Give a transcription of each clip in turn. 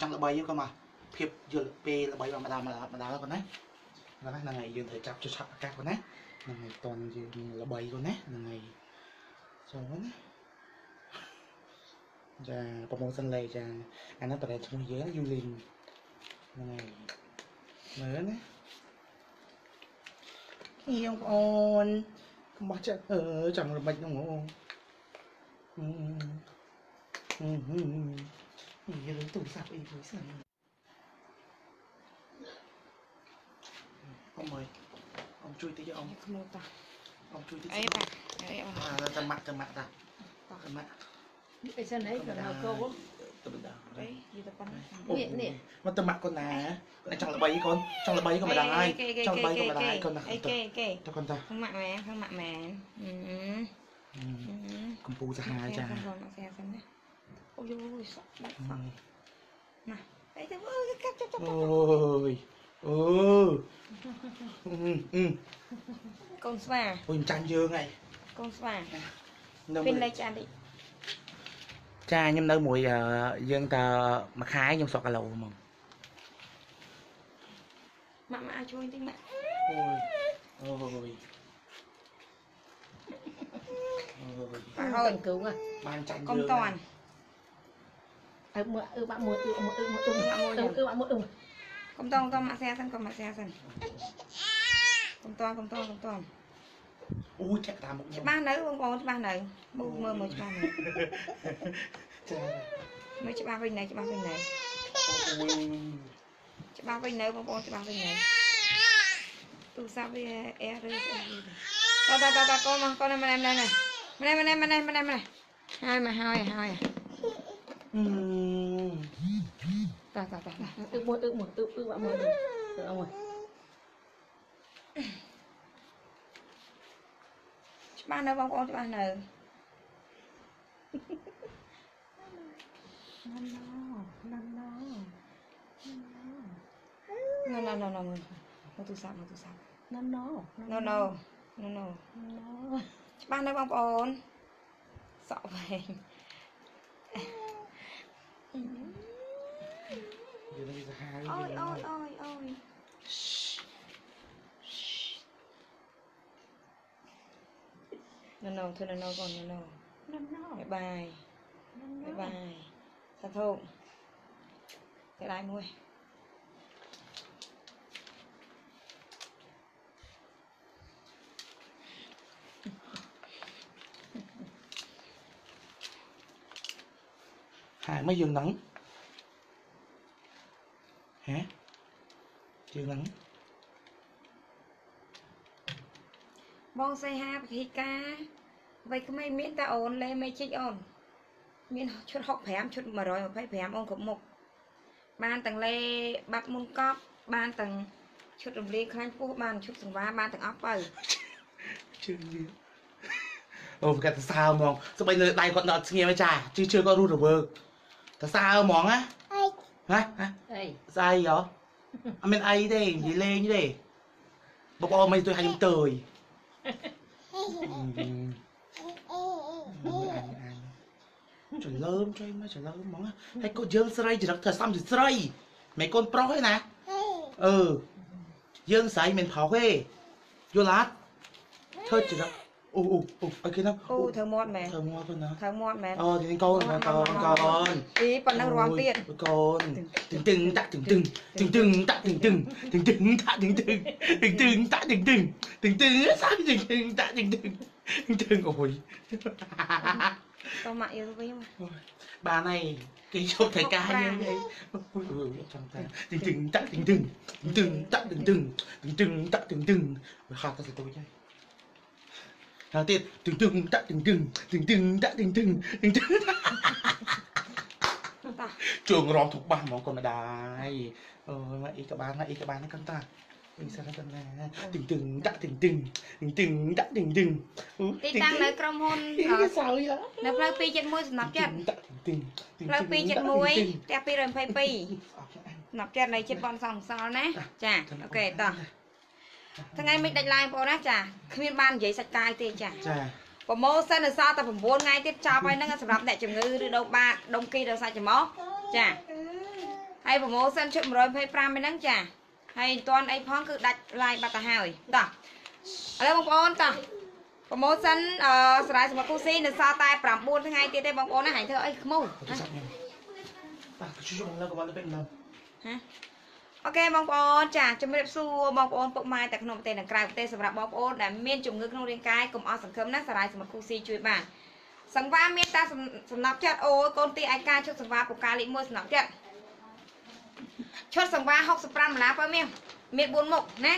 ចង់ល្បីក៏មកភាពយល់ពេលល្បីរបស់ម្ដងម្ដងម្ដងគាត់ណាហ្នឹងហើយយើងត្រូវចាប់ចុះឆាប់អាកាសគាត់ណាហ្នឹងហើយតន់យើងល្បីគាត់ណាហ្នឹងហើយចូលណាចាប្រម៉ូសិនលេចាអាហ្នឹងប្រហែលឈ្មោះយើងយូលីនហ្នឹងហើយមើលណាខ្ញុំបងអូនកុំបោះចិត្តអឺចង់ល្បិចហ្នឹងហ៎អឺ អឺហឺយើងទូរស័ព្ទអីមួយសិនអ៊ំអើយអ៊ំជួយតិចអ៊ំខ្មោចតាអ៊ំជួយតិចអីតាអីអូអាតែម៉ាក់តែម៉ាក់តាតែម៉ាក់អីសិនអីក៏នៅកោទៅបណ្ដាអីយីទៅប៉ុណ្ណានេះនេះមកទៅម៉ាក់កូនណាច ង់ល្បីកូនចង់ល្បីក៏មិនដឹងហើយចង់ល្បីក៏មិនដឹងហើយកូនណា អីគេគេ ទៅកូនតា ខាងម៉ាក់ម៉ែខាងម៉ាក់ម៉ែអឺ កំពូសាហាវចា ខាងម៉ាក់ស្អាសិនណាអូយអូយសក់ដាច់សក់ណាអីទៅអើយកាប់ចាប់ចាប់ អូយអូអឺអឺ កូនស្វា អូយចាញ់យើងហើយក ូនស្វា នៅ ពេញលេខចានតិច ចាខ្ញុំនៅមួយយើងតមួយខែខ្ញុំសក់គីឡូហ្មង ម៉ាក់ម៉ាក់អាចជួយតិចម៉ាក់ អូយអូយអូយ បាក់ហើយ គូង បានចាញ់ កុំ យើង តន់ អើមើអឺបាក់មួយអឺមួយអឺមួយអឺមួយអឺមួយអឺមួយអឺ កុំតន់ កុំម៉ាក់ស្អាសិនកុំម៉ាក់ស្អាសិនកុំតន់កុំតន់កុំតន់អូយធាក់តាមមុខខ្ញុំច្បាស់នៅបងប្អូនច្បាស់នៅមើលមើលមើលច្បាស់នៅចាមើលច្បាស់វិញនៅច្បាស់វិញនៅអូយច្បាស់វិញនៅបងប្អូនច្បាស់វិញនៅទូរស័ព្ទវាអែឬស្អីតតតតកូនមកកូនម្នាក់ម្នាក់ម្នាក់ម្នាក់ម្នាក់ម្នាក់ម្នាក់ហើយមកហើយហើយ អឺតតតតអឺមួយអឺមួយអឺអឺបាក់មួយអឺមួយច្បាស់នៅបងប្អូនច្បាស់នៅណាណណាណាណូណូណូណូមើលទូរស័ព្ទមើលទូរ ស័ព្ទណាណូណូណូណូណូច្បាស់នៅបងប្អូនសក់វែងយើងនឹងសាហាវ អូយអូយអូយអូយណូណូធ្វើណូណូកូនណូណូ ណាណូ បាយបាយបាយបាយសាធុ តែដៃមួយហើយមកយើងហ្នឹងហ៎យើងហ្នឹងបងសៃហាពិធីការវ័យក្មេងមានតែអូនលេមេជីកអូនមានឈុត65ឈុត125អូនគ្រប់មុខបានទាំងលេបាត់មុនកប់បានទាំងឈុតរំលាយខ្លាញ់ពោះបានឈុតសង្វារបានទាំងអស់បើជឿវាអូប្រកាសទៅសើហ្មងស្បីលើដៃគាត់នៅអត់ស្ងៀមទេចាជឿជឿគាត់រស់រវើក ទៅសើហ្មងណាហ៎ហ៎អីស្អីហ៎អត់មានអីទេនិយាយលេងទេបងប្អូនមិនជួយឲ្យខ្ញុំទៅយចលើមជួយមកចលើមហ្មងហើយកូនយើងស្រីចរិតធ្វើសំជាស្រីមិនកូនប្រុសទេណាអឺយើងស្រីមិនប្រុសទេយល់អត់ធ្វើចរិត អូអូអូអីគេហ្នឹងអូធ្វើមាត់មែនធ្វើមកទៅណាធ្វើមាត់មែនអូទីកូនកូនកូនកូនអីប៉ុណ្ណឹងរាំទៀតកូនទឹងទឹងតាក់ទឹងទឹងទឹងទឹងតាក់ទឹងទឹងទឹងទឹងតាក់ទឹងទឹងទឹងទឹងតាក់ទឹងទឹងទឹងទឹងសាទឹងទឹងតាក់ទឹងទឹងទឹងទឹងអូយតោះម៉ាក់យើងវិញមកបានហើយគេជប់ត្រូវការយើងអីចង់តាទឹងទឹងតាក់ទឹងទឹងទឹងតាក់ទឹងទឹងទឹងទឹងតាក់ទឹងទឹងវាខាត់ទៅទៅហើយ ហើយទៀតទឹងទឹងតាក់ទឹងទឹងទឹងទឹងតាក់ទឹងទឹងទឹងទឹងតោះជើងរំទុកបាសហ្មងកូនម្ដាយអូយមកអីក៏បានមកអីក៏បានណាកូនតាអីសិនកូនណាទឹងទឹងដាក់ទឹងទឹងទឹងទឹងដាក់ទឹងទឹងទីតាំងនៅក្រុមហ៊ុនអីសើយហ៎នៅផ្លូវ271សំណាប់ចិត្តដាក់ទឹងទឹងផ្លូវ271ផ្ទះ222សំណាប់ចិត្តនៅចិត្តបនសំសល់ណាចាអូខេតោះ ថ្ងៃមិនដាច់ឡាយបងប្អូនណាចាគ្មានបាននិយាយសាច់កាយទេចាចាប្រម៉ូសិននៅសល់តែ9ថ្ងៃទៀតចប់ហើយហ្នឹងសម្រាប់អ្នកជំងឺឬដុំបាតដុំគីដល់សាច់ច្រមុះចាហើយប្រម៉ូសិនឈុត125ហ្នឹងចាហើយមិនទាន់អីផងគឺដាច់ឡាយបាត់ទៅហើយតោះឥឡូវបងប្អូនតោះប្រម៉ូសិនអឺសរាយសម្រាប់គូស៊ីនៅសល់តែ9ថ្ងៃទៀតទេបងប្អូនណាហាញធ្វើអីខ្មៅទៅសាប់ញ៉ាំបាទជួយយកលើកបាល់ទៅពេលណាហ៎ អូខេបងប្អូនចាជំរាបសួរបងប្អូនពុកម៉ែតែក្នុងប្រទេសនិងក្រៅប្រទេសសម្រាប់បងប្អូនដែលមានជំងឺក្នុងរាងកាយកុំអស់សង្ឃឹមណាសារាយសម្រាប់គូស៊ីជួយបានសង្វារមានតែសំសំណប់ចិត្តអូយកូនទីឯកាឈុតសង្វារពូកាលីក1សំណប់ចិត្តឈុតសង្វារ65ដុល្លារបើមានមាន4មុខណា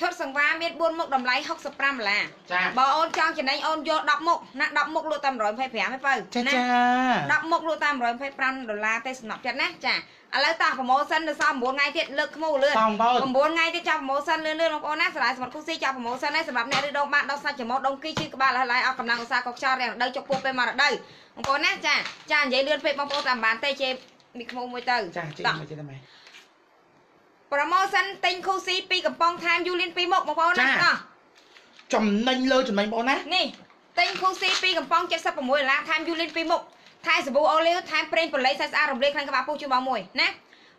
ឈុតសង្វារមាន4មុខតម្លៃ65ដុល្លារចាបើអូនចង់ចំណេញអូនយក10មុខណា10មុខលក់តែ125ទេបើចាណាចា10មុខលក់តាម125ដុល្លារទេសំណប់ចិត្តណាចាឥឡូវតោះប្រម៉ូសិននៅសល់9ថ្ងៃទៀតលើកខ្មៅលឿនបងបង9ថ្ងៃទៀតចាប់ប្រម៉ូសិនលឿនលឿនបងប្អូនណាសម្រាប់សម្រាប់គូស៊ីចាប់ប្រម៉ូសិនហើយសម្រាប់អ្នកឬដងបាក់ដងសាច់ច្រមុះដងគីជឺក្បាលហើយអស់កម្លាំងឧស្សាហ៍កុកខ្យល់រាំងរដូវចុកពោះពេលមករដូវបងប្អូនណាចាចានិយាយលឿនពេកបងប្អូនតាមបានទេជេមីខ្មៅមួយទៅចាចេញតោះមកចេញតែ ម៉េចប្រម៉ូសិនទិញគូស៊ីពីកំប៉ុងថែមយូលីន2មុខបងប្អូនណាតោះចំណេញលើចំណេញបងណានេះទិញគូស៊ីពីកំប៉ុង76ដុល្លារថែមយូលីន2មុខថែសាប៊ូអូលីវថែមប្រេងប៉ូលីសស្អាតរំលាយខ្លាញ់ក្បាលពោះជូនបងមួយណា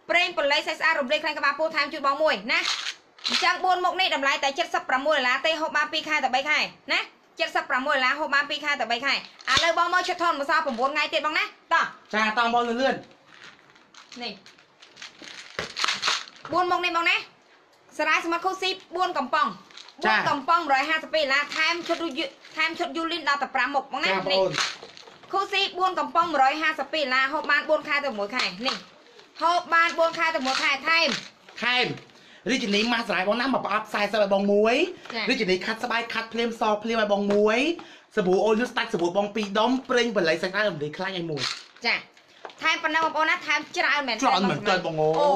ប្រេងប៉ូលីសស្អាតរំលាយខ្លាញ់ក្បាលពោះថែមជូនបងមួយណាអញ្ចឹង4មុខនេះតម្លៃតែ76ដុល្លារទេហូបបាន2ខែទៅ3ខែណា76ដុល្លារហូបបាន2ខែទៅ3ខែឥឡូវបងមកឈុតថនម្សៅ9ថ្ងៃទៀតបងណាតោះចាតបងលឿនលឿននេះ 4មុខនេះបងណាសារាយសម្រាប់គូស៊ី4កំប៉ុង4កំប៉ុង152ដុល្លារថែមឈុតយូថែមឈុតយូលីនដល់តែ5មុខបងណាចាបងនេះអូនខូស៊ី4កំប៉ុង152ដុល្លារហូបបាន4ខែទៅ6ខែនេះហូបបាន4ខែទៅ6ខែថែមថែមរាជនីម៉ាស់ស្រ័យបងណាមកប្រអប់40ឲ្យបងមួយចារាជនីខាត់ស្បែកខាត់ភ្លាមសភ្លាមឲ្យបងមួយសាប៊ូអូលយូស្តាច់សាប៊ូបង2ដុំប្រេងបល័យសាច់ដើមរំលាយខ្លាញ់ឲ្យមួយចា ថែមប៉ុណ្ណឹងបងប្អូនណាថែមច្រើនមែនច្រើនមែនតើបងអូអូ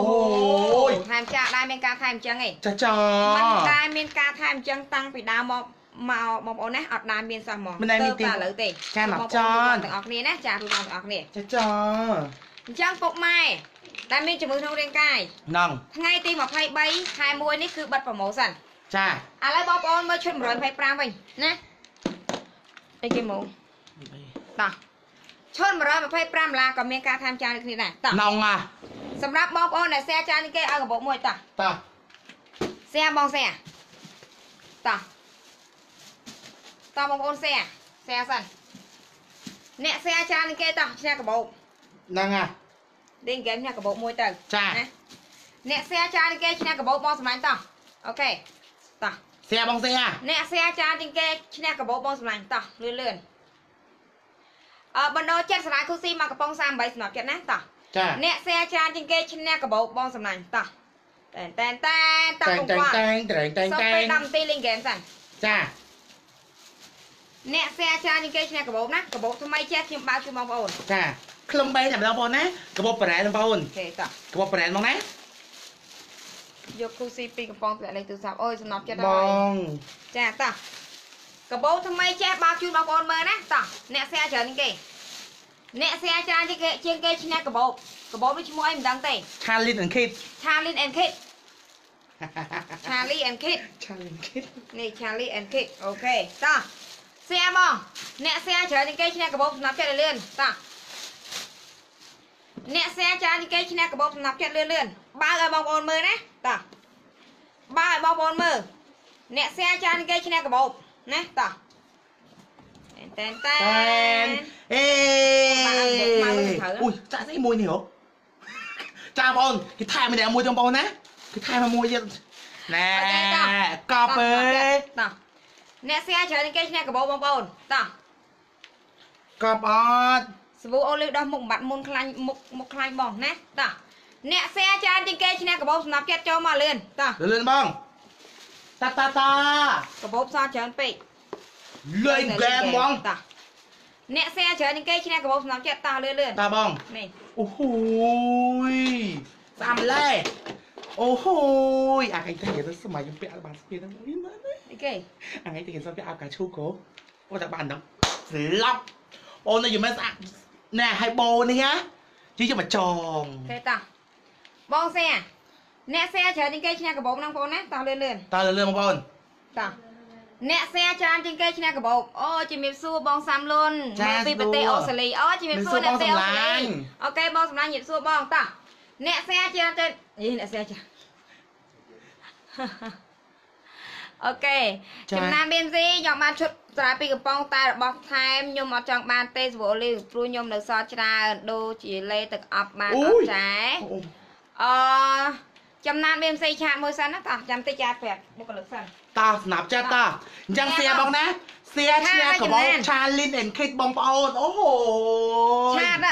ហយថែមចាដែរមានការថែមអញ្ចឹងឯងចាចាមិនដែរមានការថែមអញ្ចឹងតាំងពីដើមមកមកបងប្អូនណាអត់ដែរមានសោះហ្មងមិនដែលមានទៅទេតែឥឡូវទេចាណាប់បងប្អូចានទាំងអស់គ្នាណាចាទូទាំងអស់គ្នាចាចាអញ្ចឹងពុកម៉ែដែលមានជំងឺក្នុងរាងកាយណងថ្ងៃទី23ខែ1នេះគឺបិទប្រម៉ូសិនចាឥឡូវបងប្អូនមើលឈុត125វិញណាអីគេមកតោះ ឈុត125ដុល្លារក៏មានការថែមចានដូចគ្នាដែរតោះ ណងអា សម្រាប់បងប្អូនដែលแชร์ចាននេះគេឲ្យកបោកមួយតោះ តោះ share បង share តោះតោះបងប្អូន share share សិនអ្នក share ចាននេះគេតោះឈ្នះកបោក ណងអា លេងហ្គេមឈ្នះកបោកមួយទៅ ចា ណាអ្នក share ចាននេះគេឈ្នះកបោកបងសម្លាញ់តោះអូខេតោះ សែបងសែអា អ្នកសែចាជាងគេឈ្នះកបោបងសម្លាញ់តោះលឿនលឿនអឺ បណ្ដោចិត្តសារាយគូស៊ីមកកំប៉ុង38សម្រាប់ចិត្តណាតោះចាអ្នកសែចាជាងគេឈ្នះកបោបងសម្លាញ់តោះតែនតែនតែនតោះតែងកុំតែងគាត់តែងតែងតែងសុំតែពេលង10នាទីលេងហ្គេមសិនចាអ្នកសែចាជាងគេឈ្នះកបោណាកបោថ្មីចេះខ្ញុំបើកជូនបងប្អូនចាក្លឹមបែតែម្ដងបងណាកបបប្រែបងប្អូនអូខេតោះកបប្រែបងណាយកគូស៊ីពីកំប៉ុងទៅលេខទូរស័ព្ទអូយសំណប់ចិត្តបហើយងចាតោះ កបោថ្មីចេះបើកជូនបងប្អូនមើលណាតោះអ្នកសែច្រើនជាងគេអ្នកសែច្រើនជាងគេជាងគេឈ្នះកបោកបោនេះឈ្មោះអីមិនដឹងទេឆាលីនអង្ខេត Charlie and Kid Charlie and Kid ឆាលីនខេតនេះ Charlie and Kid អូខេតោះសៀបងអ្នកសៀច្រើនជាងគេឈ្នះកាបូបសំណាប់ចិត្តលឿនតោះអ្នកសៀច្រើនជាងគេឈ្នះកាបូបសំណាប់ចិត្តលឿនលឿនបើកឲ្យបងប្អូនមើលណាតោះបើកឲ្យបងប្អូនមើលអ្នកសៀច្រើនជាងគេឈ្នះកាបូប ណាតោះតែនតែតែននអេមកមកទៅត្រូវอุ้ยចាស្អីមួយនេះហ៎ចាបងអូនគេថែមម្នាក់មួយទាំងបងណាគេថែមមួយទៀតណែអូខេតោះកប់អើយតោះអ្នកសៀច្រើនជាងគេឈ្នះកាបូបបងប្អូនតោះកប់អត់សាប៊ូអូលីវដោះមុខបាត់មុនខ្លាញ់មុខមុខខ្លាញ់បងណាតោះអ្នកសែច្រើនជាងគេឈ្នះកបោបសម្រាប់ចិត្តចូលមកលឿនតោះលឿនបង តាតាតាកបោបសច្រើនពេកលឿនហ្គេមបងតោះអ្នកសែច្រើនជាងគេឈ្នះកបោបសម្រាប់ចិត្តតោះលឿនលឿនតាបងនេះអូហូយសាមឡែអូហូយអាកៃតែទៅសម័យខ្ញុំពាក់បានស្ពីហ្នឹងអីម៉ានអីគេអាកៃតែគេសពាក់អាកាឈូកោអូតែបានហ្នឹងស្លាប់អូននៅយមិនស្អាតណែឲ្យបោនេះហ៎ជីយកមកចងគេតោះបងសែ អ្នកសែច្រើនជាងគេឈ្នះកបោបហ្នឹងបងប្អូនណាតោះលឿនលឿន តើលឿនបងប្អូន តោះអ្នកសែច្រើនជាងគេឈ្នះកបោបអូជំរាបសួរបងសាំលុន ចា មកពីប្រទេស សួរ អូស្ត្រាលីអូជំរាបសួរ ជំរាបសួរ អ្នកប្រទេសអូស្ត្រាលី បងសម្លាញ់ អូខេបងសម្លាញ់ជំរាបសួរបងតោះ អ្នកแซ่ច្រើនទៅយីអ្នកแซ่ចាអូខេចំណាន BMC ខ្ញុំបានឈុតស្រាពីកំប៉ុងតែរបស់ថែមខ្ញុំអត់ចង់បានទេសវ៉ូលីព្រោះខ្ញុំនៅសល់ច្រើនដូចជាលេទឹកអប់បានអត់ចា អូ អ ចំណានមានផ្សេងឆាកមួយសិនណាតោះចាំតិចចាប្រាប់បុគ្គលិកសិនតោះស្នាប់ចាតោះអញ្ចឹងសៀបងណាសៀឈ្នះកំបោរឆាលីនអេនខេតបងប្អូនអូហូឆាត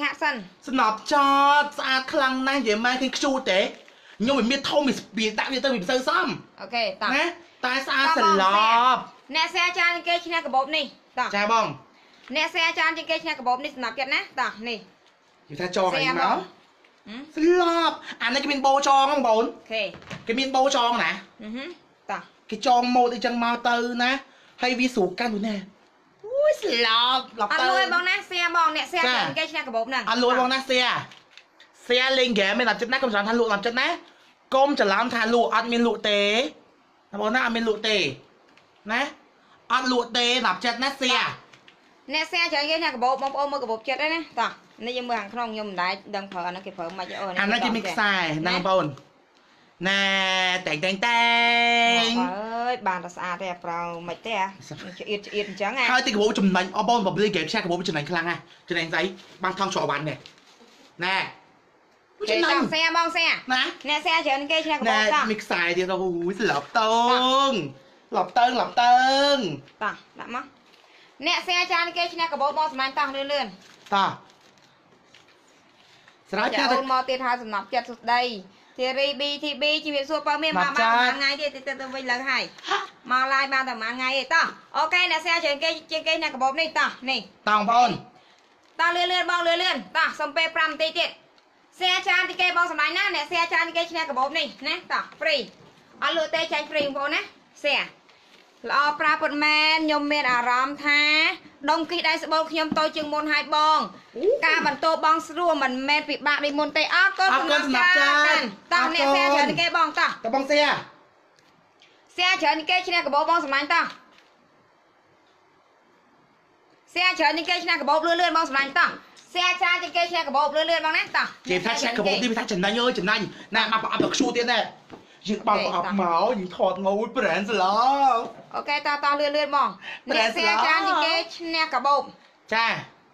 ឆាកសិនស្នាប់ចតស្អាតខ្លាំងណាស់និយាយមកឃើញខ្ជូតទេខ្ញុំវាមានធំវាដាក់វាទៅវាមិនសូវសមអូខេតោះណាតែស្អាតសន្លប់អ្នកសៀចានគេឈ្នះកាបូបនេះតោះចាបងអ្នកសៀចានជាងគេឈ្នះកាបូបនេះស្នាប់ចិត្តណាតោះនេះនិយាយថាចោលហើយមក ស្លាប់អានេះគេមានបោចងហ្នឹងបងប្អូនអូខេគេមានបោចងណាអឺហឹមតោះគេចងម៉ូតអីចឹងមកទៅណាហើយវាស្រួលកាន់មួយណាអូយស្លាប់ឡប់អត់ទៅលួយបងណាសៀបងអ្នកសៀចាច្រើនគេឈ្នះកាបូបហ្នឹងអត់លួចបងណាសៀសៀលេងហ្គេមមានដល់ចិត្តណាកុំច្រឡំថាលក់ដល់ចិត្តណាកុំច្រឡំថាលក់អត់មានលក់ទេណាបងណាអត់មានលក់ទេណាអត់លក់ទេដល់ចិត្តណាសៀ អ្នកសៀច្រើនគេឈ្នះកាបូបបងប្អូនមើលកាបូបចិត្តហ្នឹងណាតោះនេះយើងមើលខាងក្នុងខ្ញុំមិនដែរដឹងប្រើអាហ្នឹងគេប្រើមិនអូអាហ្នឹងគេមានខ្សែហ្នឹងបងប្អូនណែតែងតែងតែអងើយបានតែស្អាតទេអាប្រៅមិនទេអាឆ្អៀតឆ្អៀតអញ្ចឹងអាហើយទីកបោចំណេញអបងបងលេងហ្គេមឆាកបោចំណេញខ្លាំងណាស់ចំណេញស្អីបានថងច្រវ៉ាន់នេះណែគេចំណេតោះញសៀបងសៀណាអ្នកសៀច្រើនគេឈ្នះកាបូណែបតោះមានខ្សែទៀតអូយស្លាប់តងឡប់តើងឡប់តើងតោះដាក់មក អ្នកសៀច្រើនគេឈ្នះកាបូបបងសម្លាញ់តោះលឿនលឿនតោះស្រោចចាថាអូនមកទៀតហើយសំណប់ចិត្តសុស្ដីធីរី BTB ជំរាបសួរបើមានមកបានប្រហែលថ្ងៃទៀតទៅទៅវិញឡើងហើយមកឡាយបានតែប្រហែលថ្ងៃទេតោះអូខេអ្នកសៀច្រើនគេជាងគេអ្នកកាបូបនេះតោះនេះតងបងប្អូនតោះលឿនលឿនបងលឿនលឿនតោះសុំពេល5នាទីទៀតសៀច្រើនទីគេបងសម្លាញ់ណាអ្នកសៀច្រើនទីគេឈ្នះកាបូបនេះណាតោះហ្វ្រីអត់លក់ទេចាញ់ហ្វ្រីបងប្អូនណាសៀ ល្អប្រាពុតមែនខ្ញុំមានអារម្មណ៍ថាដុំគិះដៃស្បូនខ្ញុំតូចជាងមុនហើយបង ការបន្ទោបងស្រួលមិនមែនពិបាកដូចមុនទេអរគុណតោះអ្នកសៀច្រើនទីគេបងតោះតបងសៀសៀច្រើនទីគេឈ្នះកាបូបបងសម្លាញ់តោះសៀច្រើនទីគេឈ្នះកាបូបលឿនលឿនបងសម្លាញ់តោះសៀច្រើនទីគេឈ្នះកាបូបលឿនលឿនបងណាតោះគេថាឆាកកបោនេះវាថាចំណេញអើយចំណេញណែមកប្រអប់ដល់ខ្ជូទៀតណែ យើងបោកប្រអប់មកយើងថតងូប្រែនស្លោអូខេតោះតោះលឿនលឿនបងប្រែអ្នកស្សៀលាច្រើនទីគេឈ្នះកាបូបចា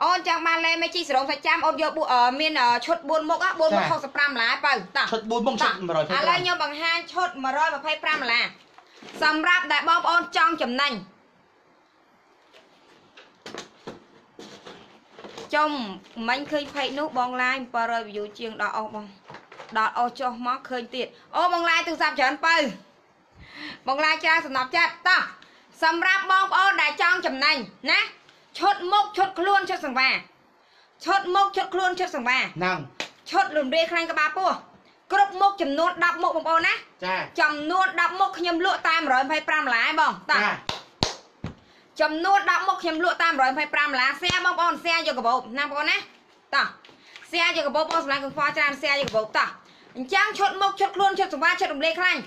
អូនចង់បានលេមេជីសរងសាច់ចាំអូនយកប៊ូអឺមានអឺឈុត4មុខ4មុខចា65ដុល្លារបើតោះឈុត4មុខឈុត100ឥឡូវខ្ញុំបង្ហាញឈុត125ដុល្លារសម្រាប់ដែលបងប្អូនចង់ចំណេញចំមិញឃើញផេកនោះបងឡាយ700 view ជាងដល់អស់បង ដល់អស់ចុះមកឃើញទៀតអូបងឡាយទូរស័ព្ទច្រើនបើបងឡាយច្រើនសំណប់ចិត្តតោះសម្រាប់បងប្អូនដែលចង់ចំណេញណាឈុតមុខឈុតខ្លួនឈុតសង្វាឈុតមុខឈុតខ្លួនឈុតសង្វាហ្នឹងឈុតលំរាយខ្លាញ់ក្បាលពោះគ្រប់មុខចំនួន10មុខបងប្អូនណាចាចំនួន10មុខខ្ញុំលក់តែ125ដុល្លារឯងបងតោះចាចំនួន10មុខខ្ញុំលក់តែ125ដុល្លារសែបងប្អូនសែយកកាបូបណាបងប្អូនណាតោះ សែយកកាបូបបងសម្លាញ់កង្វល់ច្រើនសែយកកាបូបតោះអញ្ចឹងឈុតមុខឈុតខ្លួនឈុតសង្វាឈុតរំលាយខ្លាញ់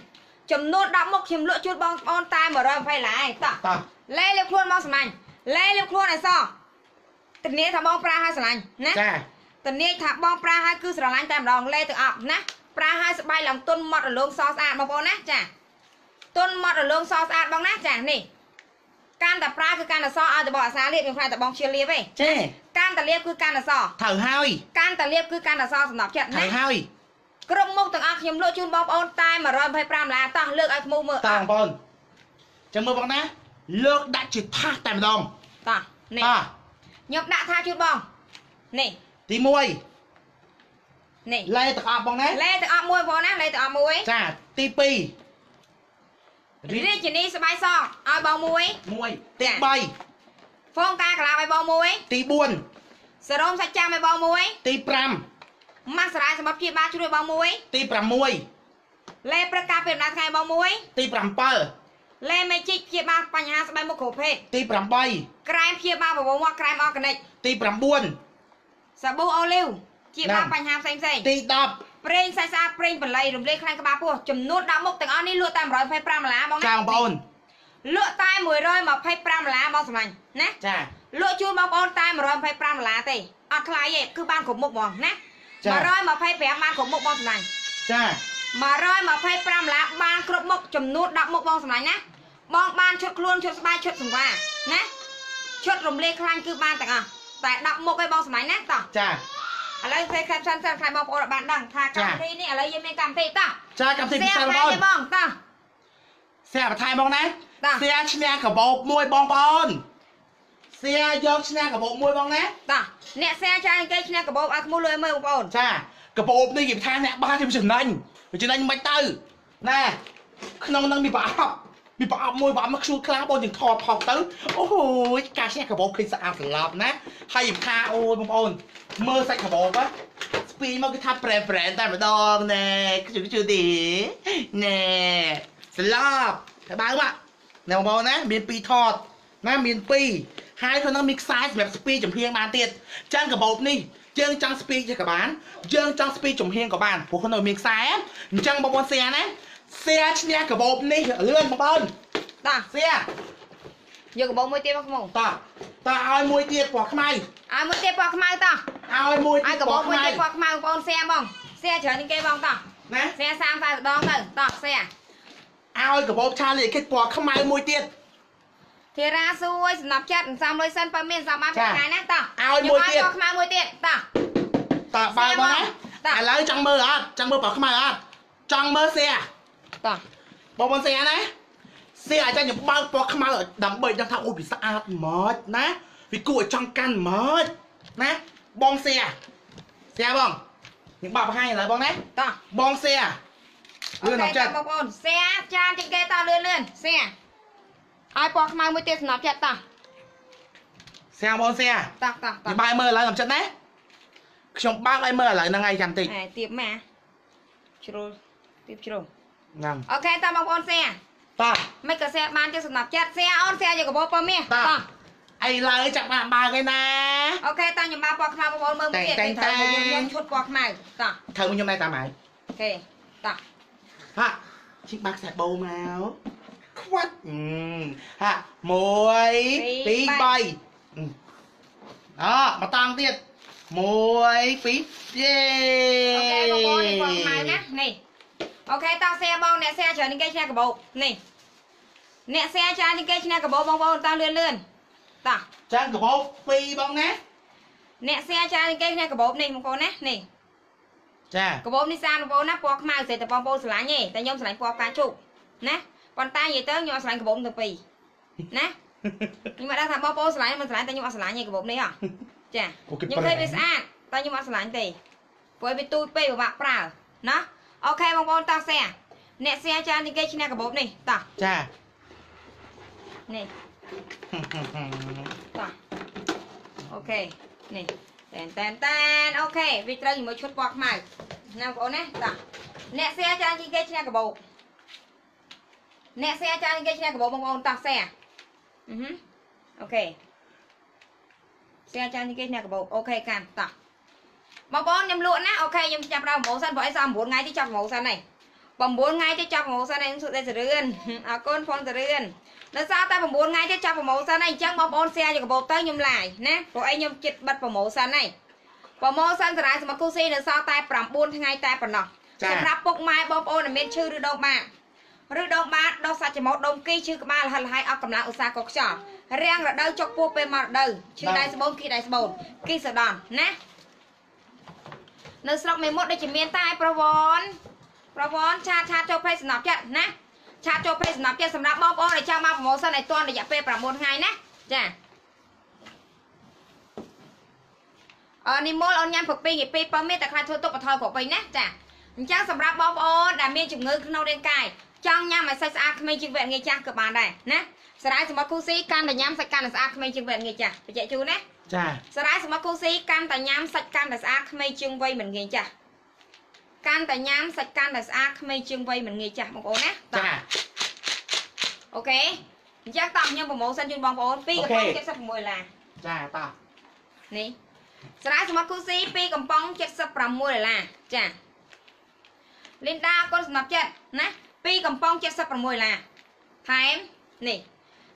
ចំនួន10មុខខ្ញុំលក់ជូនបងប្អូនតែ120ដុល្លារឯងតោះតោះលេលាបខ្លួនបងសម្លាញ់លេលាបខ្លួនឲ្យសធានាថាបងប្រាឲ្យស្រឡាញ់ណាចាតនាយថាបងប្រាហើយគឺស្រឡាញ់តែម្ដងលេទាំងអស់ណាប្រាហើយស្បែកឡើងទុនម៉ត់រលោងសស្អាតបងប្អូនណាចាទុនម៉ត់រលោងសស្អាតបងណាចានេះ កាន់តែប្រាគឺកាន់តែសឲ្យតែបងអាសាលៀបខ្ញុំខ្លាចតែបងជាលៀបឯងចេកាន់តែលៀបគឺកាន់តែសត្រូវហើយកាន់តែលៀបគឺកាន់តែសសម្រាប់ចិត្តត្រូវណាហើយគ្រប់មុខទាំងអស់ខ្ញុំលក់ជូនបងប្អូនតែ125ដុល្លារតោះលើកឲ្យខ្មៅមើលតើបងប្អូនចាំមើលបងណាលើកដាក់ជាថាសតែម្ដងតោះនេះតោះខ្ញុំដាក់ថាជូនបងនេះទី1នេះឡែទឹកអប់បងណាលេទាំងអស់មួយបងប្អូនណាលេទាំងអស់មួយចាទី2 រាជនីស្បែកសឲ្យបងមួយ1ទីចា3ហ្វូងការកលាឲ្យបងមួយទី4សរោមសាច់ចាំឲ្យបងមួយទីម៉ាស់សារ៉ាសម្រាប់ព្យាបាលជួយបងមួយ5ទី6លេព្រឹកការពេលដំណើរថ្ងៃបងមួយទី7លេមេជីកព្យាបាលបញ្ហាស្បែកមុខគ្រប់ភេទទី8ក្រែមព្យាបាលប្រវងមាត់ក្រែមអอร์ហ្គានិកទី9សាប៊ូអូលីវព្យាបាលណាបញ្ហាផ្សេងផ្សេងទី ប្រេងសាច់ស្អាតប្រេងបល័យរំលាយខ្លាំងក្បាលពោះចំនួន10មុខទាំងអស់នេះលក់តែ125ដុល្លារបង10ចាបងប្អូនលក់តែ125ដុល្លារបងសម្លាញ់ណាចាលក់ជូនបងប្អូនតែ125ដុល្លារទេអត់ថ្លៃទេគឺបានគ្រប់មុខហ្មងណាចា៎125បានគ្រប់មុខបងសម្លាញ់ចា125ឡាបានគ្រប់មុខចំនួន10មុខបងសម្លាញ់ណាបងបានឈុតខ្លួនឈុតស្បែកឈុតសង្វាណាឈុតរំលាយខ្លាញ់គឺបានទាំងអស់តែ10មុខឯងបងសម្លាញ់ណាតោះចា ឥឡូវគេខេបសិនសិនខ្លាចបងប្អូនអត់បានដឹងថាកម្មវិធីនេះឥឡូវយើងមានកម្មវិធីតោះចាកម្មវិធីពិសេសបងប្អូនទេបងតោះសៀបន្ថែមបងណាតាសៀឈ្នះកាបោបមួយបងប្អូនសៀយកឈ្នះកាបោបមួយបងណាតោះអ្នកសែចាយគេឈ្នះកបោបឲ្យខ្មោះលុយមើលបងប្អូនចាកាបោបនេះគេថាអ្នកបានខ្ញុំចំណេញវាចំណេញមិនទៅណែក្នុងនឹងមានប្រអប់មានប្រអប់មួយប្រអប់មកខ្ជូលខ្លះបងយើងថតថតទៅអូយការឈ្នះកាបោបឃើញស្អាតស្លាប់ណាហើយខ្ញុំថាអូយបងប្អូន មើលសាច់កាបោបណាស្ពីមកគេថាប្រែប្រែតែម្ដងណែខ្ជូលខ្ជូលទីណែស្លាប់តែបើមកណែបងប្អូនណាមានពីរថតណាមានពីរហើយក្នុងនោះមានខ្សែសម្រាប់ស្ពីចំហៀងបានទៀតចឹងកាបោបនេះយើងចង់ស្ពីចេះក៏បានយើងចង់ស្ពីចំហៀងក៏បានព្រោះក្នុងនោះមានខ្សែអញ្ចឹងបងប្អូនសៀណាសៀឈ្នះកាបោបនេះលឿនបងប្អូនតោះសៀ យកកបោបមួយទៀតមកខ្មោះតោះតោះឲ្យមួយទៀតពណ៌ខ្មៅឲ្យមួយទៀតពណ៌ខ្មៅតោះឲ្យមួយឲ្ទៀតយកពបោបណ៌មួយខ្មៅទៀតពណ៌ខ្មៅបងប្អូនសែបងសែច្រើនជាងគេបងតោះណាសែ30 40ដងទៅតោះសែឲ្យកាបោបឆាលីគិតពណ៌ខ្មៅមួយទៀតធីរ៉ាសួយសំណប់ចិត្តសំលុយសិនបើមានសំបានចាថ្ងៃណាតោះឲ្យមួយទៀតពណ៌ខ្មៅមួយទៀតតោះតើបើបងណាតោះឥឡូវចង់មើលអត់ចង់មើលពណ៌ខ្មៅអត់ចង់មើលសៀតោះបងប្អូនសៀណា សៀអាចខ្ញុំបើកពណ៌ខ្មៅឲ្យដើម្បីដឹងថាអូវាស្អាតម៉េចណាវាគួរឲ្យចង់កាន់ម៉េចណាបងសៀសៀបងខ្ញុំបើកបង្ហាញឥឡូវបងណាតោះបងសៀលឿនអត់ចិត្តបងប្អូនសែចានជាងគេតោះលឿនលឿនសែឲ្យពណ៌ខ្មៅមួយទៀតសំណប់ចិត្តតោះសៀបងសៀតោះតោះតោះខ្ញុំបើកមើលឥឡូវខ្ញុំចិត្តណាខ្ញុំបើកឲ្យមើលឥឡូវហ្នឹងហើយចាំតិចអេទៀបម៉ាជ្រុលទៀបជ្រុលហ្នឹងអូខេតោះបងប្អូនសែ តោះមិនក៏ share បានជាសំណប់ចិត្ត share អូន share យកកាបូបមាសតោះតោះឥឡូវចាំបានបើកឯណា OK តោះខ្ញុំមកពណ៌ខ្មៅបងប្អូនមើលមួយទៀតតែងតែតែខ្ញុំឈុតពណ៌ខ្មៅតោះធ្វើខ្ញុំដែរតាមហើយ OK តោះហាជីកបាក់ខ្សែបោមកខ្វាត់អឺហាមួយពីរបីអឺមកតង់ទៀតមួយពីរ yeah OK បងប្អូននេះពណ៌ខ្មៅណានេះ អូខេតោះសែបងអ្នកសែច្រើននេះគេឈ្នះកបោនេះអ្នកសែច្រើននេះគេឈ្នះកបោបងប្អូនតោះលឿនលឿនតោះចាំកបោពីរបងណាអ្នកសែច្រើននេះគេឈ្នះកបោនេះបងប្អូនណានេះចាកបោនេះសានបងប្អូនណាពណ៌ខ្មៅស្រីតែបងប្អូនស្រឡាញ់ទេតែខ្ញុំស្រឡាញ់ពណ៌ផ្កាជុកណាប៉ុន្តែនិយាយទៅខ្ញុំអត់ស្រឡាញ់កបោទាំងពីរណាខ្ញុំមិនដឹងថាបងប្អូនស្រឡាញ់មិនស្រឡាញ់តែខ្ញុំអត់ស្រឡាញ់ទេកាបូបនេះហ៎ចាអូគេខ្ញុំឃើញវាស្អាតតែខ្ញុំអត់ស្រឡាញ់ទេព្រោះវាទូចពេកពិបាកប្រើណា OK បងប្អូនតោះ share អ្នក share ច្រើនជាងគេឈ្នះកាបូបនេះតោះចានេះតោះអូខេនេះតែនតែនតែន OK វាត្រូវជាមួយឈុតពណ៌ខ្មៅណាបងប្អូនណាតោះអ្នក share ច្រើនជាងគេឈ្នះកាបូបអ្នក share ច្រើនជាងគេឈ្នះកាបូបបងប្អូនតោះ share អឺហឺអូខេសែចាននេះគេអ្នកកបោអូខេកាន់តោះ បងប្អូនខ្ញុំលក់ណាអូខេខ្ញុំចាប់ដល់ប្រម៉ូសិនព្រោះអីសោះ9ថ្ងៃទីចាប់ប្រម៉ូសិនហើយ9ថ្ងៃទីចាប់ប្រម៉ូសិនហើយសុខតែសរឿនអរគុណផុនសរឿនដល់សារតែ9ថ្ងៃទីចាប់ប្រម៉ូសិនហើយអញ្ចឹងបងប្អូនសែយកកបោទៅខ្ញុំឡាយណាព្រោះអីខ្ញុំចិត្តបិទប្រម៉ូសិនហើយប្រម៉ូសិនសារាយសមត្ថគូស៊ីនៅសល់តែ9ថ្ងៃតែប៉ុណ្ណោះសម្រាប់ពុកម៉ែបងប្អូនដែលមានឈឺឬដងបាតឬដងបាតដោះសាច់ច្រមុះដុំគីឈឺក្បាលលហិលលហើយអស់កម្លាំងឧស្សាហ៍កុកខ្យល់រាំងរដូវចុកពោះពេលមករដូវឈឺដៃស្បូនគីដៃស្បូនគីសដនណា នៅស្រុកមេមត់ដូចជាមានតែប្រវនប្រវនឆាតឆាតចូលពេកសំណប់ចិត្តណាឆាតចូលពេកសំណប់ចិត្តសម្រាប់បងប្អូនដែលចង់មកប្រម៉ូសិនឲ្យទាន់រយៈពេល9ថ្ងៃណាចាអឺនិមលអូនញ៉ាំព្រឹកពីរងាយពីរបើមានតែខ្លាចធ្វើទុកបន្ថយប្រពេញណាចាអញ្ចឹងសម្រាប់បងប្អូនដែលមានជំងឺក្នុងរាងកាយចង់ញ៉ាំឲ្យសាច់ស្អាតក្មេងជាងវគ្គងាយចាស់ក៏បានដែរណាសារ៉ាយសម្បត្តិគូស៊ីកាន់តែញ៉ាំសាច់កាន់តែស្អាតក្មេងជាងវគ្គងាយចាស់បញ្ជាក់ជូនណា ចាសារ៉ាយសម្បត្តិគូស៊ីកាន់តែញ៉ាំសាច់កាន់តែស្អាតក្មេងជាងវ័យមិនងាយចាស់កាន់តែញ៉ាំសាច់កាន់តែស្អាតក្មេងជាងវ័យមិនងាយចាស់បងប្អូនណាតោះចាអូខេអញ្ចឹងតោះខ្ញុំប្រម៉ូសិនជូនបងប្អូន2កំប៉ុង76ឡាចាតោះនេះសារ៉ាយសម្បត្តិគូស៊ី2កំប៉ុង76ដុល្លារចាលីនដាអរគុណសម្រាប់ចិត្តណា2កំប៉ុង76ដុល្លារថែមនេះ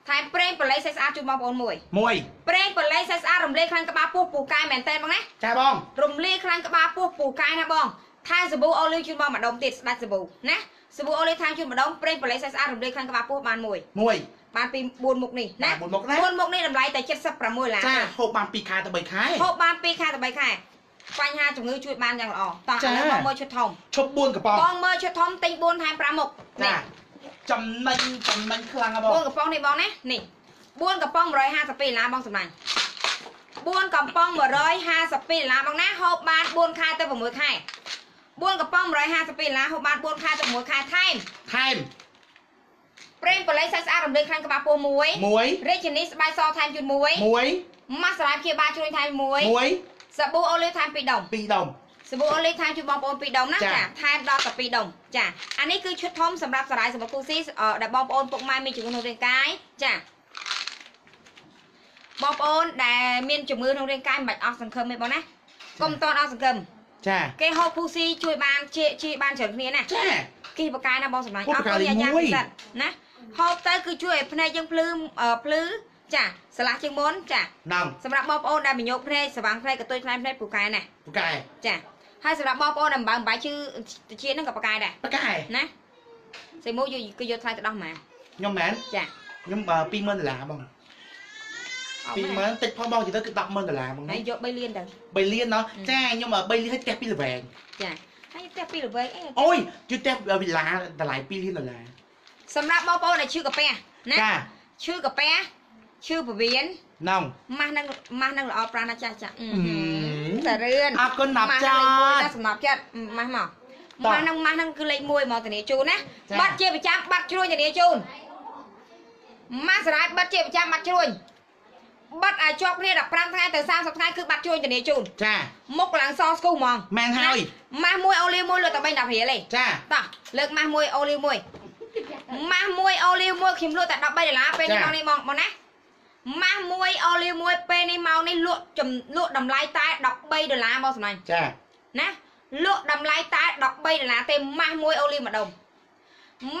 ថែមប្រេងបល័យស្អាតស្អាតជូនបងប្អូនមួយមួយប្រេងបល័យស្អាតស្អាតរំលែកខ្លាំងក្បាលពោះពូកែមែនតើបងណាចាបងរំលាយខ្លាំងក្បាលពោះពូកែណាបងថែមសាប៊ូអូលីវជូនបងម្ដងទៀតស្ដាច់សាប៊ូណាសាប៊ូអូលីវថែមជូនម្ដងប្រេងបល័យស្អាតស្អាតរំលាយខ្លាំងក្បាលពោះបានមួយមួយបានពី4មុខនេះណាបាទ4មុខណា4មុខនេះតម្លៃតែ76ឡានចាហូបបាន2ខែទៅ3ខែហូបបាន2ខែទៅ3ខែបញ្ហាជំងឺជួយបានយ៉ាងល្អតោះឥចាឡូវបងមើលឈុតធំឈប់4កំប៉ុងបងមើលឈុតធំទិញ4ថែម5មុខចានេះ ចំណេញចំណេញខ្លាំងហ៎បង4កំប៉ុងនេះបងណានេះ4កំប៉ុង152ដុល្លារបងសម្លាញ់4កំប៉ុង152ដុល្លារបងណាហូបបាន4ខែទៅ6ខែ4កំប៉ុង152ដុល្លារហូបបាន4ខែទៅ6ខែថែមថែមប្រេងបល័យសាច់ស្អាតរំលែកខ្លាំងក្បាលពោះមួយមួយរាជនីស្បែកសថែមជូនមួយមួយម៉ាស់សាឡាព្យាបាលជ្រុញថែមមួយមួយសាប៊ូអូលីវថែម2ដុំ2ដុំ សាប៊ូអូលីវថែមជូនបងប្អូន2ដុំណាចាចាថែមដល់តែ2ដុំចាអានេះគឺឈុតធំសម្រាប់សារាយសម្រាប់គូស៊ីអឺដែលបងប្អូនពុកម៉ែមានជំងឺក្នុងរាងកាយចាបងប្អូនដែលមានជំងឺក្នុងរាងកាយមិនបាច់អស់សង្ឃឹមទេបងណាកុំតន់អស់សង្ឃឹមចាគេហូបគូស៊ីជួយបានជាជាបានច្រើនគ្នាណាចាគីបកាយណាបងសម្លាញ់គីបកាយអរគុណយ៉ាងមួយពិសេសណាហូបទៅគឺជួយឲ្យភ្នែកយើងភ្លឺអឺភ្លឺចាស្រឡះជាងមុនចាណំសម្រាប់បងប្អូនដែលមានញោកភ្នែកស្វាងភ្នែកកតុយខ្លាំងភ្នែកពូកែណាបកែចា ហើយសម្រាប់បងប្អូនដែលមិនបើមិនបាយជឺតិចហ្នឹងក៏ប្រកែដែរបកែណាសេមួយយកគឺយកថ្លៃទៅដោះហ្មងខ្ញុំមែនចាខ្ញុំ20000ដុល្លារបងអត់មែន20000តិចផងបងទៅគឺ100,000ដុល្លារបងហើយយក3លានទៅ3លានណោះចាខ្ញុំ3លានឲ្យផ្ទះពីល្វែងចាហើយផ្ទះពីរល្បែងអីអូយជួយផ្ទះវិឡាតម្លៃ2លានដុល្លារសម្រាប់បងប្អូនដែលឈឺកាពះណាចាឈឺកាពះឈឺពវៀនណងម៉ាស់នឹងម៉ាស់នឹងល្អប្រាណណាស់ចាស់ចាស់ អឺអឺតែរឿនអរគុណណាប់ម៉ាស់ចានឹងលេខ1តណាសម្រាប់ចិត្តម៉ាស់មកតោះម៉ាស់នឹងម៉ាស់នឹងគឺលេខ1ហ្មកធានាជូនណាចាបាត់ជាប្រចាំបាត់ជ្រួញធានាជូនម៉ាស់សារ៉ាយបាត់ជាប្រចាំបាត់ជ្រួញបាត់ឲ្យជាប់គ្នា15ថ្ងៃទៅ30ថ្ងៃគឺបាត់ជ្រួញធានាជូនចាមុខឡើងសស្គូហ្មងមែនហើយម៉ាស់មួយអូលីវមួយលើកតែ3 10រៀលទេចាតោះលើកម៉ាស់មួយអូលីវមួយម៉ាស់មួយអូលីវមួយខ្ញុំលក់តែ13ដុល្លារពេលនេះមកនេះមកមកណា ម៉ាស់មួយអូលីវមួយពេលនេះមកនេះលក់ចំលក់តម្លៃតែ13ដុល្លារមកសម្លាញ់ចាណាលក់តម្លៃតែ13ដុល្លារទេម៉ាស់មួយអូលីវម្ដុំ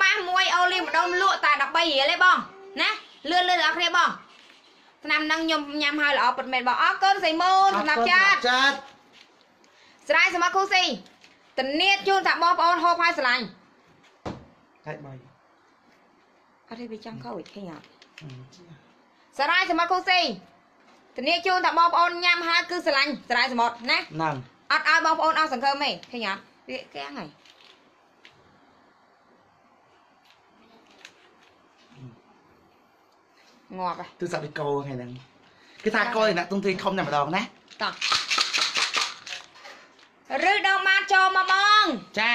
ម៉ាស់មួយអូលីវម្ដុំលក់តែ13រៀលទេបងណាលឿនលឿនអ្នកគ្នាបងឆ្នាំហ្នឹងខ្ញុំញ៉ាំហើយល្អពិតមែនបងអរគុណសៃមូនសម្រាប់ចាត់ចាត់ស្រ័យសម្រាប់គូស៊ីតនៀតជូនថាបងប្អូនហូបហើយស្រឡាញ់តែបាយអត់ទេវាចង់ខូចឃើញអត់ ស្រ័យសម្រាប់គូស៊ីតនៀតជូនថាបងប្អូនញ៉ាំហើយគឺស្រឡាញ់ស្រ័យសមុទ្រណាណងអត់ឲ្យបងប្អូនអស់សង្ឃឹមទេឃើញអត់វាកាំងហើយងាប់ហ៎ទូរស័ព្ទដូចកោថ្ងៃហ្នឹងគឺថាកោឯណាទុំទ្រីធំតែម្ដងណាតោះឬដងម៉ាតចូលមកបងចា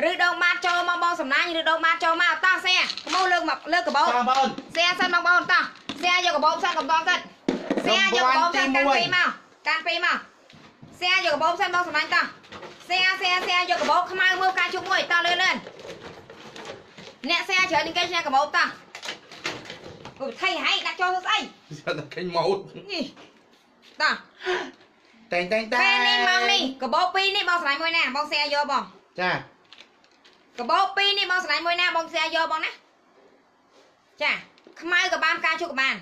ឬដងម៉ាតចូលមកបងសំណាញ់ឬដងម៉ាតចូលមកតោះសែក្មោលើកមកលើកកបោបងប្អូនសែសិនបងប្អូនតោះសែយកកបោផ្សិនកំដងទៀតសែយកកបោផ្សិនកាន់ពីមកកាន់ពីមកសែយកកបោផ្សិនបងសំណាញ់តោះសែសែសែយកកបោខ្មៅមើលការជុកមួយតោះលឿនលឿនអ្នកសែច្រើនជាងគេឈ្នះកបោតោះអូថៃហៃដាក់ចូលទៅស្អីតែឃើញម៉ូតនេះតោះតែងតែងតែពេលនេះម៉ោងនេះកបោពីរនេះបងស្រឡាញ់មួយណាបងសែយកបងចា កបោពីរនេះបងស្រឡាញ់មួយណាបងសែយកបងណាចាខ្មៅក៏បានការជុកក៏បាន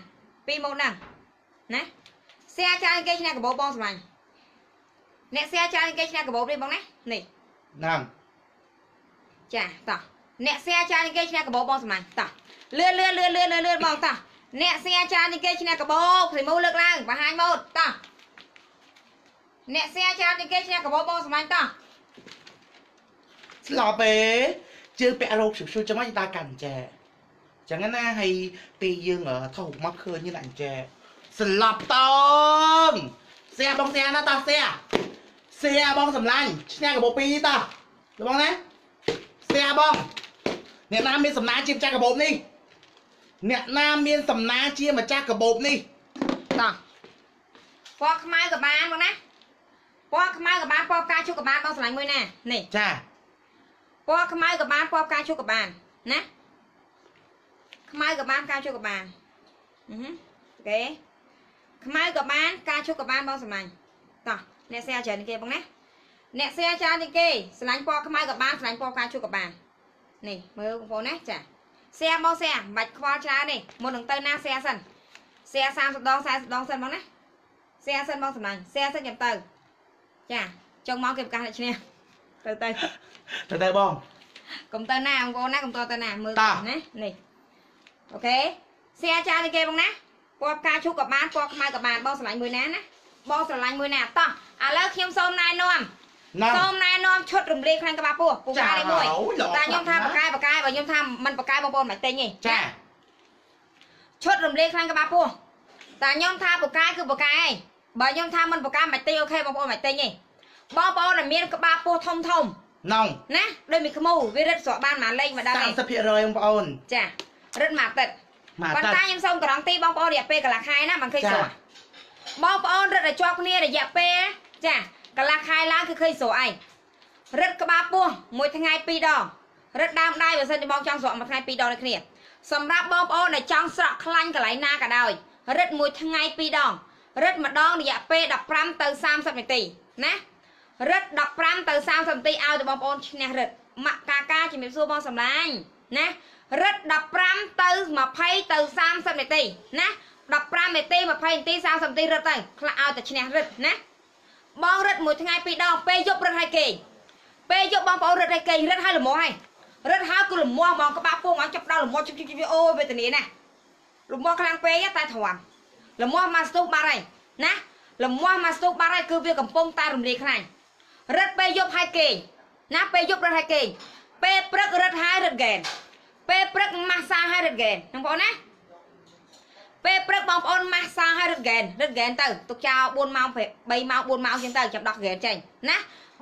ពីរម៉ូតហ្នឹងណាសែច្រើនគេឈ្នះកបោបងស្រឡាញ់អ្នកសែច្រើនគេឈ្នះកបោនេះបងណានេះណងចាតោះអ្នកសែច្រើនគេឈ្នះកបោបងស្រឡាញ់តោះលឿនលឿនលឿនលឿនលឿនលឿនបងតោះអ្នកសែច្រើនគេឈ្នះកបោព្រៃមូលើកឡើងបង្ហាញម៉ូតតោះអ្នកសែច្រើនគេឈ្នះកបោបងស្រឡាញ់តោះ ស្លាប់ទេជើងពាក់រោគឈឺចាំមិនតាកាន់ចែចឹងណាហើយពេលយើងថោមកឃើញនេះដាក់ចែស្លាប់តងសៀបងសៀណាតោះសៀសៀបងសម្លាញ់ឈ្នះកបោពីរតោះបងណាសៀបងអ្នកណាមានសំណាជាម្ចាស់កបោនេះអ្នកណាមានសំណាជាម្ចាស់កបោនេះតោះពណ៌ខ្មៅក៏បានបងណាពណ៌ខ្មៅក៏បានពណ៌ផ្កាឈូកក៏បានបងស្រឡាញ់មួយណានេះចា ពណ៌ខ្មៅក៏បានពណ៌ផ្កាឈូកក៏បានណាខ្មៅក៏បានផ្កាឈូកក៏បានអូខេខ្មៅក៏បានផ្កាឈូកក៏បានបងសម្លាញ់តោះអ្នកសែច្រើនគេបងណាអ្នកសែច្រើនគេស្រឡាញ់ពណ៌ខ្មៅក៏បានស្រឡាញ់ពណ៌ផ្កាឈូកក៏បាននេះមើលបងប្អូនណាចាសែមកសែមិនបាច់ខ្វល់ច្រើនទេមុននឹងទៅណាសែសិនសែ30ដង40ដងសិនបងណាសែសិនបងសម្លាញ់សែសិនចាំទៅចាចុងមកគេប្រកាសអ្នកឈ្នះ ទៅទៅទៅទៅបងកុំទៅណាអង្គណាកុំទៅទៅណាមើលណានេះអូខេសៀចាទៅគេបងណាពណ៌ផ្កាឈូកក៏បានពណ៌ខ្មៅក៏បានបងស្រឡាញ់មួយណាណាបងស្រឡាញ់មួយណាតោះឥឡូវខ្ញុំសូមណែនាំសូមណែនាំឈុតរំលែកខ្លាំងក្បាលពោះពូកែមួយតែខ្ញុំថាបកែបកែបើខ្ញុំថាមិនបកែបងប្អូនមិនទិញទេចាឈុតរំលែកខ្លាំងក្បាលពោះតែខ្ញុំថាបកែគឺបកែឯងបើខ្ញុំថាមិនបកែមិនទិញអូខេបងប្អូនមិនទិញទេ បងប្អូនដែលមានក្បាលពោះធំធំណងណាដូចមីខ្មៅវារឹតស្រកបានមួយលេខម្ដងឯង30%បងប្អូនចារឹតមួយអាទិត្យមកប៉ុន្តើតែខ្ញុំសូមការ៉ង់ទីបងប្អូនរយៈពេលកន្លះខែណាមិនឃើញចាស្រកបងប្អូនរឹតឲ្យជាប់គ្នារយៈពេលចាកន្លះខែឡើងគឺឃើញស្រកឯងរឹតក្បាលពោះមួយថ្ងៃពីរដងរឹតដើមដៃបើសិនជាបងចង់ស្រកមួយថ្ងៃពីរដងដូចគ្នាសម្រាប់បងប្អូនដែលចង់ស្រកខ្លាញ់កន្លែងណាក៏ដោយរឹតមួយថ្ងៃពីរដងរឹតម្ដងរយៈពេល15ទៅ30នាទីណា រឹត15ទៅ30នាទីឲ្យទៅបងប្អូនឈ្នះរឹតម៉ាក់កាកាជំរាបសួរបងសម្លាញ់ណារឹត15ទៅ20ទៅ30នាទីណា15នាទី20នាទី30នាទីរឹតទៅខ្លះឲ្យតែឈ្នះរឹតណាបងរឹតមួយថ្ងៃពីរដងពេលយប់រឹតឲ្យគេងពេលយប់បងប្អូនរឹតឲ្យគេងរឹតឲ្យល្មមហើយរឹតហើយគឺល្មមហ្មងក្បាលពោះហ្មងចាប់ដល់ល្មមជិះជិះជិះអូយវេទនាណាល្មមខ្លាំងពេកតែទ្រាំល្មមមកស្ទុះបាត់ហើយណាល្មមមកស្ទុះបាត់ហើយគឺវាកំពុងតែរំលាយខ្លាញ់ រឹតពេលយប់ឲ្យគេងណាពេលយប់រឹតឲ្យគេងពេលព្រឹករឹតហើយរឹតហ្គែនពេលព្រឹកម៉ាស្សាឲ្យរឹតហ្គែនបងប្អូនណាពេលព្រឹកបងប្អូនម៉ាស្សាឲ្យរឹតហ្គែនរឹតហ្គែនទៅទុកចោល4ម៉ោង3ម៉ោង4ម៉ោងជាងទៅចាំដោះហ្គែនចេញណា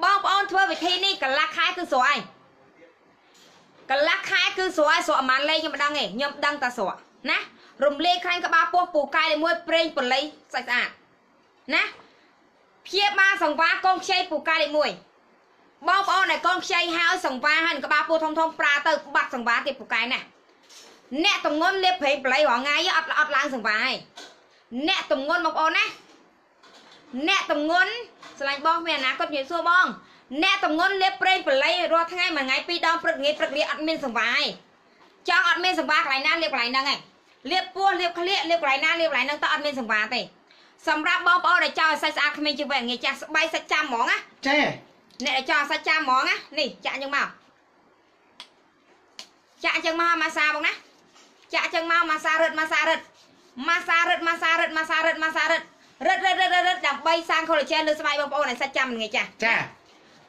បងប្អូនធ្វើវិធីនេះកន្លះខែគឺស្រ័យកន្លះខែគឺស្រ័យស្រក់អាម៉ានលេងខ្ញុំមិនដឹងទេខ្ញុំដឹងតែស្រក់ណារំលាយខ្លាញ់ក្បាលពោះពូកាយលេខមួយប្រេងបល័យសាច់ស្អាតណា ព្យាបាលសង្វារកូនខ្ចីពូកាយលេខមួយបងប្អូនដែលកូនខ្ចីហើយសង្វារហើយនឹងក្បាលពោះធំធំប្រើទៅបាត់សង្វារទៀតពូកាយណាអ្នកតំងន់លេបប្រេងបល័យរងថ្ងៃអត់អត់ឡើងសង្វារឯងអ្នកតំងន់បងប្អូនណាអ្នកតំងន់ឆ្លាញ់បងមានអនាគតជំរាបសួរបងអ្នកតំងន់លេបប្រេងបល័យរាល់ថ្ងៃមួយថ្ងៃពីរដងព្រឹកល្ងាចព្រឹកលាអត់មានសង្វារឯងចង់អត់មានសង្វារកន្លែងណាលេបកន្លែងហ្នឹងឯងលេបពោះលេបក្លៀកលេបកន្លែងណាលេបកន្លែងហ្នឹងតើអត់មានសង្វារទេ សម្រាប់បងប្អូនដែលចង់ឲ្យសាច់ស្អាតគ្មានជាងវែងងាយចាស់ស្បៃសាច់ចាំហ្មងណាចាអ្នកដែលចង់ឲ្យសាច់ចាំហ្មងណានេះចាក់អញ្ចឹងមកចាក់អញ្ចឹងមកម៉ាសាបងណាចាក់អញ្ចឹងមកម៉ាសារឹតម៉ាសារឹតម៉ាសារឹតម៉ាសារឹតម៉ាសារឹតម៉ាសារឹតរឹតរឹតរឹតរឹតដើម្បីសាង collagen លើស្បែកបងប្អូនឲ្យសាច់ចាំមិនងាយចាស់ចា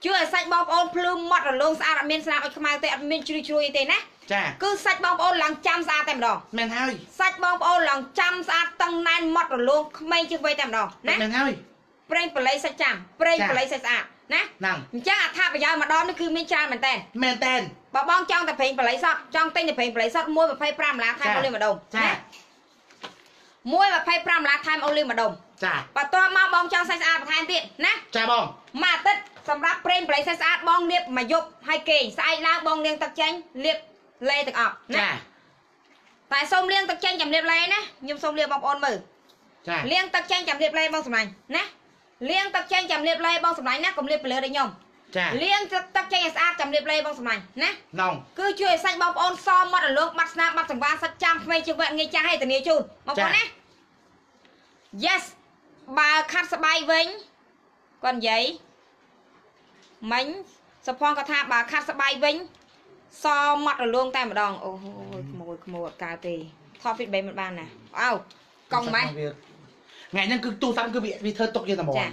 ជួយឲ្យសាច់បងប្អូនភ្លឺម៉ត់រលោងស្អាតអត់មានស្នាមអុចខ្មៅទេអត់មានជ្រុយជ្រួយទេណា ចាគឺសាច់បងប្អូនឡើងចាំស្អាតតែម្ដងមែនហើយសាច់បងប្អូនឡើងចាំស្អាតតឹងណែនម៉ត់រលោងក្មេងជាងវ័យតែម្ដងណាមែនហើយប្រេងបល័យសាច់ចាំប្រេងចាបល័យសាច់ស្អាតណាណងអញ្ចឹងអត្ថប្រយោជន៍ម្ដងនេះគឺមានច្រើនមែនតើមែនតែនបើបងចង់តែប្រេងបល័យសតចង់ទិញតែប្រេងបល័យសត125ដុល្លារថែមចាអូលីម្ដុំចាណា125ដុល្លារថែមអូលីម្ដុំចាបន្ទាប់មកបងចង់សាច់ស្អាតបន្ថែមទៀតណាចាបងមួយអាទិត្យសម្រាប់ប្រេងប្រៃសាច់ស្អាតបងលាបមួយយប់ហើយគេងស្អែកឡើងបងលាងទឹកចេញលាប លេទាំងអស់ណាចាតែសូមលាងទឹកចេញចាំលាបលេណាខ្ញុំសូមលាបបងប្អូនមើលចាលាងទឹកចេញចាំលាបលេបងសម្លាញ់ណាលាងទឹកចេញចាំលាបលេបងសម្លាញ់ណាកុំលាបទៅលើដូចខ្ញុំចាលាងទឹកទឹកចេញឲ្យស្អាតចាំលាបលេបងសម្លាញ់ណាណងគឺជួយឲ្យសាច់បងប្អូនសមមាត់រលោងបាត់ស្នាមបាត់សង្វារសាច់ចាំថ្មីជាងវគ្គងាយចាស់ឲ្យធានាជូនបងប្អូនណា Yes បើខាត់ស្បែកវិញគាត់និយាយមិញសុផងគាត់ថាបើខាត់ស្បែកវិញ សមាត់រលោងតែម្ដងអូយក្មួយក្មួយអត់កើតទេថតពី3មិនបានណាអោកង់ម៉េះថ្ងៃហ្នឹងគឺទូរស័ព្ទគឺវាវាធ្វើទុកយើងតែហ្មងចា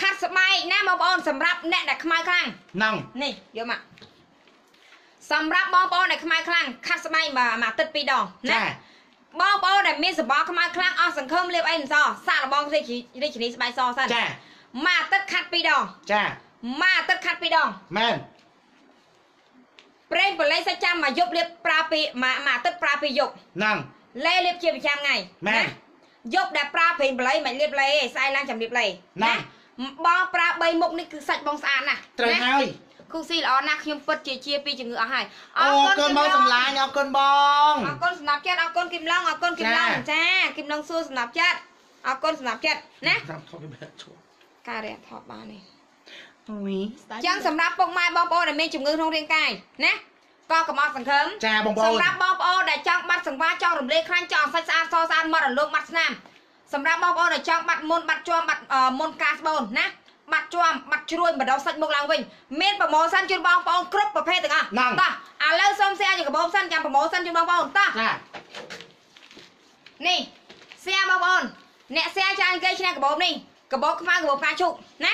ខាត់ស្បែកណាបងប្អូនសម្រាប់អ្នកដែលខ្មៅខ្លាំងណងនេះយកមកសម្រាប់បងប្អូនដែលខ្មៅខ្លាំងខាត់ស្បែកមួយមួយអាទិត្យពីរដងណាចាបងប្អូនដែលមានសបល់ខ្មៅខ្លាំងអស់សង្ឃឹមលាបអីមិនសសាកលបងរាជរាជនីស្បែកសសិនចាមួយអាទិត្យខាត់ពីរដងចាមួយអាទិត្យខាត់ពីរដងមែន ប្រេងបល័យសាច់ចាំមកយប់លាបប្រើពីមួយមួយអាទិត្យប្រើពីយប់ណងលេលាបជាប្រចាំថ្ងៃម៉ែយប់ដែលប្រើប្រេងបល័យមិនលាបលេទេស្អែកឡើងចាំលាបលេណាបងប្រើ3មុខនេះគឺសាច់បងស្អាតណាស់ត្រូវណាហើយគូស៊ីល្អណាស់ខ្ញុំពិតជាជាពីជំងឺអស់ហើយអូកូនបងសម្លាញ់អរគុណបងអរគុណសម្រាប់ចិត្តអរគុណគឹមឡងអរគុណគឹមឡងចាចាគឹមឡងសួរសម្រាប់ចិត្តអរគុណសម្រាប់ចិត្តណាតាមថតវាបែបឈួរការរះថតបាននេះអូយអញ្ចឹងសម្រាប់ពុកម៉ែបងប្អូនដែលមានជំងឺក្នុងរាងកាយណាក៏កំអត់សង្ឃឹមចាបងប្អូនសម្រាប់បងប្អូនដែលចង់បាត់សង្វារចង់រំលែកខ្លាញ់ចង់សាច់ស្អាតសស្អាតមករលោងបាត់ស្នាមសម្រាប់បងប្អូនដែលចង់បាត់មុនបាត់ជាប់បាត់អឺមុនការស្បូនណាបាត់ជាប់បាត់ជ្រួយបណ្ដោះសាច់មុខឡើងវិញមានប្រម៉ូសិនជូនបងប្អូនគ្រប់ប្រភេទទាំងអស់ហ្នឹងតោះឥឡូវសូមសែជាកាបូបសិនចាំប្រម៉ូសិនជូនបងប្អូនតោះចានេះសែបងប្អូនអ្នកសែច្រើនគេឈ្នះកាបូបនេះកាបូបខ្មៅកាបូបកាជុកណា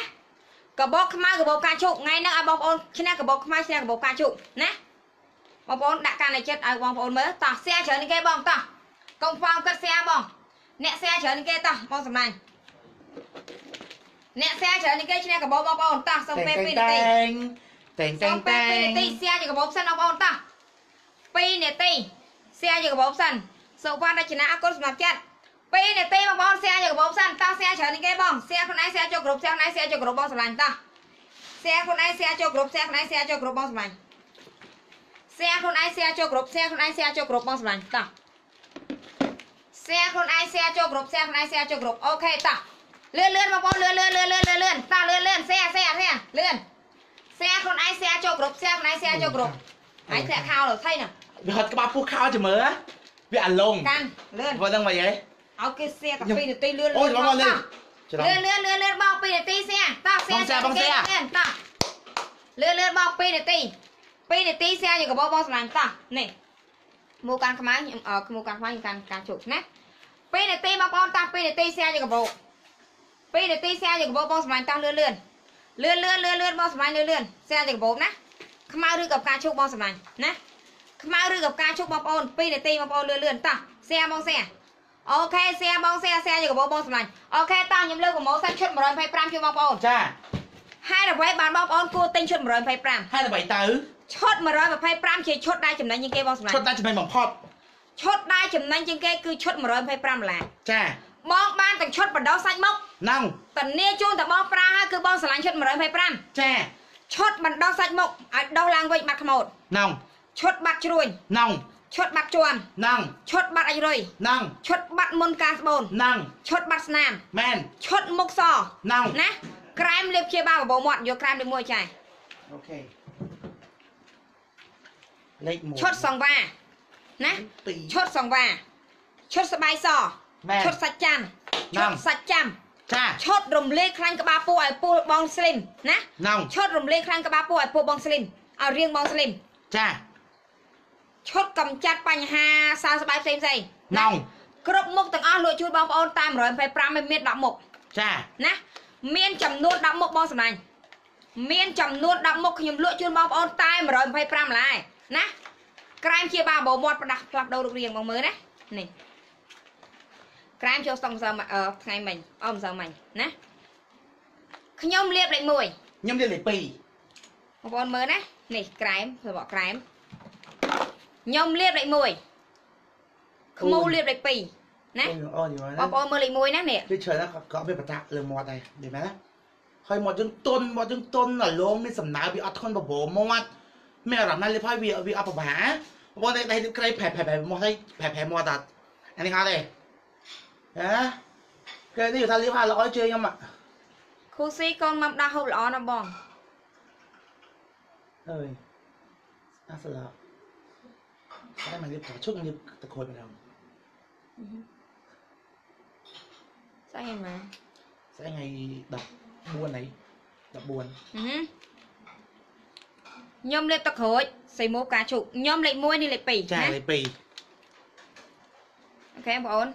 កាបូបខ្មៅកាបូបកាជុកថ្ងៃហ្នឹងឲ្យបងប្អូនឈ្នះកាបូបខ្មៅឈ្នះកាបូបកាជុកណាបងប្អូនដាក់កាន់តែចិត្តឲ្យបងប្អូនមើលតោះសែច្រើននេះគេបងតោះកុំខ្វល់គិតសែបងអ្នកសែច្រើននេះគេតោះបងសម្លាញ់អ្នកសែច្រើននេះគេឈ្នះកាបូបបងប្អូនតោះសូមពេល2នាទីតែងតែសូងមពេលតែ2នាងទីសែជាកាបូបសិនបងប្អូនតោះ2នាទីសែជាកាបូបសិនសុវណ្ណរចនាអរគុណសម្រាប់ចិត្ត 2នាទីបងប្អូនសែជាកាបូបសិនតោះសែច្រើននេះគេបងសែខ្លួនឯងសែចូលគ្រប់សែខ្លួនឯងសែចូលគ្រប់បងសម្លាញ់តោះសែខ្លួនឯងសែចូលគ្រប់សែខ្លួនឯងសែចូលគ្រប់បងសម្លាញ់សែខ្លួនឯងសែចូលគ្រប់សែខ្លួនឯងសែចូលគ្រប់បងសម្លាញ់តោះសែខ្លួនឯងសែចូលគ្រប់សែខ្លួនឯងសែចូលគ្រប់អូខេតោះលឿនលឿនបងប្អូនលឿនលឿនលឿនលឿនលឿនលឿនតោះលឿនលឿនសែសែសែលឿនសែខ្លួនឯងសែចូលគ្រប់សែខ្លួនឯងសែចូលគ្រប់ឯងធ្លាក់ខោលថៃណាវាហត់ក្បាលពោះខោជើមើលវាអាឡងកាន់លឿនបើដឹងមកហី ឲ្យគេសែតែ2នាទីលឿនអូយបងមកលេច្រលឿនលឿនលឿនលឿនបង2នាទីសែតោះសែបងសែបងសែលឿនតោះលឿនលឿនបង2នាទី2នាទីសែយកកបោបងសម្លាញ់តោះនេះមកកាន់ខ្មៅខ្ញុំអឺមកកាន់ខ្មៅខ្ញុំកាន់ការជុកណា2នាទីបងប្អូនតោះ2នាទីសែយកកបោ2នាទីសែយកកបោបងសម្លាញ់តោះលឿនលឿនលឿនលឿនលឿនលឿនបងសម្លាញ់លឿនលឿនសែយកកបោណាខ្មៅឬក៏ផ្កាជុកបងសម្លាញ់ណាខ្មៅឬក៏ផ្កាឈូកបងប្អូន2នាទីបងប្អូនលឿនលឿនតោះសែបងសែ អូខេសែបងសែសែយកកបោបងសម្លាញ់អូខេតោះខ្ញុំលើកប្រម៉ូសិនឈុត125ជូនបងប្អូនចាហើយអ្វីបានបងប្អូនគួរទិញឈុត125ហើយល្បីទៅឈុត125ជាឈុតដែលចំណេញជាងគេបងសម្លាញ់ឈុតតែចំណេញបំផុតឈុតដែលចំណេញជាងគេគឺឈុត125ដុល្លារចាបងបានទាំងឈុតបដោះសាច់មុខហ្នឹងតនីជូនតបងប្រាហើយគឺបងស្រឡាញ់ឈុត125ចាឈុតបណ្ដោះសាច់មុខឲ្យដោះឡើងវិញបាត់ខ្មោចហ្នឹងឈុតបាត់ជ្រួញហ្នឹង ឈុតបាត់ជួនហ្នឹងឈុតបាត់អាចរុយហ្នឹងឈុតបាត់មុនការស្បូនហ្នឹងឈុតបាត់ស្នាមមែនឈុតមុខសហ្នឹងណាក្រែមលាបជាបាបបោមាត់យកក្រែមលាបមួយចាយអូខេលេខ1ឈុតសង្វាណា2ឈុតសង្វាឈុតស្បែកសមែនឈុតសាច់ចាំណាឈុតសាច់ចាំចាឈុតរំលែកខ្លាញ់ក្បាលពោះឲ្យពោះបងស្លីមណាហ្នឹងឈុតរំលែកខ្លាញ់ក្បាលពោះឲ្យពោះបងស្លីមឲ្យរៀងបងស្លីមចា ឈុតកំចាត់បញ្ហាសើស្បែកផ្សេងផ្សេងហ្នឹងគ្រប់មុខទាំងអស់លក់ជូនបងប្អូនតាម125មាន10មុខចាណាមានចំនួន10មុខបងសម្លាញ់មានចំនួន10មុខខ្ញុំលក់ជូនបងប្អូនតែ125ដុល្លារណាក្រែមជាបាបោមាត់ប្រដាស់ផ្លាស់ប្ដូររូបរាងបងមើលណានេះក្រែមចូលស្តុកម្សិលមិញអឺថ្ងៃមិញអមម្សិលមិញណាខ្ញុំលាបលេខ1ខ្ញុំនិយាយលេខ2បងប្អូនមើលណានេះក្រែមសម្បកក្រែម ខ្ញុំលាបលេខ1ខ្មៅលាបលេខ2ណាអូយអូយបងប្អូនមើលលេខ1ណានេះវាច្រើនណាស់ក៏វាប្រតាក់លើមាត់ដែរនិយាយមែនណាហើយមាត់យើងទុនមាត់យើងទុនអាឡងមានសំណើវាអត់ធន់បបោមាត់មានអារម្មណ៍ណាលេបហើយវាវាអត់ប្របាបងប្អូនតែក្រៃប្រែប្រែប្រែមាត់ហើយប្រែប្រែមាត់តាអានេះអត់ទេហ៎គេនេះថាលេបហើយល្អជើងខ្ញុំអ่ะគូស៊ីកូនមកដាស់ហូបល្អណាស់បងអើយអត់ស្លា ប់តែមកលេបតឈុកលេបតខូចម្ដងស្អីហ៎ម៉ាស្អែកថ្ងៃ14ហើយ14អឺហឹមខ្ញុំលេបទឹកក្រូចសៃម៉ូកាជុកខ្ញុំលេខ1នេះលេខ2ចាណាលេខ2អូខេបងប្អូន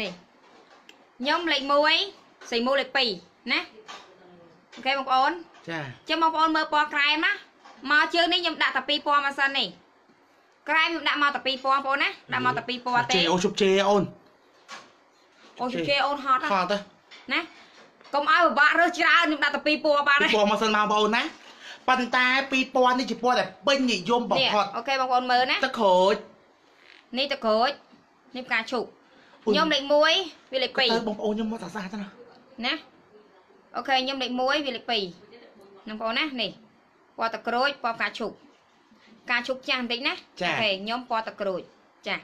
នេះខ្ញុំលេខ1សៃម៉ូលេខ2ណាអូខេបងប្អូនចាចាំបងប្អូនមើលពណ៌ក្រែមណាមកជើងនេះខ្ញុំដាក់តែ2ពណ៌មកសិននេះ ក្រែមខ្ញុំដាក់មកតែ2ពណ៌បងប្អូនណាដាក់មកតែ2ពណ៌ទេជេអូនជប់ជេអូនអូជជេអូនហត់ខណាតទៅណាកុំឲ្យពិបាករើសច្រើនខ្ញុំដាក់តែ2ពណ៌បានពីហើយពណ៌មកសិនមកបងប្អូនណាប៉ុន្តែពីពណ៌នេះជាពណ៌ដែលពេញនិយមបំនេះផុត OK បងប្អូនមើលណាទឹកក្រូចនេះទឹកក្រូចនេះផ្កាឈូកអូយខ្ញុំលេខ1វាលេខទៅ2បងប្អូនខ្ញុំមកសាស្អាតទៅណាណា OK ខ្ញុំលេខ1វាលេខ2ណាបងប្អូនណានេះពណ៌ទឹកក្រូចពណ៌ផ្កាឈូក ផ្កាឈូកចាស់បន្តិចណា OK ខ្ញុំពណ៌ទឹកក្រូចចា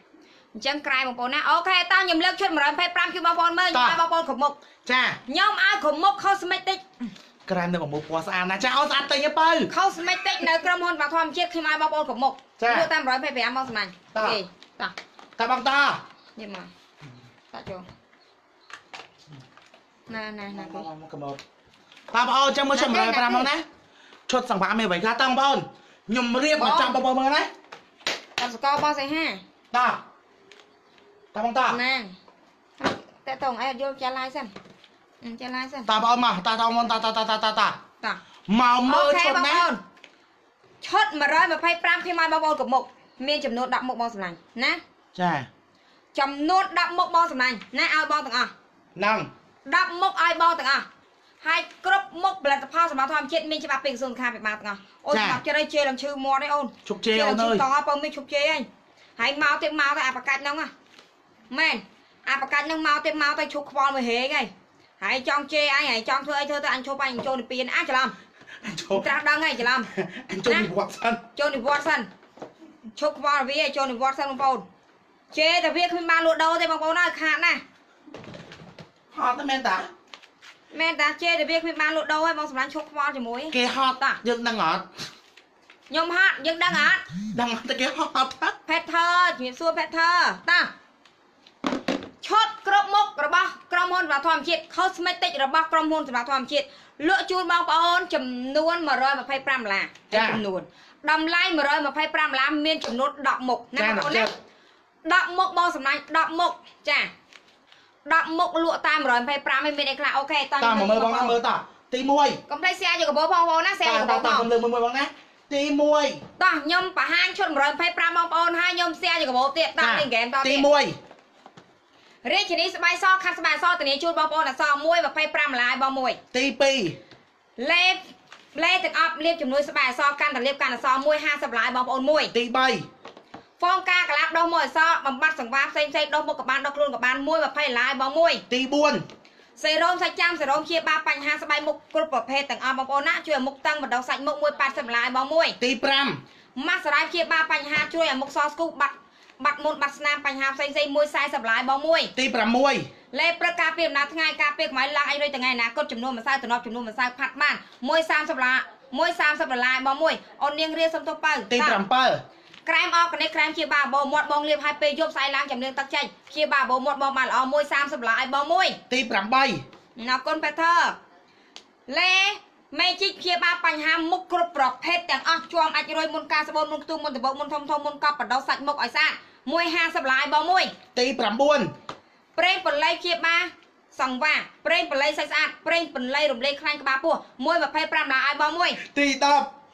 អញ្ចឹងក្រែបងប្អូនណាអូខេតោះខ្ញុំលើកឈុត125គឺបងប្អូនមើលខ្ញុំឲ្យបងប្អូនគ្រប់មុខចាខ្ញុំឲ្យគ្រប់មុខ cosmetic ក្រែមនៅប្រមូលពណ៌ស្អាតណាស់ចាអូនស្អាតតែងទៅបើខុសស្មិចតិចនៅក្រុមហ៊ុនបាធម្មជាតិខ្ញុំឲ្យបងប្អូនគ្រប់មុខចាលក់តាម125មកសម្លាញ់តាអូខេតាតាបងតានេះមកតាចូលណាណាណាមកគូមកកំបោតតាបងអូនចាំមើលខ្ញុំ105មកណាឈុតសង្វាក់មានអ្វីខ្លះតាបងប្អូន ខ្ញុំរៀបមកចាំបងប្អូនមើលណាតាមសកលបងសៃហាតាតាបងតាណាតែតងអីអត់យល់ចាឡាយសិនអឺចាឡាយសិនតាបងអូនមកតាតាបងតាតាតាតាតាតាតាមកមើលអូខេឈុតបងណាប្អូនឈុត125ខ្ញុំឲ្យបងប្អូនគ្រប់មុខមានចំនួន10មុខបងសម្លាញ់ណាចាចំនួន10មុខបងសម្លាញ់ណាឲ្យបងទាំងអស់ហ្នឹង10មុខឲ្យបងទាំងអស់ ហើយគ្រប់មុខផលិតផលសម្រាប់ធម្មជាតិមានច្បាប់ពីក្រសួងសុខាភិបាលទាំងអស់អូនសម្រាប់ចិត្តឲ្យជេរឡើងឈឺមាត់ឯអូនជុកជេរអូនអើយតអើបើមានឈប់ជេរឯងហើយមកទៀតមកទៅអាបកាច់ហ្នឹងហ៎មែនអាបកាច់ហ្នឹងមកទៀតមកទៅឈប់ខ្វល់មួយហេងហើយហើយចង់ជេរអញហើយចង់ធ្វើអីធ្វើទៅអញឈប់អញចូលនិព្វានអាច្រឡំចូលត្រាស់ដឹងហើយច្រឡំអញចូលនិវត្តន៍សិនចូលនិវត្តន៍សិនឈប់ខ្វល់វាឲ្យចូលនិវត្តន៍សិនបងប្អូនជេរតែវាគ្មានបានលក់ដូរទេបងប្អូនអើយខាតណាស់ហត់តែមែនតា មែនតាជេរតែវាគ្មានបានលក់ដូរទេបងសម្លាញ់ឈប់ខ្វល់ជាមួយគេហត់តាយើងដឹងអត់ខ្ញុំហត់យើងដឹងអត់ដឹងតែគេហត់តាផេតធើជំរាបសួរផេតធើតាឈុតគ្រប់មុខរបស់ក្រុមហ៊ុនសម្រាប់ធម្មជាតិ cosmetic របស់ក្រុមហ៊ុនសម្រាប់ធម្មជាតិលក់ជូនបងប្អូន ចំនួន125ដុល្លារចំនួនតម្លៃ125ដុល្លារមានចំនួន10មុខណាចាបងប្អូនចាណា10មុខបងសម្លាញ់10មុខចា 10មុខលក់តាម125មិនមានអីខ្លះអូខេតោះតាមកមើលបងណាមើលតាទី1កុំភ្លេច share យកកបោបងប្អូនណា share យកកបោតាបងខ្ញុំលើកមើលបងណាទី1តោះខ្ញុំបង្ហាញឈុត125បងប្អូនហើយខ្ញុំ share យកកបោទៀតតោះលេងហ្គេមតទីទៀត1រាជធានីស្បែកសខាត់ស្បែកសធានាជូនបងប្អូនអស1 25ដុល្លារបងមួយទីលេបលេទាំងអប់លាបជំនួយស្បែកអសកាន់តែលាបកាន់អស1 50ដុល្លារបងប្អូនមួយ2ទី3 ហ្វងការកលាប់ដោះមួយអសបំបត្តិសង្វារផ្សេងផ្សេងដោះមុខក៏បានដោះខ្លួនក៏បាន1 20ដុល្លារបងមួយទី4សេរ៉ូមសាច់ចាំសេរ៉ូមព្យាបាលបញ្ហាស្បែកមុខគ្រប់ប្រភេទទាំងអស់បងប្អូនណាជួយឲ្យមុខតឹងបណ្ដោះសាច់មុខ1 80ដុល្លារបងមួយទីម៉ាសារ៉ាព្យាបាលបញ្ហាជួយឲ្យមុខសស្គូបាត់បាត់មុនបាត់ស្នាមបញ្ហាផ្សេងផ្សេង1 40ដុល្លារបងមួយ5ទី6លេព្រឹកការពីដំណើរថ្ងៃការពីកម្លាំងឡើងអីរុយថ្ងៃអនាគតចំនួនម្សៅតំណប់ចំនួនម្សៅផាត់បាន1 30ដុល្លារ1 30ដុល្លារបងមួយអូននាងរៀនសុំទោសបើទីតើ7 ក្រែមអកកណិតក្រែមជាបាបោមាត់បងលាបឲ្យពេលយប់ស្អែកឡើងចំនួនទឹកចេញជាបាបោមាត់បងបានល្អ1 30ដុល្លារឲ្យបងមួយទី8អរគុណពេធើលេមេជីកព្យាបាលបញ្ហាមុខគ្រប់ប្រភេទទាំងអស់ជាប់អាចរុយមុនការស្បូនមុនខ្ទូមុនដបមុនធំធំមុនកប់បដោះសាច់មុខឲ្យស្អាត150ដុល្លារឲ្យបងមួយទី9ប្រេងបន្លៃជាបាសង្វាប្រេងបន្លៃសាច់ស្អាតប្រេងបន្លៃរំលែកខ្លាញ់ក្បាលពោះ125ដុល្លារឲ្យបងមួយទី10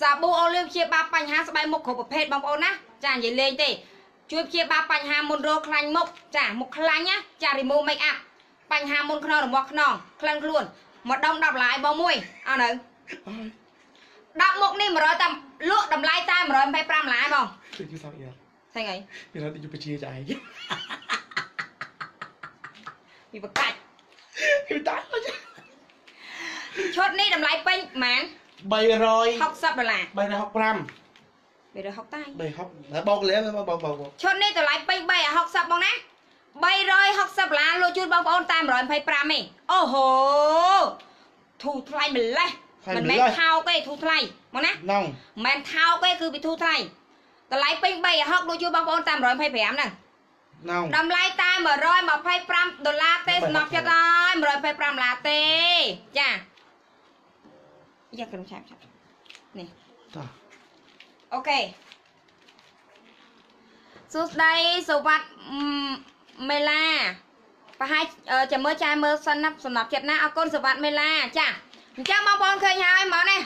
សាប៊ូអូលីវជាបាបញ្ហាស្បែកមុខគ្រប់ប្រភេទបងប្អូនណាចានិយាយលេងទេជួយព្យាបាលបញ្ហាមុនរោខ្លាញ់មុខចាមុខខ្លាញ់ណាចា remove make up បញ្ហាមុនខ្នងរបស់ខ្នងក្លិនខ្លួនមកដុំ10ដុល្លារឲ្យបងមួយអើនៅ10មុខនេះ100តាមលក់តម្លៃតែ125ដុល្លារបងជួយជួយសោកយ៉ាស្អីហីពីរត់ទៅជាចាយពីបកាច់គឺតាឈុតនេះតម្លៃពេញប្រហែល 300 60ដុល្លារ365វា60តាយ360ហើយបោកលេបបោកបោកបោកឈុតនេះតម្លៃពេញ3អា60បងណា360ដុល្លារលក់ជូនបងប្អូនតាម125ទេអូហូធូរថ្លៃម្លេះមិនមែនថោកទេធូរថ្លៃមកណាណងមិនមែនថោកទេគឺវាធូរថ្លៃតម្លៃពេញ3អា60លក់ជូនបងប្អូនតាម125ហ្នឹងណងតម្លៃតែ125ដុល្លារទេសំណប់ចិត្តហើយ125ដុល្លារទេចា យ៉ាក្រុមឆាប់ឆាប់នេះតាអូខេសួស្តីសុវត្ថិមេឡាប្រហែលអឺចាំមើលចាយមើលសិនណាសំណប់ចិត្តណាអរគុណសុវត្ថិមេឡាចាអញ្ចឹងបងប្អូនឃើញហើយមកនេះ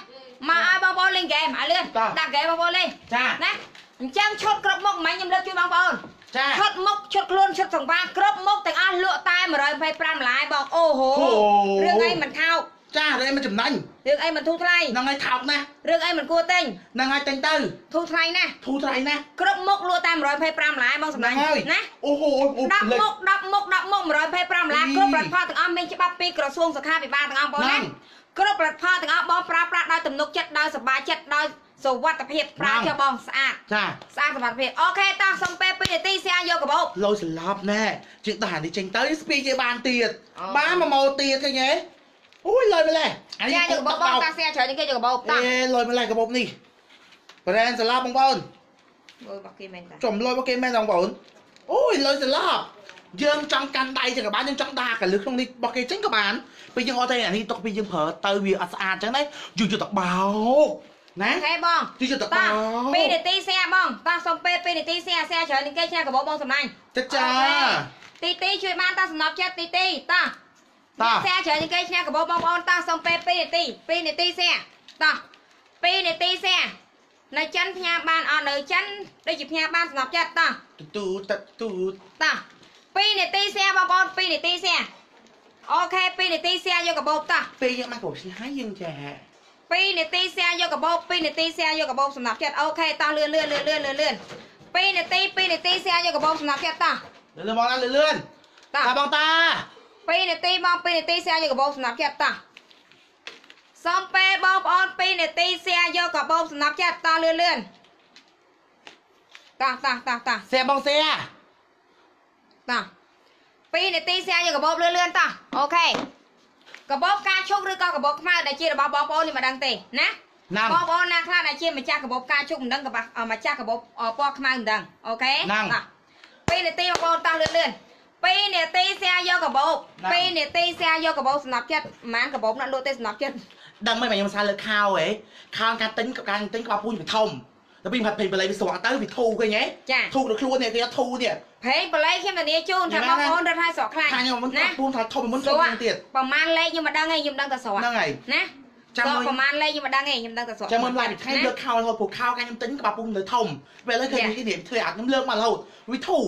មកឲ្យបងប្អូនលេងហ្គេមឲ្យលឿនដាក់ហ្គេមបងប្អូនលេងចាណាអញ្ចឹងឈុតគ្រប់មុខមិនខ្ញុំលើកជូនបងប្អូនចាឈុតមុខឈុតខ្លួនឈុតសង្វារគ្រប់មុខទាំងអស់លក់តែ125ដុល្លារបងអូហូរឿងអីមិនថោក ចារេមិនចំណាញ់រឿងអីមិនធូរថ្លៃហ្នឹងហើយថោកណាស់រឿងអីមិនគួរទិញហ្នឹងហើយតែងទៅធូរថ្លៃណាស់ធូរថ្លៃណាស់គ្រប់មុខលក់តែ125ដុល្លារបងសម្លាញ់ហើយណាអូហូអូ10មុខ10មុខ10មុខ125ដុល្លារគ្រប់ផលិតផលទាំងអស់មានច្បាប់ពីក្រសួងសុខាភិបាលទាំងអស់បងណាគ្រប់ផលិតផលទាំងអស់បងប្រើប្រាស់ដោយទំនុកចិត្តដោយសប្បាយចិត្តដោយសុវត្ថិភាពប្រើចុះបងស្អាតចាស្អាតសុវត្ថិភាពអូខេតោះសុំពេល2នាទីស្អាយកកាបូបលុយស្លាប់ណែជិះដល់នេះចេញទៅស្ពីគេបានទៀតអូបានមួយម៉ោទៀតឃើញទេ អូយលុយម្លេះអានេះយកកបោកតាសៀច្រើនគេយកកបោកតាអេលុយម្លេះកបោកនេះប្រែនសាឡាបងប្អូនលុយរបស់គេមែនតាចំលុយរបស់គេមែនបងប្អូនអូយលុយសាឡាយើងចង់កាន់ដៃចឹងក៏បានយើងចង់ដាក់កលឹះក្នុងនេះរបស់គេចឹងក៏បានពេលយើងអត់ទេអានេះຕົកពេលយើងប្រើទៅវាអត់ស្អាតចឹងណាយូរយូរតបោកណាហេបងទីយូរតបោក2នាទីសែបងតោះសុំពេល2នាទីសែសែច្រើននេះគេឆ្នាំកបោបងសំឡាញ់ទឹកចាទីទីជួយបានតាសំណប់ចិត្តទីទីតោះ តាសែច្រើនជាងគេឈ្នះកាបូបបងប្អូនតោះសុំពេល2នាទី2នាទីសែតោះ2នាទីសែនៅចិនផ្ញើបានអត់នៅចិនដូចជាផ្ញើបានស្ងប់ចិត្តតោះទូទឹកទូតោះ2នាទីសែបងប្អូន2នាទីសែអូខេ2នាទីសែយកកាបូបតោះពេលយកមកកាបូបឆ្លាយយើងចា2នាទីសែយកកាបូប2នាទីសែយកកាបូបសម្រាប់ចិត្តអូខេតោះលឿនលឿនលឿនលឿនលឿន2នាទី2នាទីសែយកកាបូបសម្រាប់ចិត្តតោះលឿនបងណាលឿនតោះបងតា 2នាទីបង2នាទីសែយកកាបូបសំណាប់ចិត្តតោះសំពេបងប្អូន2នាទីសែយកកាបូបសំណាប់ចិត្តតោះលឿនលឿនតោះតោះតោះតោះសែបងសែតោះ2នាទីសែយកកាបូបលឿនលឿនតោះអូខេកាបូបការឈុកឬក៏កាបូបខ្មៅដែលជារបស់បងប្អូននេះមិនដឹងទេណាបងប្អូនណាខ្លះដែលជាម្ចាស់កាបូបការជុកមិនដឹងកបាស់ម្ចាស់កាបូបពណ៌ខ្មៅមិនដឹងអូខេហ្នឹង2នាទីបងប្អូនតោះលឿនលឿន 2នាទីស្អាយកកាបូបហ្នឹង2នាទីស្អាយកកាបូបសំណប់ចិត្តប្រហែលកាបូបណាត់លក់ទេសំណប់ចិត្តដឹងមិនខ្ញុំសាលើខោហ៎ខោការទិញការទិញក្បាលពូជវាធំដល់ពីផាត់ពេញបល័យវាស្រក់ទៅវាធូរឃើញហ៎ចាធូរដល់ខ្លួននេះគេថាធូរនេះប្រេងបល័យខ្ញុំធានាជូនថាយ៉ាងបងណាប្អូនរត់ឲ្យស្រកខ្លាចខាងខ្ញុំមិនណាពូនថាធំមុនធំស្រកជាងទៀតប្រហែលលេខខ្ញុំមិនដឹងទេខ្ញុំដឹងតែស្រកហ្នឹងហើយណាចាំស្រកមើលប្រហែលលេខខ្ញុំមិនដឹងទេខ្ញុំដឹងតែស្រកចាំមើលឡាយពីថ្ងៃលើកខោរហូតពួកខោកាខ្ញុំទិញក្បាលពូជនៅធំពេលឥឡូវឃើញនេះនេះធ្វើអាខ្ញុំលើកមករហូតវាធូរ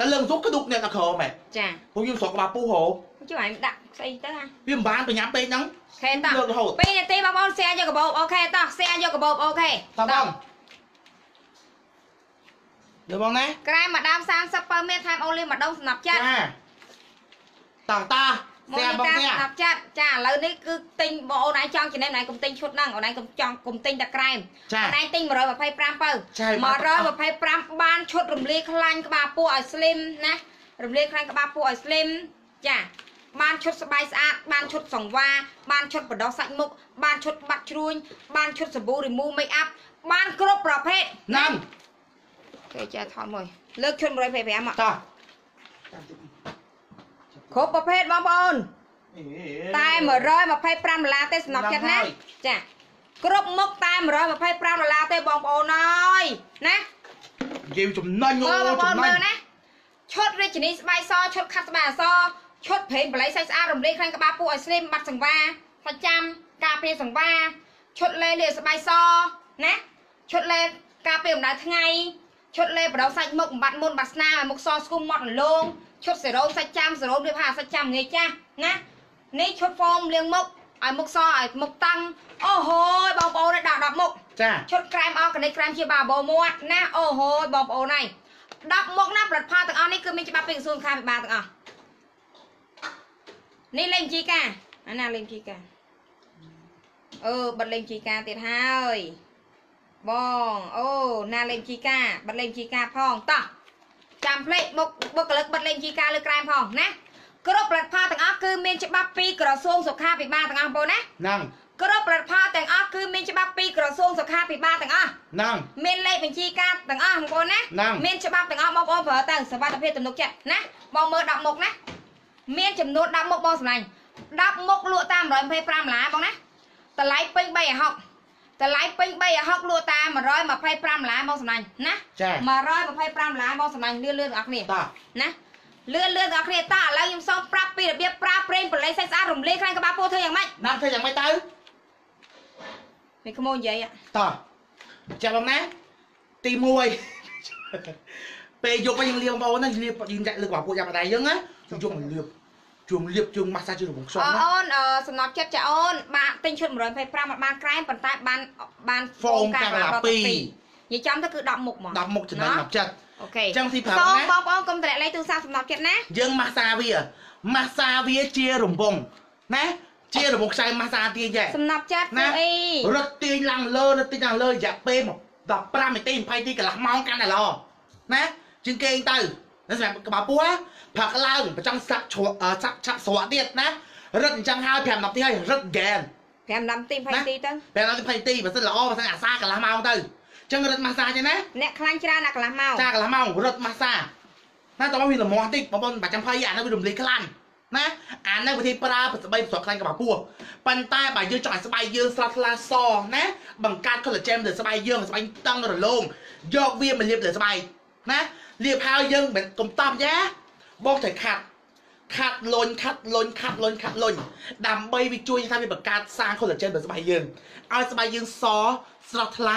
តែលើកសុកក៏ឌុកអ្នកដល់ក្រមែនចាពួកខ្ញុំស្រកក្បាលពូហូជួយឲ្យដាក់ស្អីទៅហ่ะវាមិនបានបញ្ញាពេកហ្នឹងខេតោះលើករហូត2នាទីបងប្អូន share យកកាបូបអូខេតោះ share យកកាបូបអូខេតាបងលើបងណាក្រែមម្ដាម30ពើមានថែមអូលីម្ដងសំណាប់ចិត្តចាតាតា មកសែនេះបងតាមសែសំណាប់ចិត្តចាឥឡូវនេះគឺទិញបងអូនឯងចង់ចំណេញអូនឯងកុំទិញឈុតហ្នឹងអូនឯងកុំចង់កុំទិញតែក្រែមចាអូនឯងទិញ125ពើចាបាទ125បានឈុតរំលាយខ្លាញ់ក្បាលពោះឲ្យ slim ណារំលាយខ្លាញ់ក្បាលពោះឲ្យ slim ចាបានឈុតស្បែកស្អាតបានឈុតសង្វាបានឈុតបដោះសាច់មុខបានឈុតបាត់ជ្រួញបានឈុតសាប៊ូ remove make up បានគ្រប់ប្រភេទណាំគេចាថតមួយលើកឈុត125មកតា គ្រប់ប្រភេទបងប្អូនតែ125ដុល្លារទេសំណប់ចិត្តណាហើយចាគ្រប់មុខតែ125ដុល្លារទេបងប្អូនអើយណានិយាយចំណេញអូមើលបងប្អូនចំណេមើញលណាឈុតរាជនីស្បែកសឈុតខាត់ស្បែកអសឈុតប្រេងបល័យសាច់ស្អាតរំលាយខ្លាំងក្បាលពោះឲ្យស្លីមបាត់សង្វាប្រចាំការពារសង្វាឈុតលេលាស្បែកសណាឈុតលេការពារកម្ដៅថ្ងៃឈុតលេបដោសាច់មុខបំបត្តិមុនបាត់ស្នាឲ្យមុខសស្គមមាត់រលោង ឈុតសេរ៉ូមសាច់ចាំសេរ៉ូមរៀបហាសាច់ចាំងាយចាស់ណានេះឈុតហ្វមលាងមុខឲ្យមុខសឲ្យមុខតាំងអូហូយបងប្អូនឲ្យដាក់10មុខចាឈុតក្រែមអស់កណិតក្រែមជាបាបោមាត់ណាអូហូយបងប្អូនហើយ10មុខណាផលិតផលទាំងអស់នេះគឺមានច្បាប់ពីក្រសួងខាងពិបាលទាំងអស់នេះលេងជីកាអាណាលេងជីកាអឺបិទលេងជីកាទៀតហើយបងអូណាលេងជីកាបិទលេងជីកាផងតោះ ចាំភ្លេចមុខបុគ្គលិកបិទលេងជីកាលើក្រែមផងណាគ្រប់ផលិតផលទាំងអស់គឺមានច្បាប់ពីក្រសួងសុខាភិបាលទាំងអស់បងប្អូនណាហ្នឹងគ្រប់ផលិតផលទាំងអស់គឺមានច្បាប់ពីក្រសួងសុខាភិបាលទាំងអស់ហ្នឹងមានលេខបញ្ជីការទាំងអស់បងប្អូនណាហ្នឹងមានច្បាប់ទាំងអស់បងប្អូនប្រើទៅសុវត្ថិភាពទំនុកចិត្តណាបងមើល10មុខណាមានចំនួន10មុខបងសម្លាញ់10មុខលក់តាម125ដុល្លារបងណាតម្លៃពេញ3អាហុក តម្លៃពេញ3អាហុកលក់តាម125ដុល្លារបងសម្លាញ់ណាចា125ដុល្លារបងសម្លាញ់លឿនលឿនបងប្អូនគ្នាតាណាលឿនលឿនបងប្អូនគ្នាតើឥឡូវខ្ញុំសូមប្រាប់ពីរបៀបប្រើប្រេងប្រឡេងសាច់ស្អាតរំលាយខ្លាំងក្បាលពោះធ្វើយ៉ាងម៉េចណាំធ្វើយ៉ាងម៉េចទៅមានក្មួយនិយាយហ៎តាចាំបងណាទី1ពេលយកមកយើងលាបបងប្អូនណាលាបយើងចាក់លើក្បាលពួកយ៉ាងម្ដាយយើងណាយើងយកមកលាប ជុំលាបជុំម៉ាស្សាជុំរបងខ្សោអណាអូនអឺសំណប់ចិត្តចាអូនបានទិញឈុត125អត់បានក្រែមប៉ុន្តែបានបានហ្វូមកាឡា2និយាយចំទៅគឺ10មុខហ្មង10មុខចំណេញ10ចិត្តអូខេចឹងទីប្រាំសូមណាបងប្អូនកុំតម្លាក់លេខទូរស័ព្ទសំណប់ចិត្តណាយើងម៉ាស្សាវាម៉ាស្សាវាជារំបងណាជារំបងខ្សែម៉ាស្សាទាញដែរសំណប់ចិត្តណាគឺអីរត់ទាញឡើងលើរត់ទាញឡើងលើរយៈពេល15នាទី20នាទីកន្លះម៉ោងកាន់តែល្អណាជាងគេងទៅ ណាសម្រាប់ក្បាលពោះផឹកឡើងប្រចង់សាក់ជ្រក់អឺសាក់ឆាក់ស្រក់ទៀតណារឹតអញ្ចឹងហើយ5 10ទីហើយរឹតហ្គេន5 10ទី20ទីទៅ5 10ទី20ទីបើសិនល្អបើសិនអាសាកន្លះម៉ោងទៅអញ្ចឹងរឹតម៉ាស្សាចឹងណាអ្នកខ្លាញ់ច្រើនណាកន្លះម៉ោងចាកន្លះម៉ោងរត់ម៉ាស្សាណាតោះវាលមាស់តិចបងប្អូនបាច់ចាំភ័យអានោះវារំលាយខ្លាំងណាអានោះវិធីប្រើស្បែកប្រសក់ខ្លាញ់ក្បាលពោះប៉ុន្តែបើយើងចង់ឲ្យស្បែកយើងស្រស់ថ្លាសណាបង្កើត collagen លើស្បែកយើងស្បែកតឹងរលោងយកវាមកលាបលើស្បែក ណាលាបហើយយើងមិនកុំតប់យ៉ាបងត្រូវខាត់ខាត់លុញខាត់លុញខាត់លុញខាត់លុញដើម្បីវាជួយថាវាបង្កើតសាង collagen លើស្បែកយើងឲ្យស្បែកយើងសស្រស់ថ្លា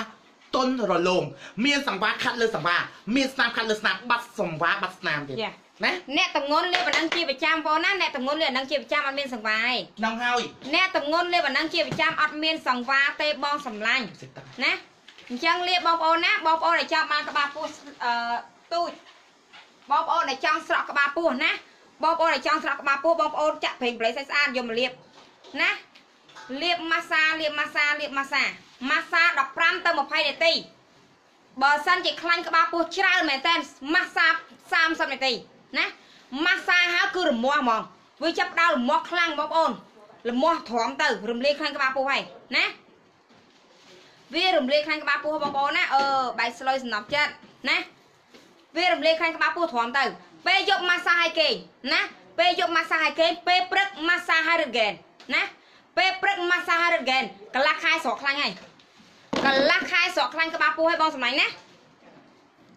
ទន់រលោងមានសង្វារខាត់លើសង្វារមានស្នាមខាត់លើស្នាមបាត់សង្វារបាត់ស្នាមទៀតយ៉ាណាអ្នកតំងន់លេបអានឹងជាប្រចាំបងណាអ្នកតំងន់លេបអានឹងជាប្រចាំអត់មានសង្វាយនឹងហើយអ្នកតំងន់លេបអានឹងជាប្រចាំអត់មានសង្វាទេបងសម្លាញ់សិតតាណា អញ្ចឹងលាបងប្អូនណាបងប្អូនដែលចង់បានក្បាលពោះអឺទូចបងប្អូនដែលចង់ស្រក់ក្បាលពោះណាបងប្អូនដែលចង់ស្រក់ក្បាលពោះបងប្អូនចាក់ប្រេងប្រេងស្អាតស្អាតយកមកលាបណាលាបម៉ាសាលាបម៉ាសាលាបម៉ាសាម៉ាសា15ទៅ20នាទីបើសិនជាខ្លាញ់ក្បាលពោះច្រើនមែនតើម៉ាសា30នាទីណាម៉ាសាហើយគឺរមាស់ហ្មងវាចាប់ផ្ដើមរមាស់ខ្លាំងបងប្អូនរមាស់ទ្រាំទៅរំលាយខ្លាំងក្បាលពោះហើយណា វារំលាយខ្លាញ់ក្បាលពោះបងប្អូនណាអឺបែកស្លុយសំណប់ចិត្តណាវារំលាយខ្លាញ់ក្បាលពោះទ្រាំទៅពេលយកម៉ាសាឲ្យគេណាពេលយកម៉ាសាឲ្យគេពេលព្រឹកម៉ាសាឲ្យរឹតហ្គេនណាពេលព្រឹកម៉ាសាឲ្យរឹតហ្គេនកន្លះខែស្រកខ្លាញ់ហើយកន្លះខែស្រកខ្លាញ់ក្បាលពោះឲ្យបងសម្លាញ់ណា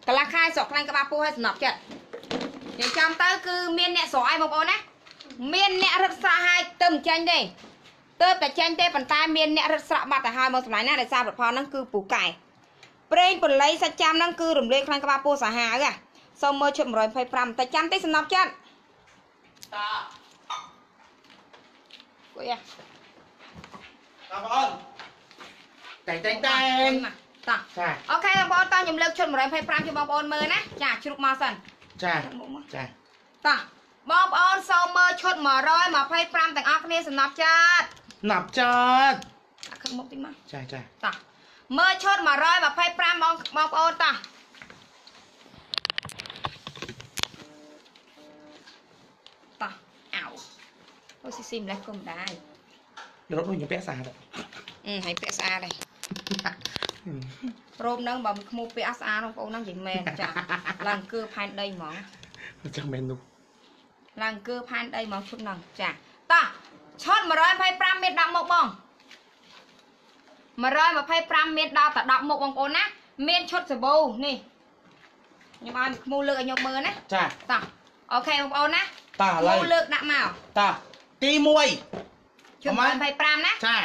កន្លះខែស្រកខ្លាញ់ក្បាលពោះឲ្យសំណប់ចិត្តនិយាយចំទៅគឺមានអ្នកស្រកឲ្យបងប្អូនណាមានអ្នករឹតស្រក់ឲ្យទៅមិនចាញ់ទេ ទៅតែចេញទេប៉ុន្តែមានអ្នករត់ស្រក់បាត់ទៅហើយមកសម្លាញ់ណាដោយសារផលផលហ្នឹងគឺពូកែប្រេងបល័យសាច់ចាំហ្នឹងគឺរំលាយខ្លាំងក្បាលពោះសាហាវហ่ะសូមមើលឈុត125តែចាំតិចសំណប់ចិត្តតាគួយហ่ะបងប្អូនតែងតែងតែងណាតោះចាអូខេបងប្អូនតោះខ្ញុំលើកឈុត125ជូនបងប្អូនមើលណាចាជ្រុកមកសិនចាជ្រុកមកមកចាតោះបងប្អូនសូមមើលឈុត125ទាំងអស់គ្នាសំណប់ចិត្ត ណាប់ចតអាខឹកមុខតិចមកចាចាតោះមើលឈុត125បងបងប្អូនតោះតោះអោអូស៊ីស៊ីម្លេះក៏មិនដែររត់ដូចខ្ញុំពាក់ស្អាតអឺហើយពាក់ស្អាតហើយរោមហ្នឹងបើមិនខ្មោពាក់អត់ស្អាតបងប្អូនហ្នឹងនិយាយមែនចាឡើងអង្គើផែនដីហ្មងចាំមែននោះឡើងអង្គើផែនដីហ្មងឈុតហ្នឹងចាតោះ ឈុត125មាន10មុខបង125មានដល់តែ10មុខបងប្អូនណាមានឈុតសាប៊ូនេះខ្ញុំឲ្យខ្មោលើកឲ្យខ្ញុំមើលណាចាតោះអូខេបងប្អូនណាតាឥខ្មោឡូវលើកដាក់មកតាទី1ជុំអម125ណាចា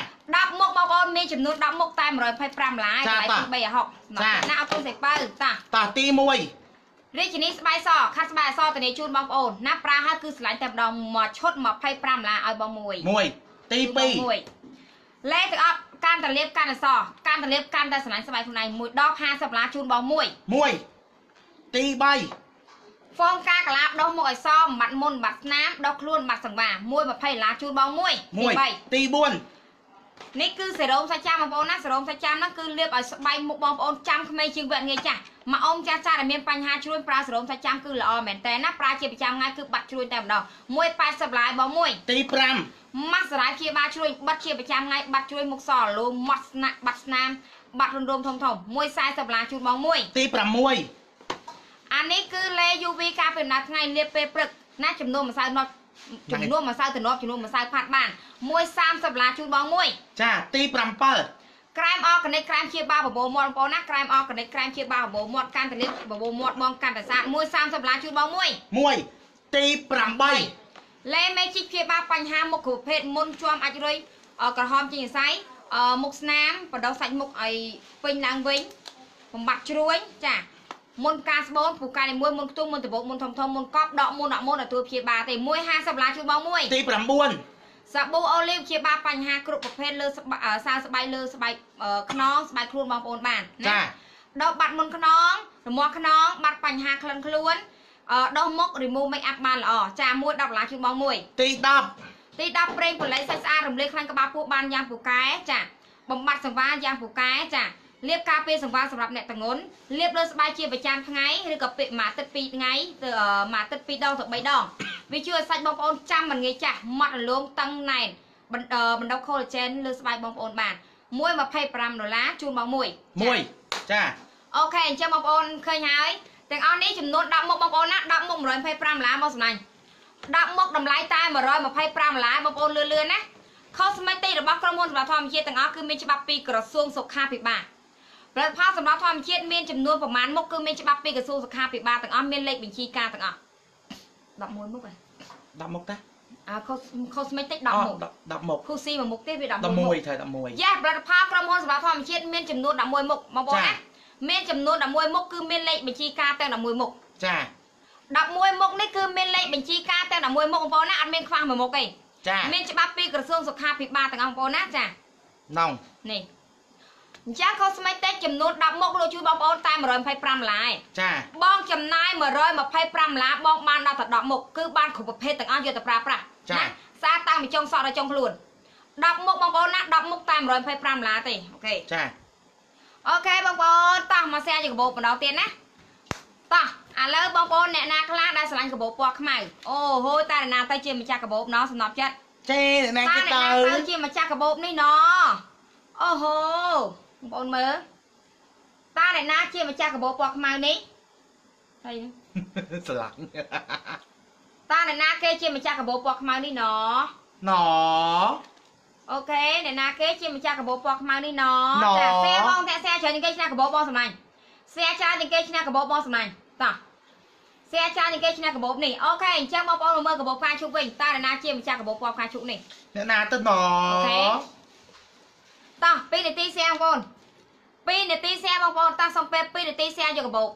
10មុខបងប្អូនមានចំនួន10មុខតែ125ឡាយចាតែតាទី360ណាអត់ទុនសេបើតាតាទី1 រាជនីស្បែកសខាត់ស្បែកអសតនីជូនបងប្អូនណាប្រាហើយគឺឆ្លាញ់តែម្ដងមកឈុត25ឡាឲ្យបងមួយ1ទីជូនបងមួយលេខទាំងអស់កាន់តែលៀបកាន់តែសកាន់តែលៀបកាន់តែឆ្លាញ់ស្បែកខ្លួនឯងមួយដប50ឡាជូនបងមួយ2 1ទី3ហ្វងការកាឡាដោះមុខឲ្យសបាត់មុនបាត់ស្នាមដោះខ្លួនបាត់សង្វាមួយ20ឡាជូនបងមួយទី3ទី4 នេះគឺសេរ៉ូមសាច់ចាំបងប្អូនណាសេរ៉ូមសាច់ចាំហ្នឹងគឺលាបឲ្យស្បែកមុខបងប្អូនចាំក្មេងជាងវគ្គងាយចាស់មកអ៊ំចាស់ចាស់ដែលមានបញ្ហាជ្រួញប្រើសេរ៉ូមសាច់ចាំគឺល្អមែនតើណាប្រើជាប្រចាំថ្ងៃគឺបាត់ជ្រួញតែម្ដង180ឡាយបងមួយទី5ម៉ាស់សារ៉ាព្យាបាលជ្រួញបាត់ជាប្រចាំថ្ងៃបាត់ជ្រួញមុខសរលោមាត់ស្នាក់បាត់ស្នាមបាត់រំរោមធំធំ140ឡាជូនបងមួយទី6អានេះគឺលេ UV ការពីដំណើរថ្ងៃលាបពេលព្រឹកណាចំនួនម្សៅណត់ ចំនួនម្សៅទំនប់ចំនួនម្សៅផាត់បាន1.30ដុល្លារជូនបងមួយចាទី7ក្រែមអកនិកក្រែមជាបាបបោមាត់បងប្អូនណាក្រែមអកនិកក្រែមជាបាបបោមាត់កាន់តលិបបោមាត់បងកាន់តសា130ដុល្លារជូនបងមួយ1ទី8លេមេជីកជាបាបញ្ហាមុខគ្រប់ភេទមុនជួមអាចរុយក្រហមជាងស័យមុខស្នាមបដោះសាច់មុខឲ្យពេញឡើងវិញបំបត្តិជ្រួញចា មុនការស្បូនពូកែនីមួយមុនខ្ទង់មុនដបោកមុនធំធំមុនកប់ដកមុនដកមុនទទួលព្យាបាលទេ150ដុល្លារជូនបងមួយទី9សាប៊ូអូលីវព្យាបាលបញ្ហាគ្រប់ប្រភេទលើស្បែកអឺសើស្បែកលើស្បែកអឺខ្នងស្បែកខ្លួនបងប្អូនបានណាចាដកបាត់មុនខ្នងរមាស់ខ្នងបាត់បញ្ហាក្លិនខ្លួនអឺដោះមុខ remove make up បានល្អចាមួយ10ដុល្លារជូនបងមួយទី10ទី10ប្រេងបល័យសាច់ស្អាតរំលាយខ្លាញ់ក្បាលពោះបានយ៉ាងពូកែចាបំបត្តិសង្វារយ៉ាងពូកែចា លាបការពារសង្វារសម្រាប់អ្នកតងន់លាបលើស្បែកជាប្រចាំថ្ងៃឬក៏ពាក់មួយអាទិត្យ2ថ្ងៃទៅអឺមួយអាទិត្យ2ដងទៅ3ដងវាជួយឲ្យសាច់បងប្អូនចាំមិនងាយចាស់ម៉ត់រលោងតឹងណែនបណ្ដបណ្ដុះ collagen លើស្បែកបងប្អូនបានមួយ25ដុល្លារជូនបងមួយមួយចាអូខេអញ្ចឹងបងប្អូនឃើញហើយទាំងអស់នេះចំនួន10មុខបងប្អូនណា10មុខ125ដុល្លារមកសំណាញ់10មុខតម្លៃតែ125ដុល្លារបងប្អូនលឿនលឿនណា cosmetic របស់ក្រុមហ៊ុនសម្រាប់ធម្មជាតិទាំងអស់គឺមានច្បាប់ពីក្រសួងសុខាភិបាល ផលិតផលសម្រាប់ធម្មជាតិមានចំនួនប្រមាណមុខគឺមានច្បាប់ពីក្រសួងសុខាភិបាលទាំងអស់មានលេខបញ្ជីការទាំងអស់11មុខហ៎10មុខតាអា cos- cosmetic អូ10មុខ10មុខគូស៊ីមួយមុខទេវា11មុខ11ត្រូវ11យ៉ាផលិតផលក្រុមហ៊ុនសម្រាប់ធម្មជាតិមានចំនួន11មុខបងប្អូនចាណាមានចំនួន11មុខគឺមានលេខបញ្ជីការទាំង11មុខចា11មុខនេះគឺមានលេខបញ្ជីការទាំង11មុខបងប្អូនណាអត់មានខ្វះមួយមុខទេចាមានច្បាប់ពីក្រសួងសុខាភិបាលទាំងអស់បងប្អូនណាចាណងនេះ អញ្ចឹងខុសស្មីតិចចំនួន10មុខលោកជួយបងប្អូនតែ125ឡាយចាបងចំណាយ125ឡាបងបានដល់តែ10មុខគឺបានគ្រប់ប្រភេទទាំងអស់យកទៅប្រើប្រាស់ចាសារតាំងពីចុងសក់ដល់ចុងខ្លួន10មុខបងប្អូនណា10មុខតែ125ឡាទេអូខេចាអូខេបងប្អូនតោះមកសែជាកាបូបម្ដងទៀតណាតោះឥឡូវបងប្អូនអ្នកណាខ្លះដែលស្រឡាញ់កាបូបពណ៌ខ្មៅអូហូតារណាទៅជាម្ចាស់កាបូបណោះសំណប់ចិត្តចេអ្នកណាគេទៅតាអ្នកណាទៅជាម្ចាស់កាបូបនេះណោះអូហូ បងប្អូនមើលតាអ្នកណាជាម្ចាស់កាបូបពណ៌ខ្មៅនេះហើយស្រឡាញ់តាអ្នកណាគេជាម្ចាស់កាបូបពណ៌ខ្មៅនេះណោះណ OK អ្នកណាគេជាម្ចាស់កាបូបពណ៌ខ្មៅនេះណោះណោចាសែបងតាក់សែច្រើនជាងគេឈ្នះកាបូបបងសម្លាញ់ share ច្រើនជាងគេឈ្នះកាបូបបងសម្លាញ់តោះ share ច្រើនជាងគេឈ្នះកាបូបនេះ OK អញ្ចឹងបងប្អូនមកមើលកាបូបផ្កាឈូកវិញតើអ្នកណាជាម្ចាស់កាបូបពណ៌ផ្កាឈូកនេះអ្នកណាទៅណ OK តោះ2នាទីសែបងប្អូន2នាទីសែបងប្អូនតោះសុំពេល2នាទីសែយកកាបូប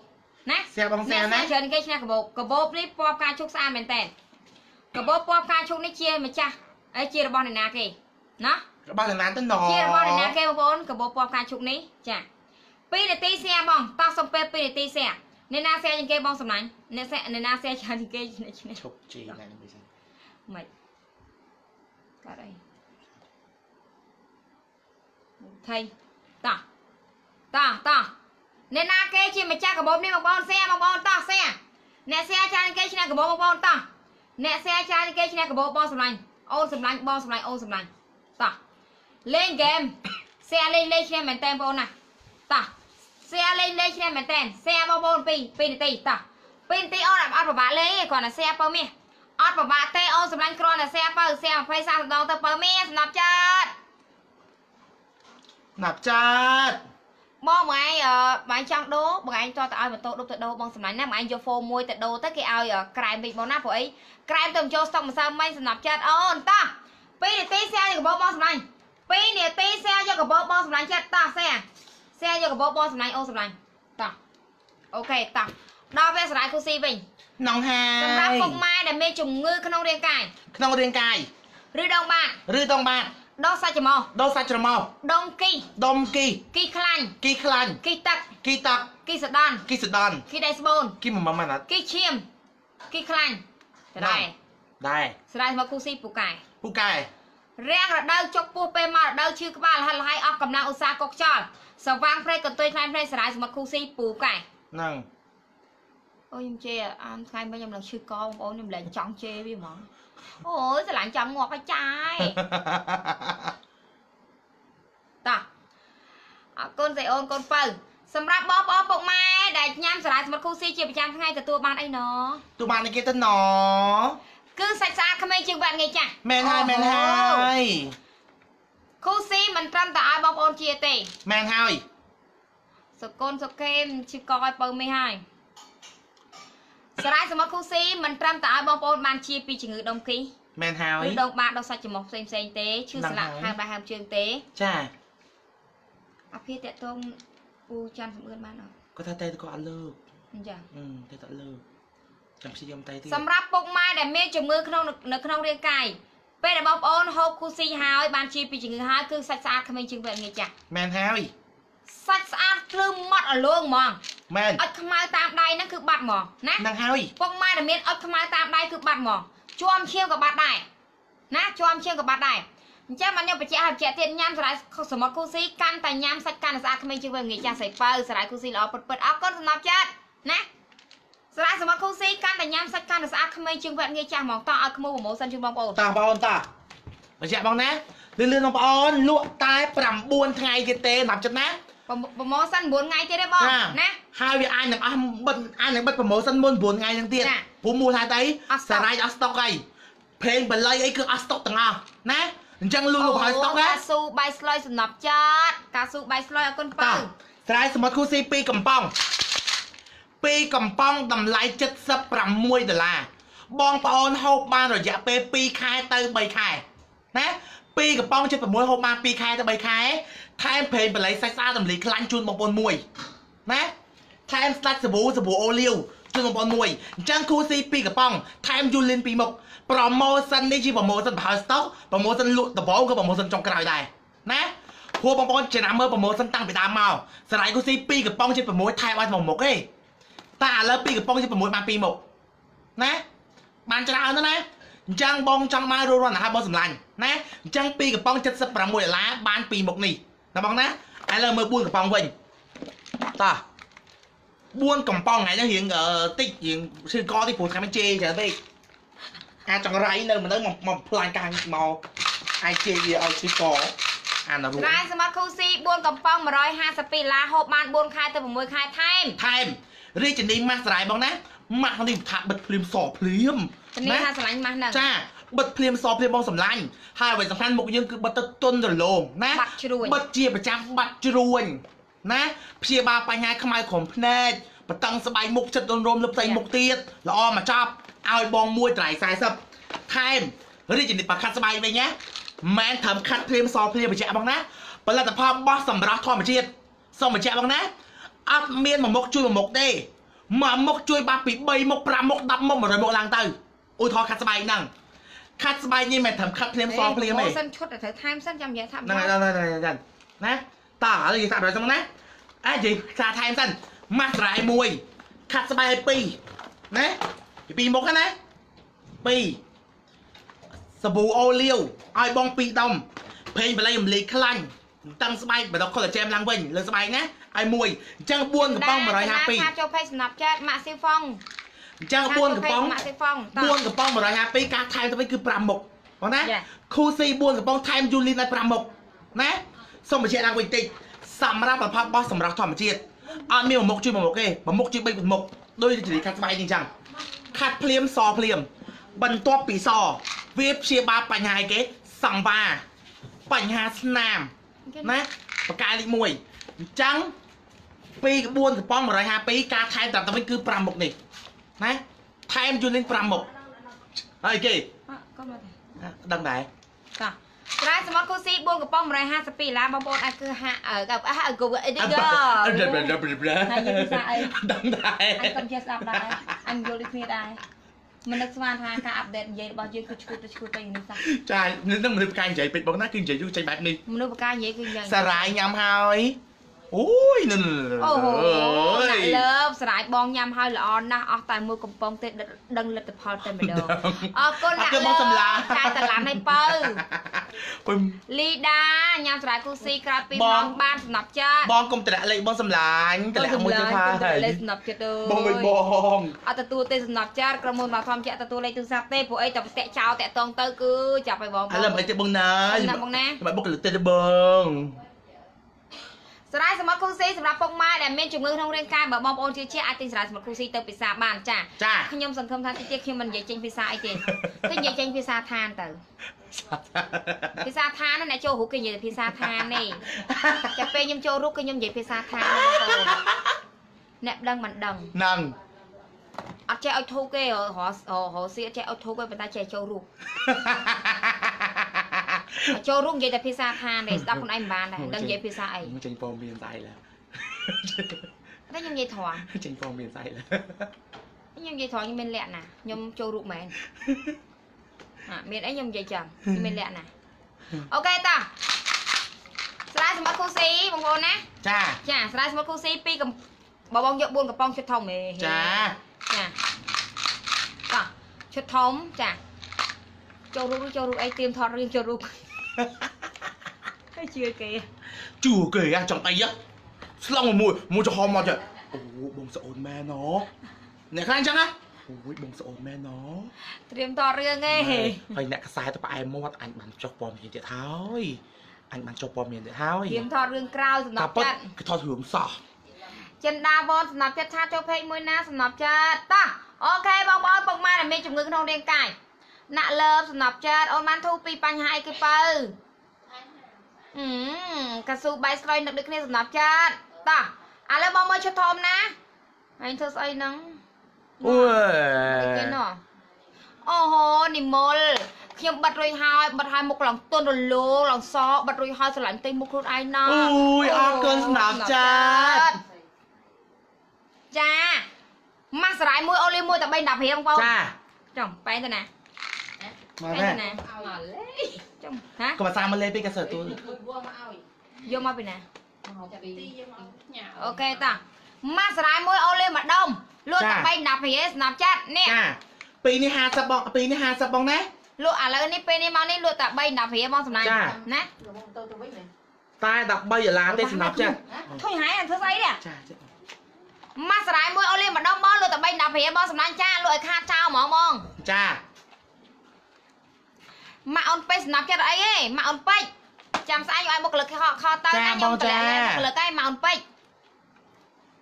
ណាសៀបងសៀអ្នកណាសែច្រើនជាងគេឈ្នះកាបូបកាបូបនេះពណ៌ផ្កាឈូកស្អាតមែនតើកាបូបពណ៌ផ្កាឈូកនេះជាម្ចាស់ហើយជារបស់អ្នកណាគេណារបស់អ្នកណាទៅណជារបស់អ្នកណាគេបងប្អូនកាបូបពណ៌ផ្កាឈូកនេះចា2នាទីសែបងតោះសុំពេល2នាទីសែអ្នកណាសែជាងគេបងសំឡាញ់អ្នកសែអ្នកណាសែច្រើនជាងគេឈ្នះឈ្នះឈប់ជីណានេះវិញមិនកើតអី ថៃតោះតោះតោះអ្នកណាគេជាម្ចាស់កាបូបនេះបងប្អូនសែបងប្អូនតោះសែអ្នកសែច្រើនគេឈ្នះកាបូបបងប្អូនតោះអ្នកសែច្រើនគេឈ្នះកាបូបបងសម្លាញ់អូនសម្លាញ់បងសម្លាញ់អូនសម្លាញ់តោះលេងហ្គេមសែលេងលេងឈ្នះមែនតើបងប្អូនណាតោះសែលេងលេងឈ្នះមែនតើសែបងប្អូន2 2នាទីតោះ2នាទីអូនអត់ពិបាកលេងទេគ្រាន់តែសែបើមាសអត់ពិបាកទេអូនសម្លាញ់គ្រាន់តែ share បើ share 20 30ដងទៅបើមានសំណាប់ចិត្ត ណាប់ចាត់បងបងឯងអឺបងឯងចង់ដូរបងឯងតើទៅឲ្យម៉ូតូដប់ទៅដូរបងសម្លាញ់ណាបងឯងយក phone មួយទៅដូរទៅគេឲ្យអឺក្រែមវិញបងណាព្រោះអីក្រែមទៅបញ្ចូលស្តុកម្សិលមិញសំណាប់ចិត្តអូនតោះ2នាទី share យកកាបូបបងសម្លាញ់2នាទី share យកកាបូបបងសម្លាញ់ចិត្តតោះ share share យកកាបូបបងសម្លាញ់អូនសម្លាញ់តោះអូខេតោះដល់ពេលស្រ័យគូស៊ីវិញណងហាសម្រាប់យពុកម៉ែដែលមានជំងឺក្នុងរាងកាយក្នុងរាងកាយឬដងបាក់ឬតងបាត ដុសសាច់ច្រមុះដោសាច់ច្រមុះដុំគីដុំគីគីខ្លាញ់គីខ្លាញ់គីទឹកគីតាក់គីសដន់គីសដន់គីដៃស្បូនគីមម៉ាម៉ាណាគីឈាមគីខ្លាញ់តដែរដែរស្រាយមកគូស៊ីពូកែពូកែរាំងរដូវចុកពោះពេលមករដូវឈឺក្បាលលហិលលហៃអស់កម្លាំងឧស្សាហ៍កុកខ្យល់សវាងព្រៃកន្ទុយខ្លែងព្រៃស្រាយសមុទ្រគូស៊ីពូកែហ្នឹងអូខ្ញុំជេរអានថ្ងៃមិញខ្ញុំឡើងឈឺកបងប្អូនខ្ញុំលែងចង់ជេរវាហ្មង អូយស្រឡាញ់ចាំងាប់ឲ្យចាយតោះអរគុណស្រីអូនកូនបើសម្រាប់បងប្អូនពុកម៉ែដែលញ៉ាំស្រាយសមុទ្រគូស៊ីជាប្រចាំថ្ងៃទទួលបានអីណោះទូបាននេះគេទៅណគឺសាច់ស្អាតក្មេងជាងវត្តងាយចាស់មែនហើយមែនហើយគូស៊ីមិនត្រឹមតែឲ្យបងប្អូនជាទេមែនហើយសកូនសុខេមជិះកកឲ្យបើមេហើយ សារាយសមុទ្រគូស៊ីមិនត្រឹមតែឲ្យបងប្អូនបានជាពីជំងឺដុំគីមែនហើយឬដងបាក់ដុសសាច់ច្រមុះផ្សេងផ្សេងៗទេឈឺស្លាក់ហ្នឹងហើយហើមដៃហើមជើងទេចាអភិតេតងពូច័ន្ទសំអឿនបានអត់គាត់ថាតែគាត់អត់លើកអញ្ចឹងអឺតែគាត់លើកចាំព្យាយាមតែទៀតសម្រាប់ពុកម៉ែដែលមានជំងឺក្នុងនៅក្នុងរាងកាយពេលដែលបងប្អូនហូបគូស៊ីហើយបានជាពីជំងឺហើយគឺសាច់ស្អាតក្មេងជាងវត្តងាយចាស់មែនហើយ សាច់ស្អាតភ្លឺម៉ត់អលងហ្មងមែនអុចខ្មៅតាមដៃហ្នឹងគឺបាត់ហ្មងណាហ្នឹងហើយពុកម៉ែដែលមានអុចខ្មៅតាមដៃគឺបាត់ហ្មងជួមឈាមក៏បាត់ដែរណាជួមឈាមក៏បាត់ដែរអញ្ចឹងមកខ្ញុំបញ្ជាក់ឲ្យបញ្ជាក់ទៀតញ៉ាំសារាយសមុទ្រគូស៊ីកាន់តែញ៉ាំសាច់កាន់តែស្អាតក្មេងជាងវិញងាយចាស់ស្រីបើសារាយគូស៊ីល្អពិតពិតៗអរគុណសំណប់ចិត្តណាស្រាសម្បត្តិគូស៊ីកាន់តែញ៉ាំសាច់កាន់តែស្អាតក្មេងជាងវគ្គងារចាស់ហ្មងតោះឲ្យក្មួយប្រម៉ូសិនជូនបងប្អូនតាបងប្អូនតាបញ្ជាក់បងណាលឿនលឿនបងប្អូនលក់តែ9ថ្ងៃទៀតទេសម្រាប់ចិត្តណា ប្រម៉ូសិន9ថ្ងៃទៀតទេបងណាហើយវាអាចនឹងអស់បិទអាចនឹងបិទប្រម៉ូសិនមុន9ថ្ងៃហ្នឹងទៀតព្រោះមូលហេតុអីសារាយអស់ស្តុកអីភ្លេងបល័យអីគឺអស់ស្តុកទាំងអស់ណាអញ្ចឹងលូលោកហើយស្តុកណាកាស៊ូបាយស្លុយសំណប់ចតកាស៊ូបាយស្លុយអរគុណបើស្រាយសមុទ្រគូស៊ី2កំប៉ុង2កំប៉ុងតម្លៃ76ដុល្លារបងប្អូនហូបបានរយៈពេល2ខែទៅ3ខែណា2កំប៉ុង76ហូបបាន2ខែទៅ3ខែ ថែមប្រេងបល័យសាច់ស្អាតតម្លៃខ្លាញ់ជូនបងប្អូនមួយណាថែមស្ដាច់សាប៊ូសាប៊ូអូលីវជូនបងប្អូនមួយអញ្ចឹងគូស៊ី2កំប៉ុងថែមយូលីន2មុខប្រូម៉ូសិននេះជាប្រូម៉ូសិនបង្ហើស្តុកប្រូម៉ូសិនលក់ដំបូងក៏ប្រូម៉ូសិនចុងក្រោយដែរណាព្រោះបងប្អូនចំណាំមើលប្រម៉ូសិនតាំងពីដើមមកស្រ័យគូស៊ី2កំប៉ុងជា6ថែមឲ្យ1មុខទេតែឥឡូវ2កំប៉ុងជា6បាន2មុខណាបានច្រើនណាស់ណាអញ្ចឹងបងចង់មករស់រាន់អាហារបងសម្លាញ់ណាអញ្ចឹង2កំប៉ុង76ដុល្លារបាន2មុខនេះ ណាបងណាឥឡូវមើល4កំប៉ុងវិញតោះ4កំប៉ុងថ្ងៃនេះរៀងអឺតិចរៀងឈឺកតិចព្រោះថ្ងៃនេះជេរច្រើនពេកអាចចង្រៃនៅមិនទៅមកមកផ្លាញការមកអាចជេរវាឲ្យឈឺកអានរួចស្រែសម្បត្តិគូស៊ី4កំប៉ុង152ដុល្លារហូបបាន4ខែទៅ6ខែថែមថែមរាជនីម៉ាស់ស្រ័យបងណាម៉ាស់នេះថាបិទភ្លាមសភ្លាមជំនាញថាស្រឡាញ់ម៉ាស់ហ្នឹងចា បិទភ្លាមសភ្លាមបងសម្លាញ់ហើយអ្វីសំខាន់មុខយើងគឺបិទទៅទុនរលោងណាបាត់ជ្រួញបិទជាប្រចាំបាត់ជ្រួញណាព្យាបាលបញ្ហាខ្មៅក្រំភ្នែកបតឹងស្បែកមុខចិត្តរំរមលឹបផ្ទៃមុខទៀតល្អមកចប់ឲ្យបងមួយត្រៃ40ថែមរាជនីបាខាត់ស្បែកវិញណាមិនមែនធ្វើខាត់ភ្លាមសភ្លាមបញ្ជាក់បងណាផលិតផលបោះសម្រាប់ធម្មជាតិសូមបញ្ជាក់បងណាអត់មានមួយមុខជួយមួយមុខទេមួយមុខជួយបាត់ពី3មុខ5មុខ10មុខ100មុខឡើងទៅឧទាហរណ៍ខាត់ស្បែកហ្នឹង ខាត់ស្បែកនេះមិនមែនធ្វើខាត់ភ្លាមសភ្លាមទេសិនឈុតតែត្រូវថែមសិនចាំនិយាយថាហ្នឹងហើយហ្នឹងហើយហ្នឹងហើយណាតោះឥឡូវនិយាយថាដល់ហ្នឹងណាអើនិយាយថាថែមសិនម៉ាស់ស្រែមួយខាត់ស្បែកពីរណាពីពីមុខហ្នឹងណាពីរសាប៊ូអូលីវឲ្យបងពីរដុំប្រេងបល័យរំលាយខ្លាញ់តាំងស្បែកបដកខុលជែមឡើងវិញលើស្បែកណាឲ្យមួយអញ្ចឹង4កំប៉ុងថា152ចូលពេកសំណាប់ចាត់ម៉ាក់ស៊ីហ្វុង អញ្ចឹង4កំប៉ុងម៉ាក់ស៊ីហ្វុងតោះ4កំប៉ុង152ការថែមទៅវិញគឺ5មុខបងណាចា៎ខូស៊ី4កំប៉ុងថែមយូលីនដល់5មុខណាសូមបញ្ជាក់ឡើងវិញតិចសម្រាប់ប្រភពបោះសម្រាប់ធម្មជាតិអត់មានមួយមុខជួយមួយមុខទេមួយមុខជួយ3មុខដូចជាខាត់ស្បែកនេះអញ្ចឹងខាត់ភ្លាមសភ្លាម បន្ទាប់ពីសវាព្យាបាលបញ្ហាអីគេសង្វារបញ្ហាស្នាមណាបកាយលេខ1អញ្ចឹងពី4កំប៉ុង152ការថែមតាមទៅវិញគឺ5មុខនេះ ណាថែមយូលីន5មុខហើយគេក៏មកទេអ่ะដឹងដែរតោះស្រែសម្បត្តិគូស៊ី4កំប៉ុង152ដុល្លារបងប្អូនអាចគឺហាក់អឺអឺគូអីឌីកអឺដឹងដែរហើយនិយាយភាសាអីដឹងដែរអញក៏ចេះស្ដាប់ដែរអញយល់ដូចគ្នាដែរមិននឹកស្មានថាការអាប់ដេតនិយាយរបស់យើងគឺឈួតទៅឈួតទៅនេះសោះចានឹងមនុស្សកាយនិយាយពេកបងណាគឺនិយាយយូរចេញបែបនេះមនុស្សបកានិយាយគឺយ៉ាងសារាយញ៉ាំហើយ អូយនឹងអូហូណាក់លើបស្រ័យបងញ៉ាំហើយល្អណាស់អស់តែមួយកំប៉ុងទេដឹងលទ្ធផលតែម្ដងអរគុណណាក់លើបតែតឡានឲ្យបើពុំលីដាញ៉ាំស្រ័យគូស៊ីក្រោយពីបងម៉ោងបានសំណប់ចាស់បងកុំតម្លាក់លេខបងសម្លាញ់តម្លាក់មួយទៅថាទៅហើយលេខសំណប់ចិត្តអើយបងវិញបងអត់ទទួលទេសំណប់ចាស់ក្រុមហ៊ុនមកធម្មជាតិទទួលលេខទូរស័ព្ទទេព្រោះអីតែតាក់ចោលតាក់តងទៅគឺចាប់ឲ្យបងឥឡូវមិនអីទេបងណាណាបងណាមិនបុកលើទេបង ស្រ័យសម្បត្តិគូស៊ីសម្រាប់ពុកម៉ែដែលមានជំងឺក្នុងរាងកាយបើបងប្អូនជឿជាក់អាចទិញស្រ័យសម្បត្តិគូស៊ីទៅពិសាបានចាចាខ្ញុំសង្ឃឹមថាតិចទៀតខ្ញុំមិននិយាយចេញភាសាអីទេគឺនិយាយចេញភាសាឋានទៅភាសាឋានណាអ្នកចូលរូបគេនិយាយភាសាឋាននេះចាំពេលខ្ញុំចូលរូបគឺខ្ញុំនិយាយភាសាឋាននេះបងប្អូនអ្នកដឹងមិនដឹងហ្នឹងអត់ចេះឲ្យធូបគេរររស៊ីអត់ចេះឲ្យធូបទេប៉ុន្តែចេះចូលរូបឲ្យ ចូលរូបនិយាយតែភាសាឋានទេស្ដាប់ខ្លួនឯងមិនបានដែរដឹងនិយាយភាសាអីចេញពងមានស្អីឡើយតែខ្ញុំនិយាយត្រង់ចេញពងមានស្អីឡើយខ្ញុំនិយាយត្រង់ខ្ញុំមានលក្ខណៈខ្ញុំចូលរូបមែនអ่ะមានអីខ្ញុំនិយាយចឹងខ្ញុំមានលក្ខណៈអូខេតាស្រាយសម្បត្តិគូស៊ីបងប្អូនណាចាចាស្រាយសម្បត្តិគូស៊ីពីកំបបងយក4កំប៉ុងឈុតធំហេចាចាតាឈុតធំចាចូលរូបឬចូលរូបអីទៀមថតរឿងចូលរូប ហើយជឿគេជួគេអាចង់អីហ៎ស្លងមួយមួយចំហមកចាអូបងស្អូនមែនហ៎អ្នកខ្លាំងចឹងណាអូយបងស្អូនមែនណោះត្រៀមតរឿងឯងហើយអ្នកខ្សែទៅផ្អែមមាត់អញបានចុះព័ត៌មានទៀតហើយអញបានចុះព័ត៌មានទៀតហើយត្រៀមថតរឿងក្រោយសំណតាប់ប៉ុតចិត្តគឺថតរឿងសោះចិនដាវនសំណប់ចិត្តឆាចូលពេកមួយណាសំណប់ចិត្តតោះអូខេបងប្អូនពុកម៉ែដែលមានជំងឺក្នុងរាងកាយ ណាក់លើបសំណប់ចិត្តអូនបានធូរពីបញ្ហាអីគេបើអឺកស៊ូបៃស្រីនឹកដូចគ្នាសំណប់ចិត្តតោះឥឡូវបងមើលឈុតធំណាហើយធ្វើស្អីហ្នឹងអូអីគេណោះអូហូនិមលខ្ញុំបិទរួចហើយបិទហើយមុខឡើងទន់រលោងឡើងសបិទរួចហើយស្រឡាញ់ផ្ទៃមុខខ្លួនឯងណាអូយអរគុណស្នាប់ចាតចាម៉ាស់សារ៉ាយមួយអូលីមួយតែ3 10រៀលបងប្អូនចាចុះបែងទៅណា មកបែងណាទៅណាឲ្យលេចុះហ៎ក៏មកសាមកលេពីកសើទូលមួយបួមកឲ្យយកមកពីណាមកពីទីយកមកញ៉ាអូខេតាម៉ាស់សារ៉ាយមួយអូលីមួយដុំលក់តែ3 10រៀលស្នាប់ចាត់នេះចាពីនេះ50បងពីនេះ50បងណាលក់ឥឡូវនេះពេលនេះមកនេះលក់តែ3 10រៀលបងសម្លាញ់ចាណាមកទៅទៅវិញមែនតែ13ដុល្លារទេសម្រាប់ចាធុញហើយអាធ្វើស្អីនេះចាចាម៉ាស់សារ៉ាយមួយអូលីមួយដុំបងលក់តែ3 10រៀលបងសម្លាញ់ចាលក់ឲ្យខាតចោលហ្មងបងចា ម៉ាក់អូនពេជ្រសំណាប់ចិត្តអីហេម៉ាក់អូនពេជ្រចាំស្អែកយកឲ្យមុខលើកខខទៅណាខ្ញុំតម្លាក់មុខលើកឯងម៉ាក់អូនពេជ្រ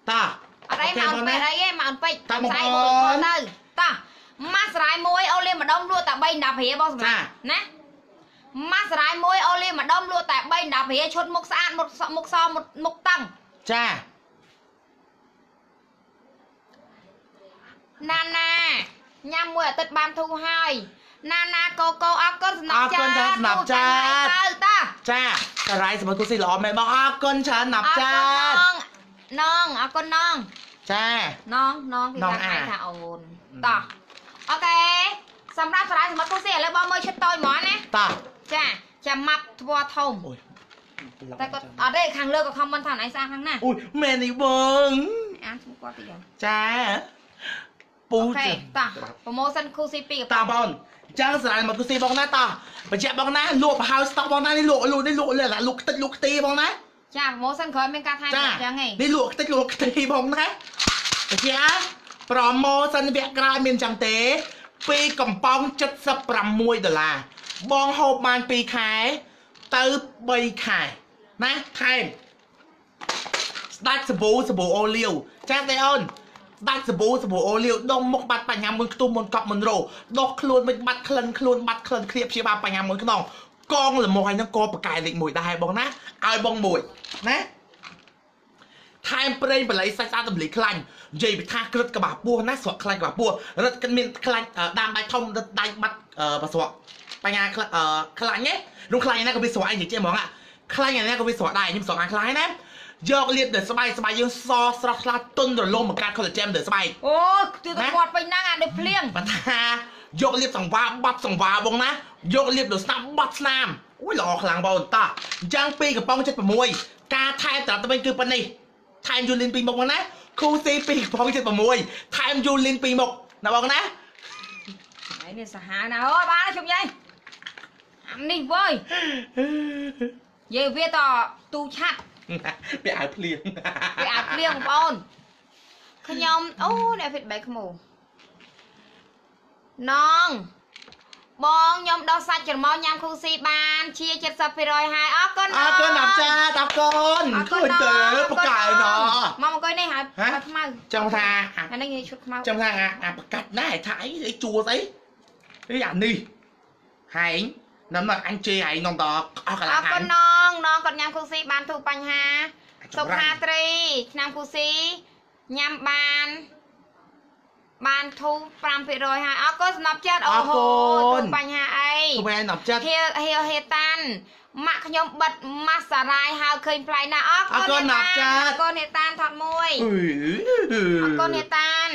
តាអត់អីម៉ាក់អូនពេជ្រអីហេម៉ាក់អូនពេជ្រតាមបងស្អែកប្អូមុខនលើកខទៅតោះម៉ាស់ស្រ័យមួយអូលីម្ដុំលក់តែ3 10រៀលបងសម្រាប់ណាម៉ាស់ស្រ័យមួយអូលីម្ដុំលក់តែ3 10រៀលឈុតមុខស្អាតមុខសមុខសមុខមុខតឹងចាណាណាញ៉ាំមួយអាទិត្យបានធូរហើយ ណាណាកូកូអរគុណសំណាប់ចាអរគុណចាសំណាប់ចាទៅតាចាតារ៉ៃសម្រាប់គូស៊ីល្អមែនបងអរគុណច្រើនណាប់ចាអរគុណនងអរគុណនងចានងនងគេនងថាអាថាអូនតោះអូខេសម្រាប់សារាយសម្បត្តិគូស៊ីឥឡូវបងមើលឈិតតូចហ្មងណាតាចាចាំម៉ាប់ធัวធំអូយតែគាត់អត់ទេខាងលើក៏ខំមិនថាឯងស្អាតខាងណាអូយមែននេះបងអានឈ្មោះគាត់តិចយ៉ាងចាពូអូខេចាតោះប្រម៉ូសិនគូស៊ី2តាបង ចឹងស្រ័យមកគូស៊ីបងណាតាបញ្ជាក់បងណាលក់ប្រហោស្តុកបងណានេះលក់លក់នេះលក់លក់លក់ខ្ទេចលក់ខ្ទីបងណាចាប្រម៉ូសិនក្រោយមានការថែមចាចឹងឯងនេះលក់ខ្ទេចលក់ខ្ទីបងណាបញ្ជាក់ប្រម៉ូសិនវគ្គក្រោយមានចឹងទេពីកំប៉ុង76ដុល្លារបងហូបបាន2ខែទៅ3ខែណាថែមស្ដាច់សាប៊ូសាប៊ូអូលាវចាទេអូន ស្ដាច់សាប៊ូសាប៊ូអូលាវដុំមុខបាត់បញ្ហាមុនខ្ទុះមុនកប់មុនរោដុសខ្លួនមិនបាត់ក្លិនខ្លួនបាត់ក្លិនគ្រៀបព្យាបាលបញ្ហាមុនខ្នងកងលមោះហើយនឹងក៏បកែលេខ1ដែរបងណាឲ្យបងមួយណាថែមប្រេងបល័យសាច់ស្អាតតម្លៃខ្លាញ់និយាយពីថាក្រឹតក្បាលពោះណាស្រក់ខ្លាញ់ក្បាលពោះរឹតគិតមានខ្លាញ់អឺដាមដៃធំរឹតដៃបាត់អឺបស្រក់បញ្ញាខ្លាអឺខ្លាញ់ទេនោះខ្លាញ់ណាក៏វាស្រក់ឯងនិយាយហ្មងអាខ្លាញ់ណាក៏វាស្រក់ដែរខ្ញុំស្រក់អាខ្លាញ់ណា យកលាបដល់ស្បែកស្បែកយើងសស្រស់ថ្លាទុនរលោងបង្កើត collagen ដល់ស្បែកអូគឺទៅគាត់ពេញហ្នឹងអាដូចភ្លៀងបើថាយកលាបសង្វាបាត់សង្វាបងណាយកលាបដល់ស្នាមបាត់ស្នាមអូយល្អខ្លាំងបងតាអញ្ចឹងពីកំប៉ុង76ការថែត្រាប់ទៅវិញគឺប៉ុណ្នេះថែមយូលីនពីរមុខបងណាគូស៊ីពីកំប៉ុង76ថែមយូលីនពីរមុខណាបងណាហើយនេះសាហាវណាអូយបានហើយជុំយាយអានេះវើយយាយវាតទូឆាត់ ពាក់អាវភ្លៀងវាអាចភ្លៀងបងប្អូនខ្ញុំអូអ្នកហ្វីតបែកខ្មៅណងបងខ្ញុំដោះសាច់ច្រមុះញ៉ាំគូស៊ីបានជា70%ហើយអរគុណអរគុណណាប់ចាអរគុណអរឃើគុណញទៅបកាយណោះមកអង្គុយនេះហើយហ៎ហើយខ្មៅចង់ថាអាហើយនេះឈុតខ្មៅចង់ថាអាអាប្រកាច់ណាស់ថាអីអីជួស្អីអីអានេះហែង នាំមកអញជេរហែងនំតអស់កន្លអះរហែគុងណណងណងគាត់ញ៉ាំគូស៊ីបានទូបញ្ហាសុខាត្រីឆ្នាំគូស៊ីញ៉ាំបានបានធូរ5%ហើយអរគុណសំណប់ចិត្តអូហូទូបញ្ហាអីគួរឯណប់ចិត្តហៀហៀហេតានម៉ាក់ខ្ញុំបិទម៉ាស់សារ៉ាយហើយឃើញប្លែកណាស់អរគុណអរគុណហេតានថតមួយអឺអរគុណហេតាន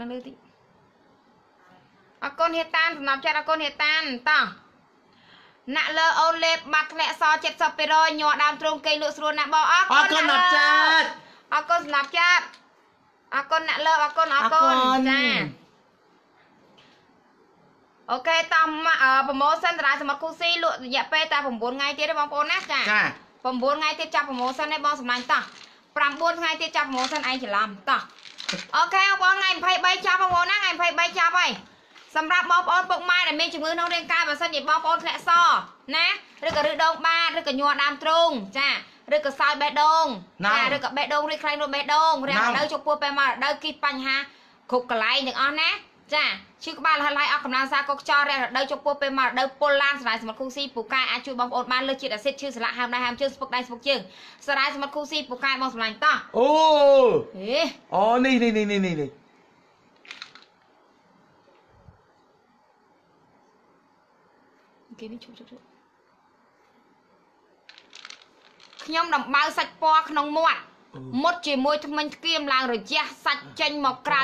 នៅលើតិចអរគុណហេតានសំណប់ចិត្តអរគុណហេតានតោះ ណាក់លើអូនលេបបាត់ធ្លាក់ស70%ញ័រដើមទ្រូងគេងលក់ស្រួលណាស់បងអរអគុរណគុណណប់ចិត្តអរគុណសម្រាប់ចាត់អរគុណអ្នកលើអរគុណអរគុណចាអូខេតាមប្រម៉ូសិនតារាសម្បត្តិគូស៊ីលក់រយៈពេលតែ9ថ្ងៃទៀតទេបងប្អូនណាចាចា9ថ្ងៃទៀតចាប់ប្រម៉ូសិនឯងបងសម្លាញ់តោះ9ថ្ងៃទៀតចាប់ប្រម៉ូសិនឯងច្រឡំតោះអូខេបងប្អូនថ្ងៃ23ចាប់បងប្អូនណាថ្ងៃ23ចាប់ហើយ សម្រាប់បងប្អូនពុកម៉ែដែលមានជំងឺក្នុងរាងកាយបើសិនជាបងប្អូនធ្លាក់សណាឬក៏រឹសដងបាតឬក៏ញ័រដើមទ្រូងចាឬក៏សើចបេះដូងចាឬក៏បេះដូងរីកខ្លាំងនោះបេះដូងរាំងដៅជពោះពេលមករដូវគិះបញ្ហាគ្រប់កន្លែងទាំងអស់ណាចាឈឺក្បាលលះឡៃអស់កម្លាំងសារកុកខ្យល់រាំងដៅជពោះពេលមករដូវពុលឡានស្រ័យសមុទ្រគូស៊ីពូកែអាចជួយបងប្អូនបានលើសជាតិអាស៊ីតឈឺសន្លាក់ហើមដៃហើមជើងស្ពុកដៃស្ពុកជើងស្រ័យសមុទ្រគូស៊ីពូកែបងសម្លាញ់តោះអូហេអូនេះនេះនេះនេះនេះ គេនេះជុំជុំជុំខ្ញុំដំបៅសាច់ពណ៌ក្នុងមាត់មុតជាមួយថ្មិញស្គៀមឡើងរយះសាច់ចេញមកក្រៅ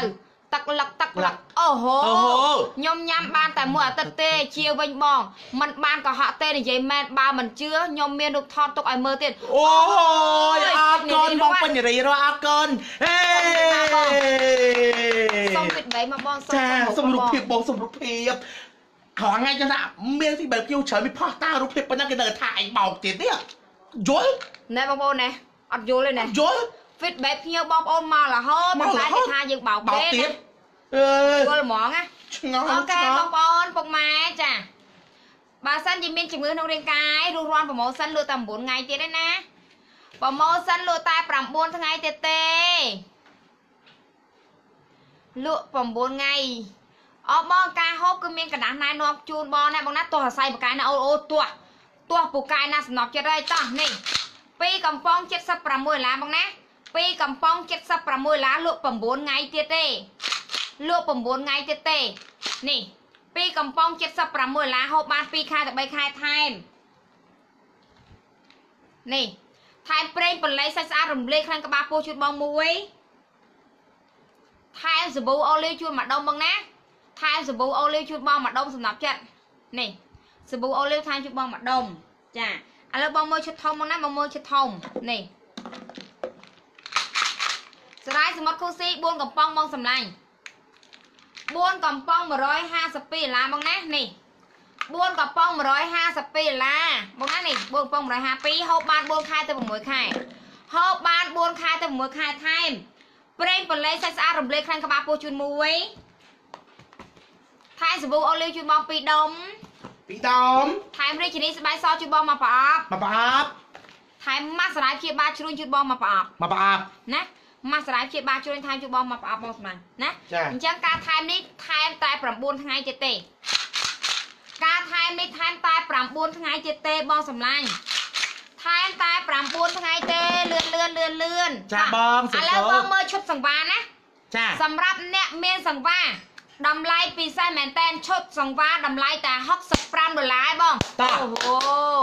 ទឹកលឹកទឹកលឹកអូហូអូហូខ្ញុំញ៉ាំបានតែមួយអាទិត្យទេជាវិញបងมันបានកុហកទេនិយាយមែនបើមិនជឿខ្ញុំមានរូបថតទុកឲ្យមើលទៀតអូយអរគុណបងពេញរីរអរគុណហេសុំពីបីមកបងសុំចាសុំសុំរូបបងភាពបងសុំរូបភាព ហងៃចឹងថាមានទីបែបខ្ញុំច្រើនវាផោះតារូបភាពប៉ុណ្ណឹងគេនៅថាឯងបោកទៀតនេះយល់ណែបងប្អូនណែអត់យល់ទេណែយល់ feedback ភ្ញៀវបងប្អូនមករហូតមកតែរហូគេតថាយើងបោកបោកទេទៀតណាអើយយល់ហ្មងណាឆ្ងល់អូខេឆ្ងប Dạ. ល់ងប្អូនពុកម៉ែចាបើសិនជាមានជំងឺក្នុងរាងកាយរស់រាន់ប្រម៉ូសិនលក់តែ9ថ្ងៃទៀតទេណាប្រម៉ូសិនលក់តែ9ថ្ងៃទៀតទេលក់9ថ្ងៃ អបបងការហូបគឺមានកណ្ដាស់ណែនាំជូនបងណាបងណាទោះអាស្រ័យបកាយណាអូអូទោះទោះពូកែណាសំណប់ចិត្តហើយតោះនេះពីកំប៉ុង76ដុល្លារបងណាពីកំប៉ុង76ដុល្លារលក់9ថ្ងៃទៀតទេលក់9ថ្ងៃទៀតទេនេះពីកំប៉ុង76ដុល្លារហូបបាន2ខែទៅ3ខែថែមនេះថែមប្រេងបន្លែសាច់ស្អាតរំលែកខ្លាំងក្បាលពោះជូនបងមួយថែមសាប៊ូអូលីវជូនមួយដុំបងណា ថែមសាប៊ូអូលីវជូនបងមួយដុំសម្រាប់ចិត្តនេះសាប៊ូអូលីវថែមជូនបងមួយដុំចាឥឡូវបងមើលឈុតធំបងណាបងមើលឈុតធំនេះស្រាយសមុទ្រគូស៊ី4កំប៉ុងបងសម្លាញ់4កំប៉ុង152ដុល្លារបងណានេះ4កំប៉ុង152ដុល្លារបងណានេះ4កំប៉ុង152ហូបបាន4ខែទៅ6ខែហូបបាន4ខែទៅ6ខែថែមប្រេងបន្លែសាច់ស្អាតរំលែកខ្លាំងក្បាលពោះជូនមួយ ថែមសាប៊ូអូលីវជូនបង2ដុំពីដុំថែមរាជនីស្បែកសជូនបងមកប្រអប់មកប្រអាប់ថែមម៉ាស់សារាយព្យាបាលជ្រួញជូនបងមកប្រអប់មកប្រអាប់ណាម៉ាស់សារាយព្យាបាលជ្រួញថែមជូនបងមកប្រអប់បងស្មានណាចាអញ្ចឹងការថែមនេះថែមតែ9ថ្ងៃទៀតទេការថែមនេះថែមតែ9ថ្ងៃទៀតទេបងសម្លាញ់ថែមតែ9ថ្ងៃទេលឿនលឿនលឿនលឿនចាបងសុឥខឡូវបងមើលឈុតសង្វារណាចាសម្រាប់អ្នកមានសង្វារ តម្លៃពិសេសមែនតែនឈុតសង្វារតម្លៃតែ65ដុល្លារឯងបងអូហូ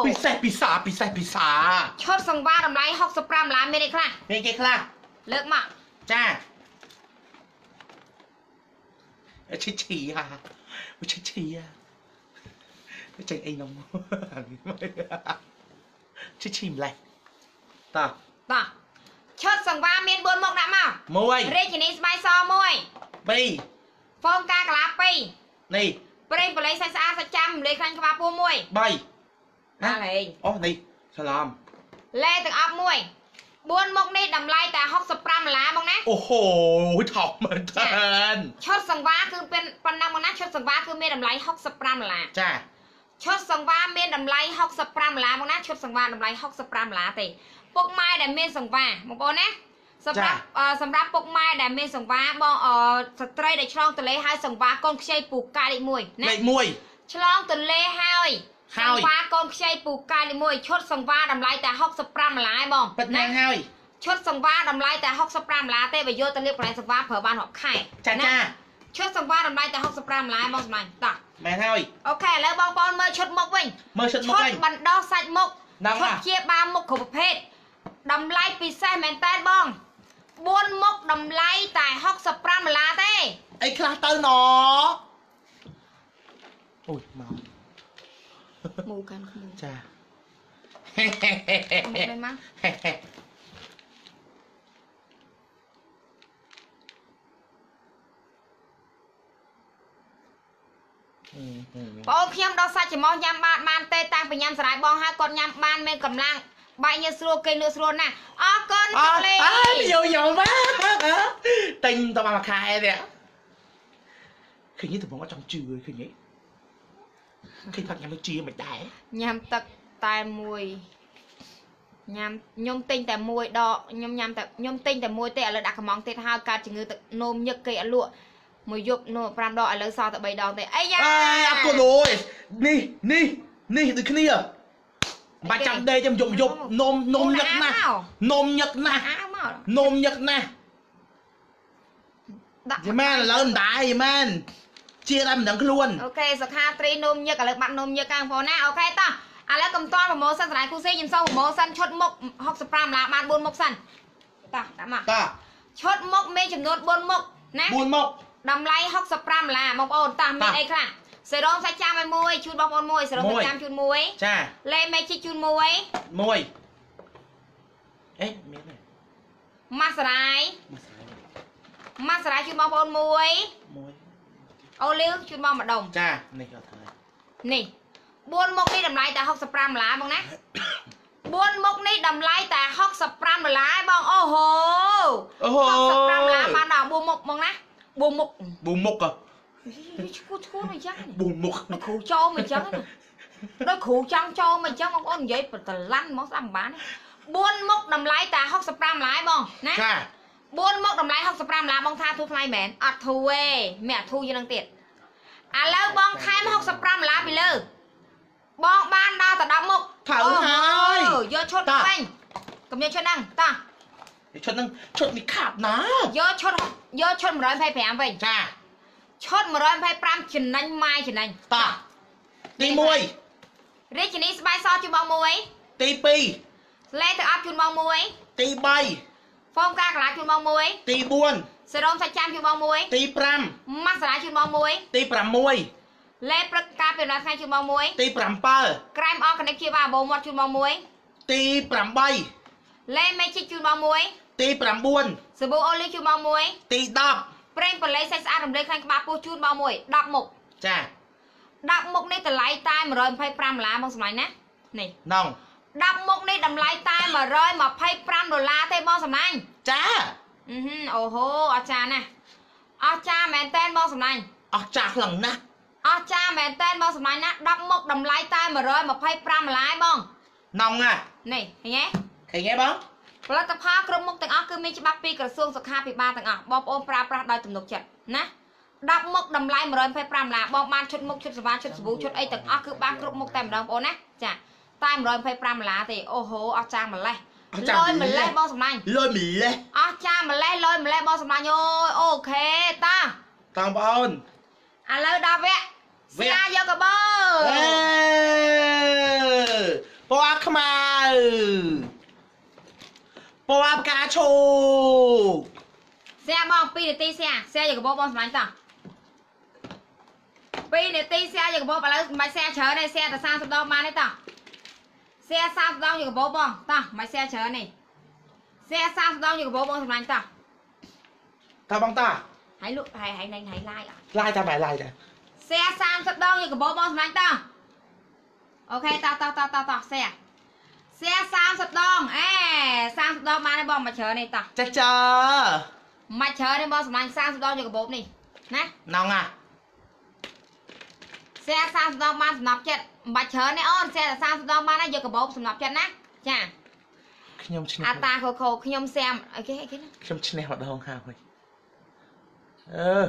ពិសេសពិសាពិសេសពិសាឈុតសង្វារតម្លៃ65ដុល្លារមានអីខ្លះមានគេខ្លះលើកមកចាឈីឈីហាឈីឈីហាចេញអីនំឈីឈីម្លេះតោះតោះឈុតសង្វារមាន4មុខដាក់មកមួយរាជនីស្បែកសមួយពីរ ហ្វូមការកាឡា2 នេះ ប្រេងបល័យសាច់ស្អាតសាច់ចាំលេខខ្លាញ់ក្បាលពោះមួយ បី ណាលេង អូនេះច្រឡំ លេទាំងអស់មួយ4មុខនេះតម្លៃតែ65ដុល្លារបងណា អូហូថោកមែនតើ ឈុតសង្វារគឺเป็นប៉ុណ្ណឹងបងណាឈុតសង្វារគឺមានតម្លៃ65ដុល្លារ ចា ឈុតសង្វារមានតម្លៃ65ដុល្លារបងណាឈុតសង្វារតម្លៃ65ដុល្លារទេពុកម៉ែដែលមានសង្វារបងប្អូនណា សម្រាប់អឺសម្រាប់ពុកម៉ែដែលមានសង្វារបងអឺស្ត្រីដែលឆ្លងទន្លេហើយសង្វារកូនខ្ចីពូកាយលេខ1ណាលេខ1ឆ្លងទន្លេហើយហើយសង្វារកូនខ្ចីពូកាយលេខ1ឈុតសង្វារតម្លៃតែ65ដុល្លារឯងបងពិតណាស់ហើយឈុតសង្វារតម្លៃតែ65ដុល្លារទេបើយកទៅលាបកន្លែងសង្វារប្រើបានរាប់ខែចាណាចាឈុតសង្វារតម្លៃតែ65ដុល្លារបងសម្លាញ់តោះមែនហើយអូខេឥឡូវបងប្អូនមើលឈុតមុខវិញមើលឈុតឈុមកតវិញបណ្ដោះសាច់មុខដល់ឈុតមកជាបាលមុខគ្រប់ប្រភេទតម្លៃពិសេសមែនតើបង 4មុខតម្លៃតែ65ដុល្លារទេអីខ្លះទៅណអូយមកមូកាន់គ្នាចាមកវិញមកបងអូនខ្ញុំដល់សាច់ច្រមុះញ៉ាំបានបានទេតាំងពីញ៉ាំសារាយបងហើយគាត់ញ៉ាំបានមានកម្លាំង បែកញើសស្រួលគេលក់ស្រួលណាស់អរគុណអជើម្លេអើយយោយោមកទៅទិញទៅបានមួយខែទៀតឃើញនេះតំបងអត់ចង់ជឿឃើញទេឃើញផាត់ញ៉ាំដូចជាមិនដែរញ៉ាំទឹកតែមួយញ៉ាំខ្ញុំទិញតែមួយដកខ្ញុំញ៉ាំតែខ្ញុំទិញតែមួយទេឥឡូវដាក់កំងទៀតហើយកើតជំងឺទឹកនោមញឹកគេអត់លក់មួយយប់នោម5ដងឥឡូវសល់តែ3ដងទេអីយ៉ាអើយអត់គុណអូយនេះនេះនេះដូចគ្នាមិន បាច់ចាំដេកចាំយប់យប់នំនំញឹកណាស់នំញឹកណាស់អាមកនំញឹកណាស់ដាក់យីមែនឥឡូវមិនដែរយីមែនជាតែមិនដឹងខ្លួនអូខេសុខាត្រីនោមញឹកឥឡូវបាត់នោមញឹកខាងបងណាអូខេតោះឥឡូវកំតាន់ប្រម៉ូសិនស្រ័យគូស៊ីខ្ញុំសូមប្រម៉ូសិនឈុតមុខ65ឡាបាន4មុខសិនតោះដាក់មកតាឈុតមុខមានចំនួន4មុខណា4មកតម្លៃ65ដុល្លារបងប្អូនតោះមានតោះអីខ្លះ សេរ៉ូមសាច់ចាំឲ្យមួយជូនបងប្អូនមួយសេរ៉ូមមួយសាច់ចាំជូនមួយចាលេមេជីកជូនមួយមួយអេមានទេម៉ាសរ៉ាយមកស្រាយម៉ាសរ៉ាយជូនបងប្អូនមួយមួយអូលីវជូនបងម្ដុំចានេះអត់ហើយនេះ4មុខនេះតម្លៃតែ65ដុល្លារបងណា4មុខនេះតម្លៃតែ65ដុល្លារឯងបងអូហូអូហូ65ដុល្លារបានដល់4មុខបងណា4មុខប៊ូមុខ ហ៎ឈួតឈួតមិនចឹងប៊ូមុខដល់គ្រូចូលមិនចឹងណាដល់គ្រូចង់ចូលមិនចឹងបងប្អូននិយាយប្រតឡាន់មកស្ដាប់មិនបានទេ4មុខតម្លៃតែ65ដុល្លារឯងបងណាចា4មុខតម្លៃ65ដុល្លារបងថាធូរថ្លៃមែនអត់ធូរទេមានអត់ធូរជាងនឹងទៀតឥឡូវបងថែម65ដុល្លារពីលើបងបានដល់តែ10មុខត្រូវហើយអូយកឈុតមកវិញកុំយកឈុតហ្នឹងតោះឈុតហ្នឹងឈុតនេះខាប់ណាយកឈុតយកឈុត125វិញចា ឈុត125ចំណេញម៉ាយចំណេញតោះទី1រាជនីស្បែកសជូនបងមួយទី2លេទៅអប់ជូនបងមួយទីហ្វូមការកន្លះជូនបងមួយ3ទីសេរ៉ូមសាច់ចាំជូនបងមួយ4ទីម៉ាសាឡាជូនបងមួយ5ទី6លេព្រឹកការពេលដល់ថ្ងៃជូនបងមួយទី7ក្រែមអស់កណិកជាបាបោមាត់ជូនបងមួយទី8លេមេជីកជូនបងមួយទី9សាប៊ូអូលីវជូនបងមួយទី10 ប្រេងប៉លេសាច់ស្អាតរំលែកខ្លាញ់ក្បាលពោះជូនបងមួយ10មុខចា10មុខនេះតម្លៃតែ125ដុល្លារបងសម្លាញ់ណានេះណង10មុខនេះតម្លៃតែ125ដុល្លារទេបងសម្លាញ់ចាអឺហឹមអូហូអស្ចារ្យណាស់អស្ចារ្យមែនតែនបងសម្លាញ់អស់ចាស់ខ្លាំងណាស់អស្ចារ្យមែនតែនបងសម្លាញ់ណា10មុខតម្លៃតែ125ដុល្លារឯងបងណងណានេះឃើញទេឃើញទេបង ផលិតផលគ្រប់មុខទាំងអស់គឺមានច្បាប់ពីក្រសួងសុខាភិបាលទាំងអស់បងប្អូនប្រើប្រាស់ដោយទំនុកចិត្តណា10មុខតម្លៃ125ដុល្លារបងបានឈុតមុខឈុតសេវាឈុតសាប៊ូឈុតអីទាំងអស់គឺបានគ្រប់មុខតែម្ដងបងប្អូនណាចាតែ125ដុល្លារទេអូហូអស្ចារ្យម្លេះលយម្លេះបងសម្លាញ់លុយម្លេះអស្ចារ្យម្លេះលយម្លេះបងសម្លាញ់អូយអូខេតាបងប្អូនឥឡូវដល់វគ្គវគ្គស្រាយកកបោអេពណ៌ខ្មៅ ពណ៌ផ្កាឈូកស្រាបង2នាទីស្រាស្រាយកកបោបងសម្លាញ់តា2នាទីស្រាយកកបោឥឡូវមិនបាច់ស្រាច្រើនទេស្រាតែ30ដងបានទេតាស្រា30ដងយកកបោបងតាមិនបាច់ស្រាច្រើនទេស្រា30ដងយកកបោបងសម្លាញ់តាតាបងតាហើយលក់ហើយហើយនឹងហើយឡាយអត់ឡាយតាបែឡាយតាស្រា30ដងយកកបោបងសម្លាញ់តាអូខេតាតាតាតាតាស្រា ស្រា30ដងអេ30ដងបានទេបងមិនច្រើនទេតាចាចាមិនច្រើនទេបងសម្លាញ់30ដងយកកបោនេះណាណងណាស្រា30ដងបានសំណប់ចិត្តមិនបាច់ច្រើនទេអូនស្រាតែ30ដងបានហើយយកកបោសំណប់ចិត្តណាចាខ្ញុំឈ្នះអាតាខូខូខ្ញុំស្រាមអីគេអីគេណាខ្ញុំឈ្នះម្ដងហើយអឺ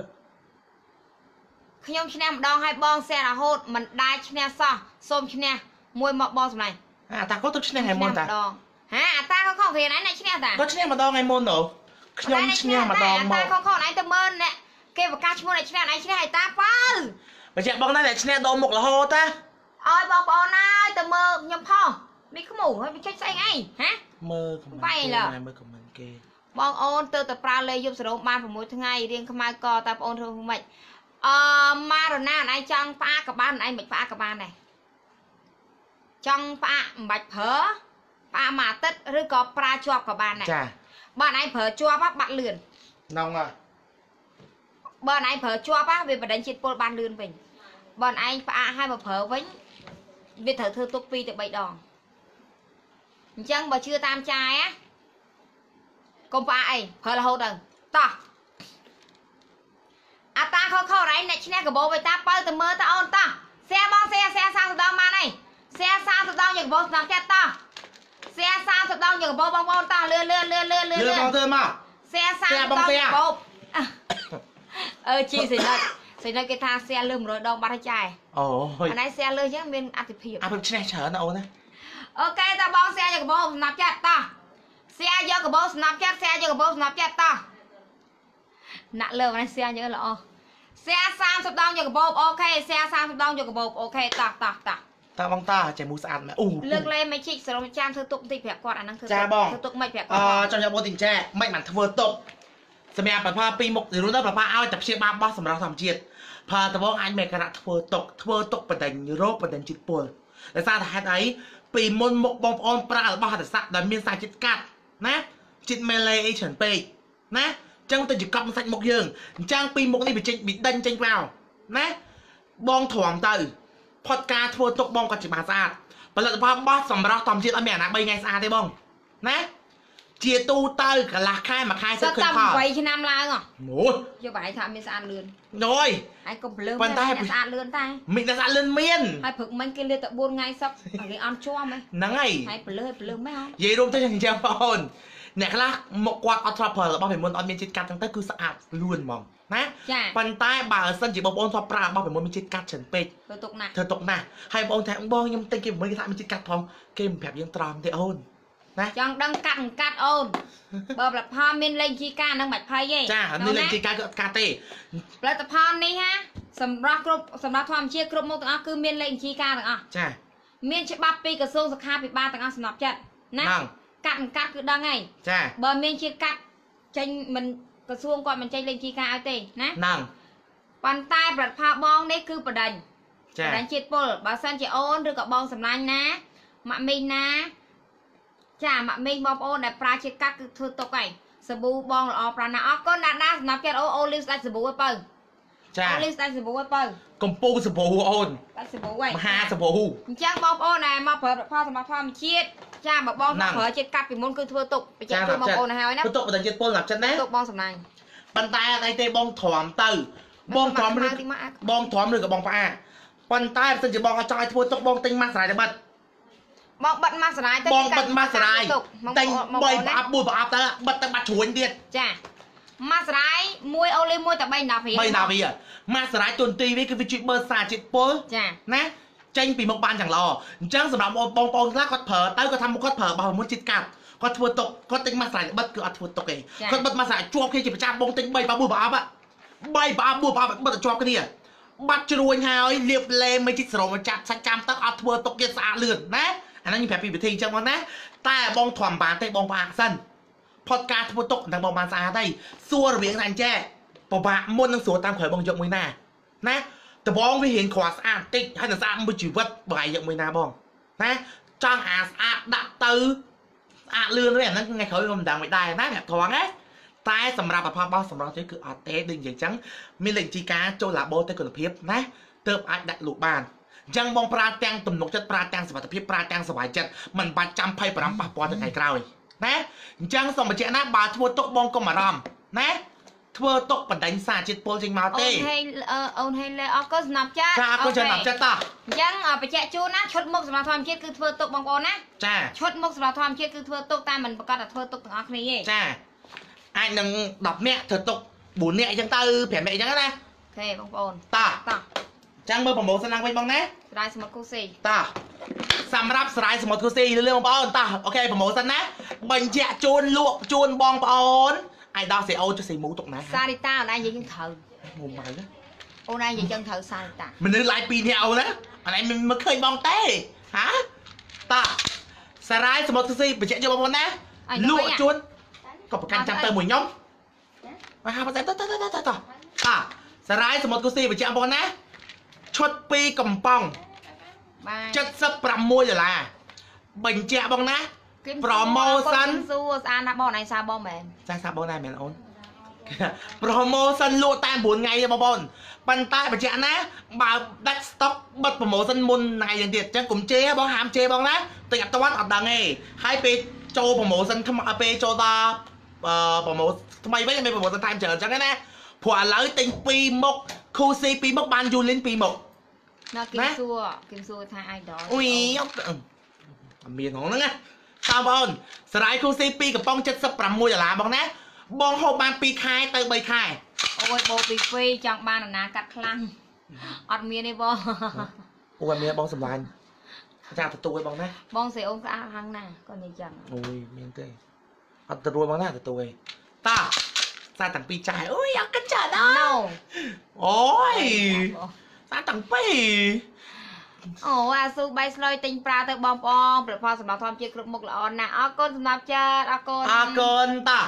ខ្ញុំឈ្នះម្ដងហើយបងស្រារហូតមិនដែលឈ្នះសោះសូមឈ្នះមួយមកបងសម្លាញ់ អាតាគាត់ទៅឈ្នះថ្ងៃមុនតាឈ្ម្ដងហាអាតាខូខូគេណៃអ្នកឈ្នះតាគាត់ឈ្នះម្ដងថ្ងៃមុនទៅខ្ញុំឈ្នះម្ដងមអាតាកខូខូណៃទៅមើលអ្នកគេប្រកាសឈ្មោះអ្នកឈ្នះណៃឈ្នះហើយតាបើបើចាក់បងណាតែឈ្នះដុំមុខរហូតតាឲ្យបងប្អូនហើយទៅមើលខ្ញុំផងនេះខ្មៅហើយវាចុចស្អីអីហ៎មើលខមមិនបែរគេឡើយណែមើលខមមិនគេបងអូនទៅតែប្រើលេយប់សរោមបាន6ថ្ងៃរៀងខ្មៅកតែបងអូនធ្វើមិនខ្មិចអឺម៉ារណាអឯងចង់ផ្អាកក៏បានអឯងមិនផ្អាកក៏បានដែរ ចង់ផ្អាកមិនបាច់ប្រើផ្អាកមួយអាទិត្យឬក៏ប្រើជាប់ក៏បានដែរចាបើអនឯងប្រើជាប់បាត់លឿននងបើអនឯងប្រើជាប់វាបដិញជាតិពុលបានលឿនវិញបើអនឯងផ្អាកហើយមកប្រើវិញវាត្រូវធ្វើទុក2ទៅ3ដងអញ្ចឹងបើជឿតាមចាយកុំផ្អាកអីប្រើរហូតទៅតោះអាតាខខរ៉ៃអ្នកឈ្នះកបោបៃតាបើទៅមើលតាអូនតោះសែមកសែសែសាំងដងបានអី សែ30ដងយកកបោស្នាប់ចិត្តតោះសែ30ដងយកកបោបងប្អូនតោះលឿនលឿនលឿនលឿនលឿនលឿលឿននបងធ្វើមកសែសែ30បងដងសែយកកបោអឺជីសិនិតសិនិតគេថាសែលឿន100ដងបាត់ហើយចាយអូយអានេះសែលឿនអញ្ចឹងមានអតិភិបអាព្រឹកឆ្នេះច្រើនណាអូនណាអូខេតើបងសែយកកបោស្នាប់ចិត្តតោះសែយកកបោស្នាប់ចិត្តសែយកកបោស្នាប់ចិត្តតោះណាក់លើអានេះសែយើងល្អសែ30ដងយកកបោអូខេសែ30ដងយកកបោអូខេតោះតោះតោះ តាបងតាចេះមូស្អាតមែនអូលើកលែមិនជីកសរងចានធ្វើទុកបន្តិចប្រាប់គាត់អាហ្នឹងធ្វើចាបងធ្វើទុកមិនប្រាប់អគាត់ចង់យកបងទីចាមិនបានធ្វើទុកសម្រាប់ប្រផាពីមុខរួមទៅប្រផាឲ្យតែព្យាបាលបោះសម្រាប់ធម្មជាតិផាតបងអាចមានការៈធ្វើទុកធ្វើទុកបដិញរោគបដិញជាតិពុលដោយសារតែហេតុអីពីមុនមុខបងប្អូនប្រើរបស់ហត្ថស័ក្តិដែលមានសារជាតិកាត់ណាជាតិមេឡេអីច្រើនពេកណាចឹងទៅជាកប់សាច់មុខយើងអញ្ចឹងពីមុខនេះវាចេញវាដេញចេញក្រៅណាបងទ្រាំទៅ ផុតការធ្វើទុកបងក៏ជាបានស្អាតផលិតផលបោះសម្រាប់ធម្មជាតិអត់មានអាណា3ថ្ងៃស្អាតទេបងណាជាទូទៅកន្លះខែមួយខែសសិតតឃើញតែផល8ឆ្នាំឡើងហ៎អូយយកបាយថាមានស្អាតលឿនណយហើយកុំភ្លើងប៉ុន្តែអ្នកស្អាតលឿនតែមិនតែស្អាតលឿនមានហើយព្រឹកមិញគេលាតែ4ថ្ងៃសឹកឲ្យគេអន់ជាប់ហ៎ហ្នឹងហើយហើយភ្លើងឲ្យភ្លើងមែនហ៎និយាយរួមទៅយ៉ាងចឹងបងប្អូនអ្នកខ្លះមកគាត់អត់ធ្លាប់ប្រើរបស់ពីមុនអត់មានជាតិកាត់ចឹងទៅគឺស្អាតលឿនហ្មង ណាចាប៉ុន្តែបើសិនជាបងប្អូនធ្លាប់ប្រើរបស់ពីមុនមានជាតិកាត់ច្រើនពេកធ្វើទុកណាស់ធ្វើຕົកណាស់ហើយបងប្អូនថាបងខ្ញុំទិញគេមិនគេថាមានជាតិកាត់ផងគេមិនប្រាប់យើងត្រង់ទេអូនណាចង់ដឹងកាត់មិនកាត់អូនបើផលិតផលមានលេខជីការនឹងមិនភ័យទេចានេះលេខជាតិកាត់គឺអត់កាត់ទេផលិតផលនេះហាសម្រាប់គ្រប់សម្រាប់ធម្មជាតិគ្រប់មុខទាំងអស់គឺមានលេខជីការទាំងអស់ចាមានច្បាប់ពីក្រសួងសុខាភិបាលទាំងអស់សំណប់ចិត្តណាហ្នឹងកាត់មិនកាត់គឺដឹងហើយចាបើមានជាតិកាត់ចេញមិន ក្រសួងគាត់មិនចេញលេខជីការឲ្យទេណាហ្នឹងប៉ុន្តែផលិតផលបងនេះគឺបដិញចាបដិញជាតិពុលបើសិនជាអូនឬក៏បងសម្លាញ់ណាម៉ាក់មីងណាចាម៉ាក់មីងបងប្អូនដែលប្រើជាតិកាត់គឺធ្វើទុកហើយសាប៊ូបងល្អប្រាណាអរគុណណាស់ណាសម្រាប់ចិត្តអូអូលីវស្ដាច់សាប៊ូឲ្យបើចាអូលីវស្ដាច់សាប៊ូឲ្យបើ កំពូលសបូអូនស្ដាច់សាប៊ូហើយមហាសបូអញ្ចឹងបងប្អូនដែលមកប្រើផលសម្រាប់ធម្មជាតិចាបើបងហ្នឹងប្រើជាតិកាត់ពីមុនគឺធ្វើទុកបញ្ជាក់ជូនបងប្អូនឲ្យហើយណាបន្ទុកបដិជាតិពុលណាប់ចិត្តណាទុកបងសម្លាញ់ប៉ុន្តែអត់អីទេបងទ្រាំទៅ បងទ្រាំឬទីមកអាបងទ្រាំឬក៏បងផ្អាកប៉ុន្តែបើសិនជាបងអត់ចង់ឲ្យធ្វើទុកបងទិញម៉ាស់ស្រ័យទៅបិទបងបិទម៉ាស់សារាយទៅបងបិទម៉ាស់ស្រ័យទុកបងទិញបង3ប្អូនប្រណាអប់4ប្រអប់ទៅបិទទៅបាត់ជ្រួញទៀតចា ម៉ាស់សារាយមួយអូលីវមួយតែ3ដល់ព្រា3ដាវីម៉ាស់ស្រ័យទុនទីវាគឺវាជួយបើសារជាតិពុលចាណាចេញពីមុខបានយ៉ាងល្អអញ្ចឹងសម្រាប់បងប្អូនខ្លះគាត់ប្រើទៅគាត់ថាមុខគាត់ប្រើរបស់មុនជាតិកាត់គាត់ធ្វើទុកគាត់ទិញម៉ាស់ស្រ័យបិទគឺអត់ធ្វើទុកទេគាត់បិទម៉ាស់ស្រ័យជាប់គ្នាជាប្រចាំបងទិញ3ប្រអប់4ប្រអប់3ប្រអប់4ប្រអប់បិទទៅជាប់គ្នាបាត់ជ្រួញហើយលាបលេមិនជីកសរោមកចាត់សាច់ចាំទឹកអត់ធ្វើទុកទៀតស្អាតលឿនណាអាហ្នឹងខ្ញុំប្រាប់ពីវិធីអញ្ចឹងមកណាតែបងធំបានទេបងផ្អាកសិន ផុតការធ្វើទុកដល់បងបានស្អាតហើយសួររវាងតែអញ្ចេះពិបាកមុននឹងសួរតាមក្រោយបងយកមួយណាណាដបងវារៀងគ្រាន់ស្អាតតិចហើយនឹងស្អាតមួយជីវិតបើឯងយកមួយណាបងណាចង់អាស្អាតដាក់ទៅស្អាតលឿនទេអាហ្នឹងថ្ងៃក្រោយខ្ញុំមិនដឹងមិនដែរណាអ្នកត្រង់ណាតែសម្រាប់ប្រផាបោះសម្រាប់ទេគឺអត់ទេដូចនិយាយអញ្ចឹងមានលេខជីការចូលឡាបូទៅគុណភាពណាទើបអាចដាក់លក់បានអញ្ចឹងបងប្រើទាំងទំនុកចិត្តប្រើទាំងសុវត្ថិភាពប្រើទាំងសុវ័យចិត្តមិនបាច់ចាំ25ប៉ះពាល់ទៅថ្ងៃក្រោយ ណាអញ្ចឹងសូមបញ្ជាក់ណាបើធ្វើទុកបងកុំអារម្មណ៍ណាធ្វើទុកបណ្ដាញសារជាតិពុលចេញមកអូទេនហេអឺអូនហេលេអរគុណសំណាប់ចាចាអរគុណច្រើនដល់ចិត្តតោះអញ្ចឹងអ่าបញ្ជាក់ជូនណាឈុតមុខសម្រាប់ធម្មជាតិគឺធ្វើទុកបងប្អូនណាចាឈុតមុខសម្រាប់ធម្មជាតិគឺធ្វើទុកតែមិនប្រកាសថាធ្វើទុកទាំងអស់គ្នាទេចាអាចនឹង10នាក់ធ្វើទុក4នាក់អញ្ចឹងទៅ5នាក់អញ្ចឹងណាអូខេបងប្អូនតោះតោះអញ្ចឹងមើលប្រម៉ូសិនឡើងវិញបងណា ស្ដាយសមុទ្រគូស៊ីតោះសម្រាប់ស្រ័យសមុទ្រគូស៊ីលឿនបងប្អូនតោះអូខេប្រម៉ូសិនណាបញ្ជាក់ជូនលក់ជូនបងប្អូនអាយដល់សេអូចុះសេមូទុកណាសារីតាអូនឯងនិយាយចឹងត្រូវមុំបាយណាអូនឯងនិយាយចឹងត្រូវសារីតាមនុស្សឡាយ2នាក់អូនណាអានេះមិនមកឃើញបងទេហាតោះស្រ័យសមុទ្រគូស៊ីបញ្ជាក់ជូនបងប្អូនណាលក់ជូនក៏ប្រកាន់ចាំទៅមួយខ្ញុំមកហាបើទៅទៅទៅទៅទៅតោះស្រ័យសមុទ្រគូស៊ីបញ្ជាក់បងប្អូនណា ឈុត2កំប៉ុងបាទ76ដុល្លារបញ្ជាក់បងណា promotion សួរស្អាតណាស់បងឯងសារបងមែនចាសាបងដែរមែនអូន promotion លក់តែ9ថ្ងៃទេបងប្អូនប៉ុន្តែបញ្ជាក់ណាបើដាច់ stock បិទ promotion មុនថ្ងៃយ៉ាងទៀតអញ្ចឹងកុំជេរបងហាមជេរបងណាទិញអត់ទាន់អត់ដឹងទេហើយពេលចូល promotion ថ្មពេលចូលដល់អឺ promotion ថ្មីវិញមាន promotion ថែមច្រើនអញ្ចឹងណាព្រោះឥឡូវទិញ2មុខខូស៊ី2មុខបានយូលីន2មុខ នៅគឹមណាសួរគឹមសួរថា idol អុយអត់អត់មានហ្នឹងណាតាមបងអូនសារាយខូស៊ី2កំប៉ុង76ដុល្លារបងណាបងហូបបាន2ខែទៅ3ខែអូយបោពីពីចង់បានអាណាកាត់ខ្លាំងអត់មានទេបងអូអត់មានបងសម្លាញ់ចាទទួលឲ្យបងណាបងសេអូនស្អាតខាងណាគាត់និយាយចឹងអូយមានទេអត់ទទួលបងណាទទួលឯងតាសាតាំងពីចាយអូយអត់កិនចាដល់ No អូយ សាតាំងពីអូអាស៊ូបៃស្លុយទិញប្រាទៅបងប្អូនផលិតផលសម្រាប់ធម្មជាតិគ្រប់មុខល្អណាស់អរគុណសម្រាប់ចាតអរគុណអរគុណតា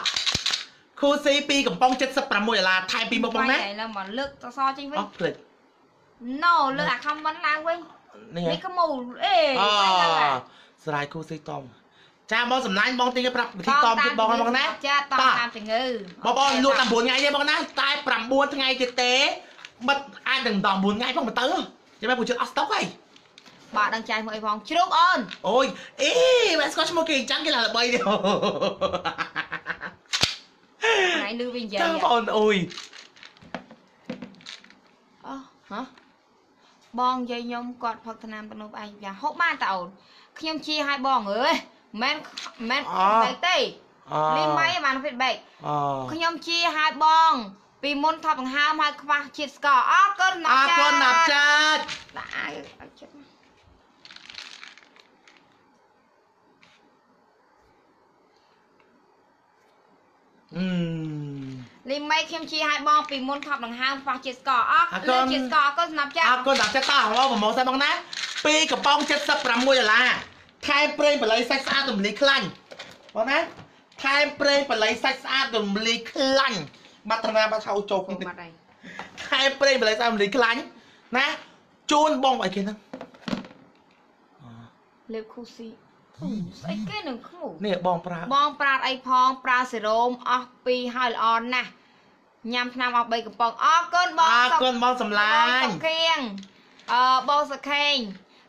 ខូស៊ី2កំប៉ុង76ដុល្លារថែម2មុខបងណាបាយឡើងមកលើកសសចេញវិញអស់ភ្លេច No លើកអា comment ឡើងវិញនេះនេះក្មូលអេអូបាយឡើងអាស្រាយគូស៊ីតំចាបងសំឡាញ់បងទិញឲ្យប្រាប់វិធីតំទៀតបងបងណាចាតតាមតាមជំងឺបងបងលក់តាម9ថ្ងៃទេបងណាតែ9ថ្ងៃទៀតទេ បិទអាចនឹងដល់9ថ្ងៃផងមកទៅចាំបែបពួកជិតអស់ស្តុកហើយបាទដឹងចាយមកអីផងជ្រូកអូនអូយអេបែស្គាល់ឈ្មោះគេអញ្ចឹងគេឡើងល្បីទេថ្ងៃលឺវិញនិយាយចាបងអូយអូហ៎បងនិយាយខ្ញុំគាត់ផឹកថ្នាំបនុបឯងយ៉ាហូបបានតើអូនខ្ញុំជាឲ្យបងអើយមិនមែនបែកទេអលីម៉ៃបាន feedback អខ្ញុំជាឲ្យបង ពីមុនថប់បង្ហើមឲ្យខ្វះជាតិស្ករអរគុណអរគុណណាប់ចាតដាក់អាយឲ្យចិត្តអឺលីម៉ៃខ្ញុំជាឲ្យបងពីមុនថប់បង្ហើមខ្វះជាតិស្ករអរអរគុគុណណជាតិស្ករអរគុណសម្រាប់ចាអរគុណដល់ចិត្តតោះបងប្រម៉ូសិនបងណាពីកំប៉ុង76ដុល្លារខែប្រេងបល័យសាច់ស្អាតរំលាយខ្លាញ់បងណាខែប្រេងបល័យសាច់ស្អាតរំលាយខ្លាញ់ បាត់ត្រណាបាត់ឆៅចូលក្នុងទឹកបាត់ហើយខែប្រេងបល័យស្អាតរំលាយខ្លាញ់ណាជូនបងអីគេហ្នឹងលេបខូស៊ីអូស្អីគេនឹងខ្មៅនេះបងប្រើបងប្រាតអីផងប្រើសេរ៉ូមអស់ពីហើយល្អណាស់ញ៉ាំឆ្នាំអស់3កំប៉ុងអរគុណបងអរសុកគុណបងសំឡាបងញសុកខៀងអឺបងសុកខេង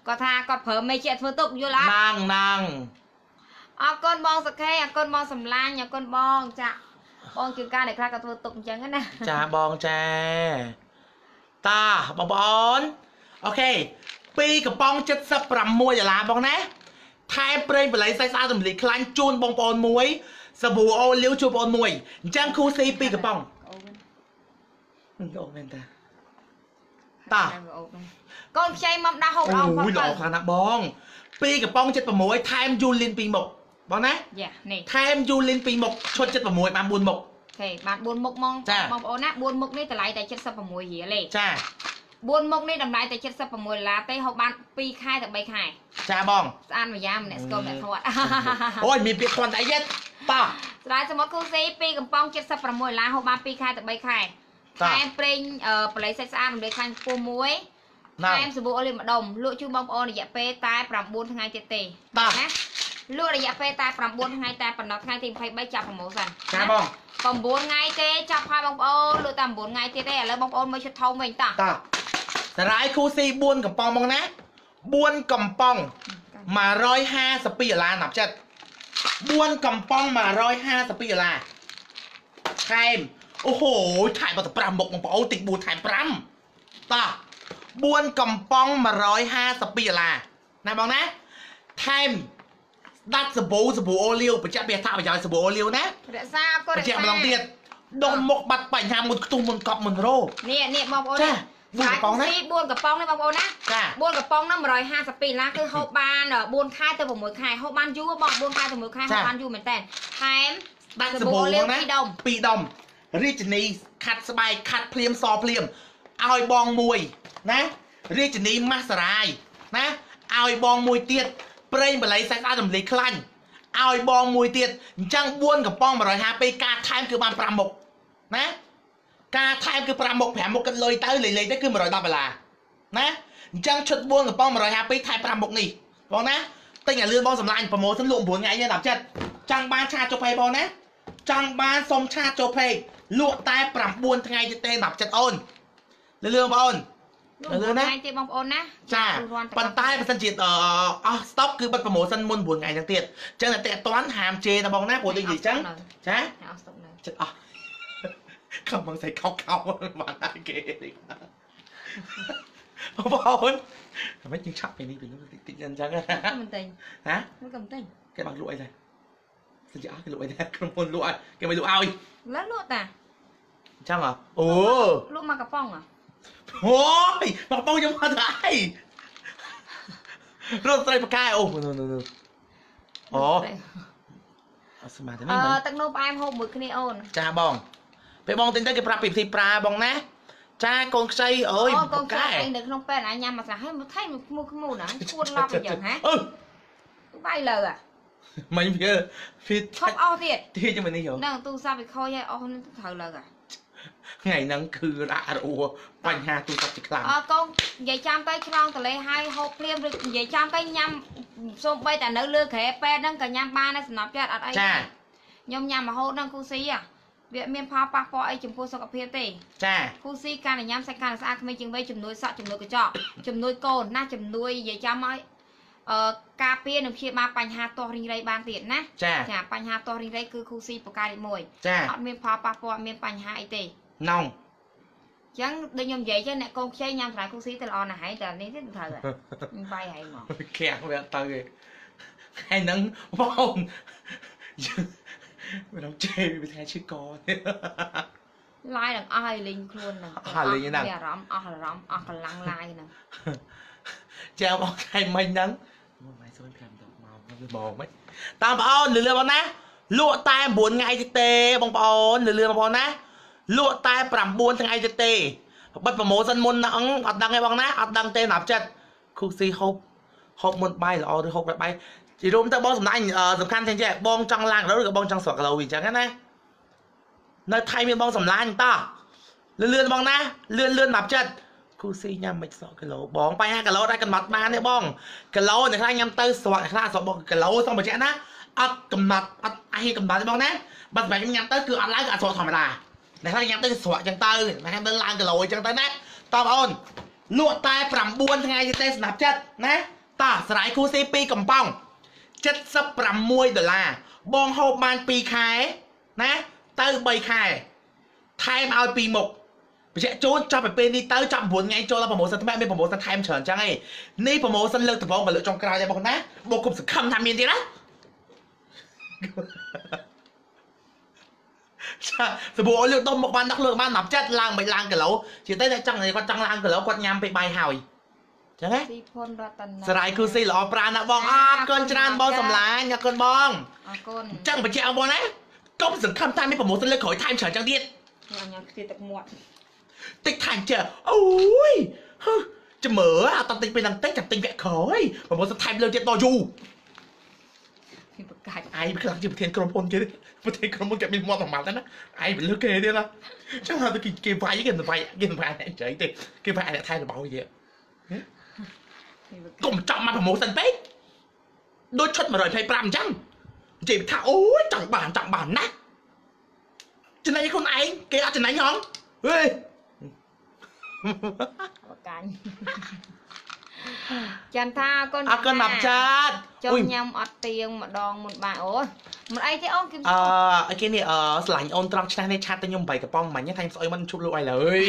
គាត់ថាគាត់ប្រើមេជាធ្វើទុកយល់អត់ណាងណាងអរគុណបងសុកខេងអរគុណបងសំឡាញ់អរគុណបងចា បងជាងការដែលខ្លះក៏ធ្វើទុកអញ្ចឹងណាចាបងចាតាបងប្អូនអូខេពីកំប៉ុង76ដុល្លារបងណាថែមប្រេងបល័យសាច់ស្អាតរំលាយខ្លាញ់ជូនបងប្អូនមួយសាប៊ូអូលាវជូនបងប្អូនមួយអញ្ចឹងគូស៊ីពីកំប៉ុងអូវិញអូមែនតាតាអូវិញកូនខ្ចីមកដាក់ហូបអស់ផុតអូយទៅល្អខ្លាំងណាស់បងពីកំប៉ុង76ថែមយូលីន2មុខ បងណាយ៉ានេះថែមយូលីន2មុខឈុត76បាន4មុខអូខេបាន4មុខហ្មងចាបងប្អូនណា4មុខនេះតម្លៃតែ76រៀលទេចា4មុខនេះតម្លៃតែ76ដុល្លារទេហូបបាន2ខែទៅ3ខែចាបងស្អាតម្យ៉ាងម្នាក់ស្គមអ្នកធាត់អូយមានពាក្យខ្វាន់តែទៀតតាស្រាយសមុទ្រគូស៊ី2កំប៉ុង76ដុល្លារហូបបាន2ខែទៅ3ខែតាខែមប្រេងអឺបល័យសាច់ស្អាតរំលែកខ្លាញ់ខ្ពស់មួយណាខែមសាប៊ូអូលីវម្ដុំលក់ជូនបងប្អូនរយៈពេលតែ9ថ្ងៃទៀតទេតាណា លក់រយៈពេលតែ9ថ្ងៃតែប៉ុណ្ណោះថ្ងៃទី23ចាប់ប្រម៉ូសិនចាណាបង9ថ្ងៃទេចាប់ហើយបងប្អូនលក់តែ9ថ្ងៃទៀតទេឥឡូវបងប្អូនមើលឈុតធំវិញតាតាសារាយគូស៊ី4កំប៉ុងមកណា4កំប៉ុង152ដុល្លារណាប់ចិត្ត4កំប៉ុង152ដុល្លារថែមអូហូថែមមកទៅ5មុខបងប្អូនតិច4ថែម5តា4កំប៉ុង152ដុល្លារណាបងណាថែម ដាច់សាប៊ូសាប៊ូអូលីវបញ្ជាក់ពីអត្ថប្រយោជន៍សាប៊ូអូលីវណារក្សាអរគុណរបញ្ជាក់ក្សាម្ដងទៀតដុំមុខបាត់បញ្ហាមុនខ្ទុះមុនកប់មុនរោនេះនេះបងប្អូនចានេះ4កំប៉ុងណា4កំប៉ុងនេះបងប្អូនណាចា4កំប៉ុងហ្នឹង152ដុល្លារគឺហូបបាន4ខែទៅ6ខែហូបបានយូរបង4ខែទៅ6ខែហូបបានយូរមែនតើថែមដាច់សាប៊ូលាវណាពីរដុំពីរដុំរាជនីខាត់ស្បែកខាត់ភ្លាមសភ្លាមឲ្យបងមួយណារាជនីម៉ាស់សារាយណាឲ្យបងមួយទៀត ប្រេងបល័យសាច់ស្អាតរំលាយខ្លាញ់ឲ្យបងមួយទៀតអញ្ចឹង4កំប៉ុង152ការថែមគឺបាន5មុខណាការថែមគឺ5មុខ5មុខគិតលុយទៅលេខៗទៅគឺ110ដុល្លារណាអញ្ចឹងឈុត4កំប៉ុង152ថែម5មុខនេះបងណាទិញឲ្យលឿនបងសម្លាញ់ប្រម៉ូសិនលក់9ថ្ងៃនេះដល់ចិត្តចង់បានឆាចុះផេបងណាចង់បានសុំឆាតចូលពេកលក់តែ9ថ្ងៃទៀតទេ10ចិត្តអូនលឿនបងអូន លក់លឿនណាថ្ងៃទេបងប្អូនណាចាលក់រាន់ប៉ុន្តែបើសិនជាអឺអស់ស្តុកគឺបិទប្រម៉ូសិនមុន9ថ្ងៃហ្នឹងទៀតអញ្ចឹងតែតែអត់ទាន់ហាមជេរណាបងណាព្រោះដូចនិយាយអញ្ចឹងចាអស់ស្តុកនៅចិត្តអស់ខំបងស្រីខោខោបានតែគេនេះបងប្អូនតែមិនយើងឆាប់ពីនេះពីនោះតិចតិចអញ្ចឹងណាមិនទិញហ៎មិនកំទិញគេបានលក់អីដែរសិនជាអស់គេលក់អីដែរក្រុមហ៊ុនលក់ឲ្យគេមិនលក់ឲ្យឡើយលក់តាអញ្ចឹងហ៎អូលក់មកកំប៉ុងហ៎ អូយបងបងខ្ញុំមកទៅអីរត់ស្រីបកែអូនោះនោះនោះអូអត់ស្មានទេអមិនឺទឹកនោមផ្អែមហូបមួយគ្នាអូនចាបង ពេលបងទិញទៅគេប្រាប់ពីវិធីប្រើបងណាចាកូនខ្ចីអើយអូកូនកែកាឯងនៅក្នុងពេទ្យអាញ៉ាំមកស្រាហើយមកថៃមកខ្មូខ្មូណាឈួតឡប់អញ្ចឹងហ៎អឺបាយលើអាមិញវាវាឈប់អស់ទៀតទីជាមួយនេះហ៎នឹងទូរស័ព្ទវាខូចហើយអស់នឹងត្រូវលើអា ថ្ងៃហ្នឹងគឺដាក់រអួបញ្ហាទូរស័ព្ទជាខ្លាំងអើកូននិយាយចាំទៅឆ្លងតលេហើយហូបភ្លាមឬនិយាយចាំទៅញ៉ាំសូម្បីតែនៅលើក្រែពេទ្យហ្នឹងក៏ញ៉ាំបានដែរសំណប់ចិត្តអត់អីចាខ្ញុំញ៉ាំរហូតហ្នឹងគូស៊ីអាវាមានផលប៉ះពាល់អីចំពោះសុខភាពទេចាគូស៊ីការញ៉ាំសាច់ការស្អាតក្មេងជាងវ័យជំនួយសក់ជំនួយកញ្ចក់ជំនួយកូនណាជំនួយនិយាយចាំឲ្យអឺការពារនិងព្យាបាលបញ្ហាទាស់រីងរៃបានទៀតណាចាចាបញ្ហាទាស់រីងរៃគឺគូស៊ីបការីមួយចាអត់មានផលប៉ះពាល់អត់មានបញ្ហាអីទេ ណងអញ្ចឹងដូចខ្ញុំនិយាយចឹងអ្នកកូនខ្ចីញ៉ាំស្រាយគូស៊ីទៅល្អណាស់ហើយតែនេះទៀតត្រូវហើយខ្ញុំបាយហើយមកខាំងវាអត់ទៅទេថ្ងៃហ្នឹងបងយើងមិនដឹងជេរវាថាឈឺកឡាយដល់អស់ហើយលេងខ្លួនហ្នឹងអស់ហើយលេងហ្នឹងមានអារម្មណ៍អស់អារម្មណ៍អស់កម្លាំងឡាយហ្នឹងចាបងថ្ងៃមិញហ្នឹងមកមិនសុំ5ដងមកវាបងមិនតាមបងអូនលឺលឺបងណាលក់តែ9ថ្ងៃទៀតទេបងប្អូនលឺលឺបងប្អូនណា លក់តែ9ថ្ងៃទៀតទេបិទប្រម៉ូសិនមុនហ្នឹងអត់ដឹងទេបងណាអត់ដឹងទេណាប់ចិត្តគូស៊ីហូបហូបមុនបាយល្អឬហូបបាយជារួមទៅបងសំណាញ់អឺសំខាន់ជាងចេះបងចង់ឡើងគីឡូឬក៏បងចង់ស្រកគីឡូវិញអញ្ចឹងណានៅថៃមានបងសម្លាញ់តោះលឿនលឿនបងណាលឿនលឿនណាប់ចិត្តគូស៊ីញ៉ាំមិនសក់គីឡូបងបញ្ហាគីឡូដែរកំណត់បានទេបងគីឡូអ្នកខ្លះញ៉ាំទៅស្រក់អ្នកខ្លះស្រក់បងគីឡូសុំបញ្ជាក់ណាអត់កំណត់អត់អាហេកំណត់ទេបងណាបើសម្រាប់ខ្ញុំញ៉ាំទៅគឺអត់ឡើងគឺអត់ស្រក់ធម្មតា អ្នកខ្លះញ៉ាំទៅគឺស្រក់អញ្ចឹងទៅអ្នកខ្លះទៅឡើងគីឡូអញ្ចឹងទៅណាតបងអូនលក់តែ9ថ្ងៃទេស្នាប់ចិត្តណាតោះស្រ័យគូស៊ី2កំប៉ុង76ដុល្លារបងហូបបាន2ខែណាទៅ3ខែថែមឲ្យ2មុខបញ្ជាក់ជូនចាប់ពីពេលនេះទៅចាប់9ថ្ងៃចូលដល់ប្រម៉ូសិនថ្មីមានប្រម៉ូសិនថែមច្រើនចឹងឯងនេះប្រម៉ូសិនលើកដំបូងបើលើកចុងក្រោយដែរបងណាបងគប់សង្ឃឹមថាមានទៀតណាចា សបោលើកដុំមកបានដឹកលើកបាន10ចិត្តឡើងមិនឡើងគីឡូជាទៅតែចង់គាត់ចង់ឡើងគីឡូគាត់ញ៉ាំពេលបាយហើយចឹងហ៎ស៊ីផុនរតនាសរាយគូស៊ីល្អប្រាណាបងអរគុណច្រើនបងសម្លាញ់អរគុណបងអរគុណចឹងបញ្ជាក់បងណាកុំសង្ឃឹមថាមានប្រម៉ូសិនលើកក្រោយថែមច្រើនចឹងទៀតខ្ញុំញ៉ាំខ្ទិះទឹកមាត់តិចខាងចេះអូយហឺចាំមើលអត់តិចពេលហ្នឹងតិចចាំតិចវគ្គក្រោយប្រហែលសថែមលើទៀតដល់យូរពីបកាច់ឯងខ្លាំងជាប្រធានក្រុមហ៊ុនគេ ប្រធានក្រុមហ៊ុនគេមានមាត់ប្រមាថណាឯងមិនលើគេទៀតណាចឹងហៅទៅគេគេវាយគេទៅវាយគេទៅវាយអ្នកចៃទេគេវាយអ្នកថៃរបស់គេពីបកាច់កុំចាំមកប្រម៉ូសិនពេកដូចឈុត125អញ្ចឹងនិយាយថាអូយចង់បានចង់បានណាចំណេញខ្លួនឯងគេអត់ចំណេញហងហេបកាច់ ចាំថាអរគុណអរគុណណាប់ចាតចូលញ៉ាំអត់ទៀងម្ដងមុនបានអូយមិនអីទេអូនគេអឺអីគេនេះអឺស្រឡាញ់អូនត្រង់ឆ្នាំនេះឆាតទៅខ្ញុំ8កំប៉ុងមិញថៃស្អុយមិនជប់លក់ឲ្យលើយ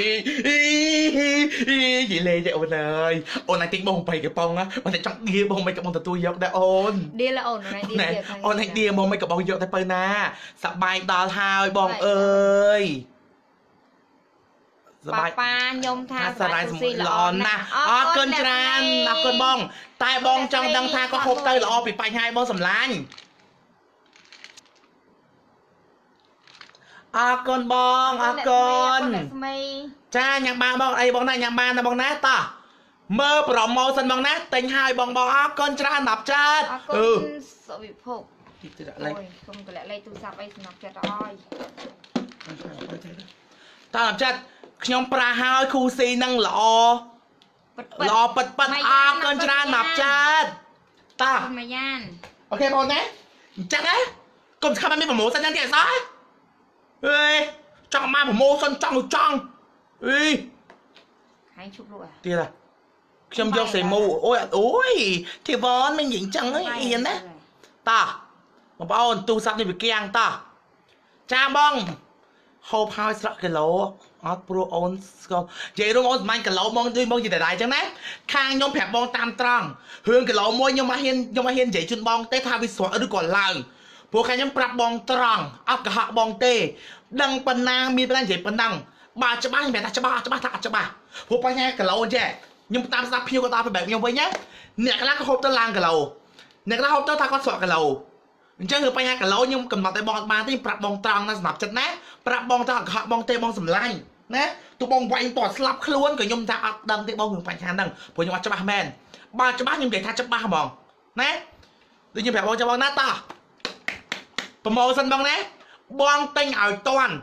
យីលេទេអូនអើយអូនឯងទិញបង8កំប៉ុងណាបើតែចង់ឌៀបងមិនកំប៉ុងទទួលយកដែរអូនឌីលអូនណៃឌីលណែទៀតអូនឯងឌៀបងមិនកំប៉ុងយកតែបើណាសប្បាយដល់ហើយបងអើយ សប្ប៉ាបាយប៉ាខ្ញុំថាថាសារ៉ាយសម្ល្អណាស់អរគុណច្រើនអរគុណបង តែបងចង់ដឹងថាក៏ហូបទៅល្អពីបញ្ហាឲ្យបងសម្លាញ់អរគុណបងអរគុណស្មីចាញ៉ាំបានបងអីបងណាញ៉ាំបានណាបងណាតោះមើលប្រម៉ូសិនបងណាទិញហើយបងបងអរគុណច្រើនដល់ចាតអរគុណសុវិភពតិចទៀតអូលេខយខ្ញុំតម្លាក់លេខទូរស័ព្ទអីសម្រាប់ចិត្តអើយតើដល់ចាត ខ្ញុំប្រាហើយគូស៊ីនឹងល្អពិតពិតល្អប៉ិតប៉ិតអរគុណច្រើនដល់ចាតតោះគុណមួយយ៉ាងអូខេបងណាអញ្ចឹងណាកុំស្ខាប់មានប្រម៉ូសិនហ្នឹងទៀតអសោះអេចង់មកប្រម៉ូសិនចង់ចង់អីហើយជប់លក់អាទៀតហ่ะខ្ញុំយកសេមូអូយអូយធីវ៉នមិននិយាយអញ្ចឹងអីអៀនណាតោះបងប្អូនទូរស័ព្ទនេះវាគៀងតោះចាបងហូបហើយស្រក់គីឡូ អត់ព្រោះអូនស្គាល់និយាយរួមអូនសម្លាញ់គីឡូមកដូចមកជាដដែលអញ្ចឹងណាខាងខ្ញុំប្រាប់បងតាមត្រង់រឿងគីឡូមួយខ្ញុំមកហ៊ានខ្ញុំមកហ៊ាននិយាយជូនបងទេថាវាស្រក់ឬក៏ឡើងព្រោះខាងខ្ញុំប្រាប់បងត្រង់អត់កុហកបងទេ ដឹងប៉ុណ្ណាមានប៉ុណ្ណានិយាយប៉ុណ្ណឹងបើច្បាស់ខ្ញុំប្រាប់ថាច្បាស់អត់ច្បាស់ថាអត់ច្បាស់ព្រោះបញ្ហាគីឡូអញ្ចឹងខ្ញុំតាមស្ដាប់ភៀវក៏ដល់បែបខ្ញុំវិញណាអ្នកខ្លះក៏ហូបទៅឡើងគីឡូអ្នកខ្លះហូបទៅថាគាត់ស្រក់គីឡូអញ្ចឹងគឺបញ្ហាគីឡូខ្ញុំកំណត់ឲ្យបងអត់បានទេប្រាប់បងត្រង់ណាសម្រាប់ចិត្តណាប្រាប់បងថាអត់កុហកបងទេបងសម្លាញ់ ណាទោះបងវាយតអត់ស្លាប់ខ្លួនក៏ខ្ញុំថាអត់ដឹងទេបងរឿងបញ្ហាហ្នឹងព្រោះខ្ញុំអត់ច្បាស់មែនបើច្បាស់ខ្ញុំនិយាយថាច្បាស់ហ្មងណាដូចខ្ញុំប្រាប់បងចាំបងណាតោះប្រម៉ូសិនបងណាបងទិញឲ្យតន់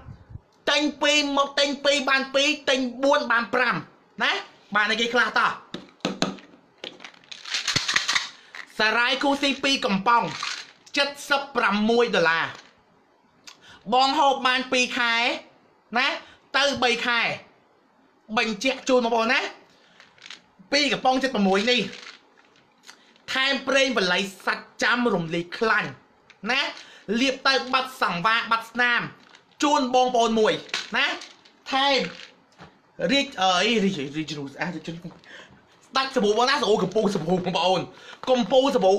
ទិញ2មកទិញ2បាន2ទិញ4បាន5ណាបានអីគេខ្លះតោះសារាយគូស៊ី2កំប៉ុង76ដុល្លារបងហូបបាន2ខែណា ទៅ3ខែបញ្ជាក់ជូនបងប្អូនណា2កំប៉ុង76នេះថែមប្រេងបល័យសាច់ចាំរំលេចខ្លាញ់ណាលាបទៅបាត់សង្វាបាត់ស្នាមជូនបងប្អូនមួយណាថែមរីកអីរីករីកនោះអារីកស្ដាច់សាប៊ូបងណាសាប៊ូកំពូលសាប៊ូបងប្អូនកំពូលសាប៊ូ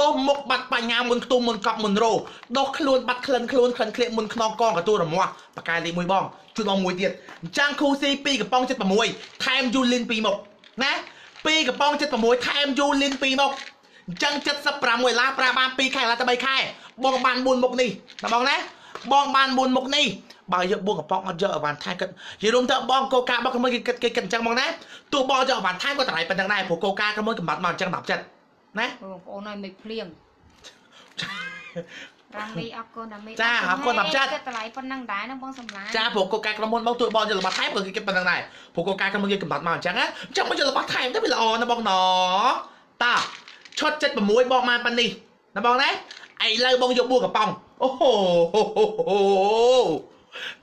ដោះមុខបាត់បញ្ញាមុនខ្ទុំមុនកប់មុនរោដោះខ្លួនបាត់ក្លិនខ្លួនក្លិនក្លៀកមុនខ្នងកងកទួលរមាស់បកាយលេខ1បង ជួយបងមួយទៀតអញ្ចឹងគូស៊ី2កំប៉ុង76ថែមយូលីន2មុខណា2កំប៉ុង76ថែមយូលីន2មុខអញ្ចឹង75មួយឡាប្រើបាន2ខែឡាទៅ3ខែបងបាន4មុខនេះណាបងណាបងបាន4មុខនេះបើយកបួងកំប៉ុងអត់យកអវ៉ាន់ថែគិតនិយាយរួមទៅបងកូកាបងក្រុមគេគិតគេគិតអញ្ចឹងបងណាទោះបងយកអវ៉ាន់ថែក៏តម្លៃប៉ុណ្្នឹងដែរព្រោះកូកាក្រុមកំបាត់មកអញ្ចឹង10ចិត្តណាបងប្អូនឲ្យមិនភ្លៀង រ៉ាមីអរគុណរ៉ាមីចាអរគុណដល់ចាត់គិតតម្លៃប៉ុណ្ណឹងដែរណាបងសម្លាញ់ចាព្រោះកូកាក្រុមហ៊ុនមកទួយបងយករបស់ថែមក៏គេគិតប៉ុណ្្នឹងដែរព្រោះកូកាក្រុមហ៊ុនគេកំណត់មកអញ្ចឹងណាអញ្ចឹងមកយករបស់ថែមទៅវាល្អណាបងណតាឈុត76បងបានប៉ុណ្នេះណាបងណាឥឡូវបងយកបួកំប៉ុងអូហូ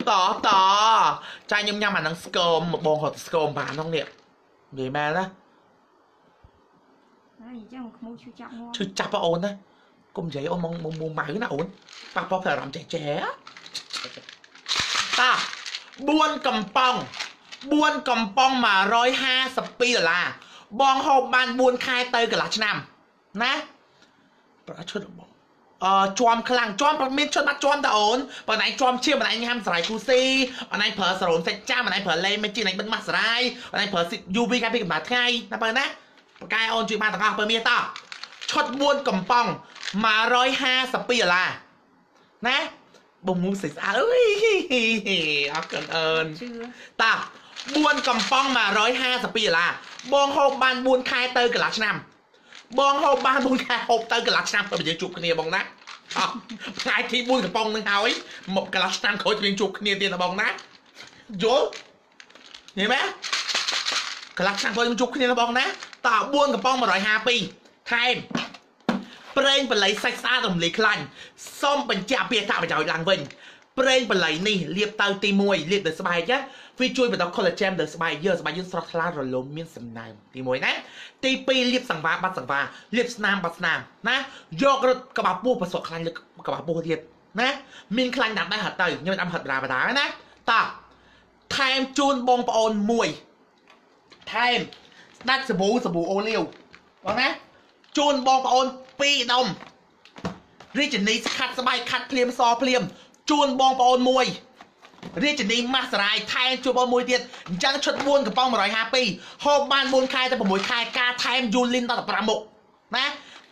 តតចាខ្ញុំញ៉ាំអាហ្នឹងស្គមបងហត់ស្គមបានហ្នឹងនេះនិយាយមែនណាហើយអញ្ចឹងក្មួយឈឺចាប់ងាប់ឈឺចាប់អូនណា កុំនិយាយអូនមកមកម៉ៅណាអូនប៉ះប៉ះផ្លែអារម្មណ៍ចេះចេះតា4កំប៉ុង4កំប៉ុង152ដុល្លារបងហូបបាន4ខែទៅកន្លះឆ្នាំណាប្រឈុតបងអឺជាប់ខ្លាំងជាប់មានឈុតបាត់ជាប់តើអូនបើណៃជាប់ឈាមបើណៃញ៉ាំស្រ័យគូស៊ីបើណៃប្រើសរោនសាច់ចាំបើណៃប្រើលេមេជីណៃបិទម៉ាស់ស្រ័យបើណៃប្រើ UV កាពីកម្ដៅថ្ងៃណាបើណាបកែអូនជួយបានទាំងអស់បើមានតោះឈុត4កំប៉ុង 152ដុល្លារណាបងមូស្អាតស្អាតអើយអរគុណអូនជឿតា4កំប៉ុង152ដុល្លារបងហូបបាន4ខែទៅកន្លះឆ្នាំបងហូបបាន4ខែហូបទៅកន្លះឆ្នាំទៅយើងជួបគ្នាបងណាអោះថ្ងៃទី4កំប៉ុងនឹងហើយមកកន្លះឆ្នាំក្រោយយើងជួបគ្នាទៀតណាបងណាយល់ឃើញទេកន្លះឆ្នាំក្រោយយើងជួបគ្នាណាបងណាតើ4កំប៉ុង152ថែម ប្រេងបល័យសាច់ស្អាតរំលាយខ្លាញ់សូមបញ្ជាក់ពីអត្ថប្រយោជន៍ឡើងវិញប្រេងបល័យនេះលាបទៅទី1លាបលើស្បែកណាវាជួយបន្ត collagen លើស្បែកយើងស្បែកយើងស្រស់ថ្លារលោងមានសំណើមទី1ណាទី2លាបសង្វារបាត់សង្វារលាបស្នាមបាត់ស្នាមណាយករត់ក្បាលពោះប្រសក់ខ្លាញ់លើក្បាលពោះទៀតណាមានខ្លាញ់ដាក់ដែរហត់ទៅខ្ញុំដាំហត់បដាបដាណាតោះថែមជូនបងប្អូនមួយថែមស្ដាច់សាប៊ូសាប៊ូអូលាវបងណាជូនបងប្អូន 2ដុំរាជនីខាត់ស្បែកខាត់ភ្លាមសភ្លាមជូនបងប្អូនមួយរាជនីម៉ាសរាយថែមជួបបងមួយទៀតអញ្ចឹងឈុត4កំប៉ុង152ហូបបាន4ខែទៅ6ខែការថែមយូលីនដល់15មុខណា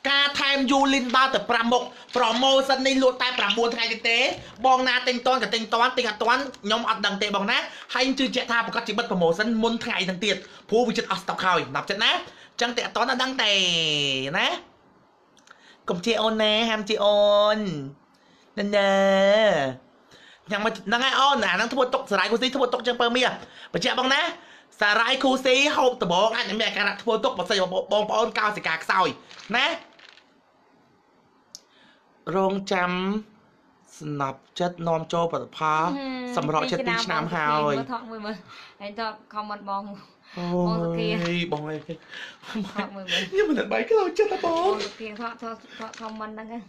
ការថែមយូលីនដល់ទៅ5មុខប្រម៉ូសិននេះលក់តែ9ថ្ងៃទៀតទេបងណាទិញតន់ក៏ទិញតន់ទិញអត់តន់ខ្ញុំអត់ដឹងទេបងណាហើយជឿជាក់ថាប្រកាសជីបិទប្រម៉ូសិនមុនថ្ងៃហ្នឹងទៀតព្រោះវាចិត្តអស់ស្តុកហើយណាប់ចិត្តណាអញ្ចឹងតែអត់តន់អត់ដឹងទេណា កុំជាអូនណាហាមជាអូនណែណែញ៉ាំមកហ្នឹងហើយអូនអាហ្នឹងធ្វើទុកសារាយគូស៊ីធ្វើទុកចឹងពើមីបញ្ជាក់បងណាសារាយគូស៊ីហូបដបងអាចនឹងមានអាការៈធ្វើទុកបើសិនបងប្អូនកោសិកាខ្សោយណារងចាំស្នប់ចិត្តនាំចូលផលិតផលសម្រាប់ចិត្ត2ឆ្នាំហើយមើលថតមួយមើលហើយថត comment បងអូប ងសុគាយបងអើយថតមួយមើលខ្ញុំមិនបាយខ្លោចចិត្តទេបបងងសុគាថតថតថត comment ហ្នឹងណា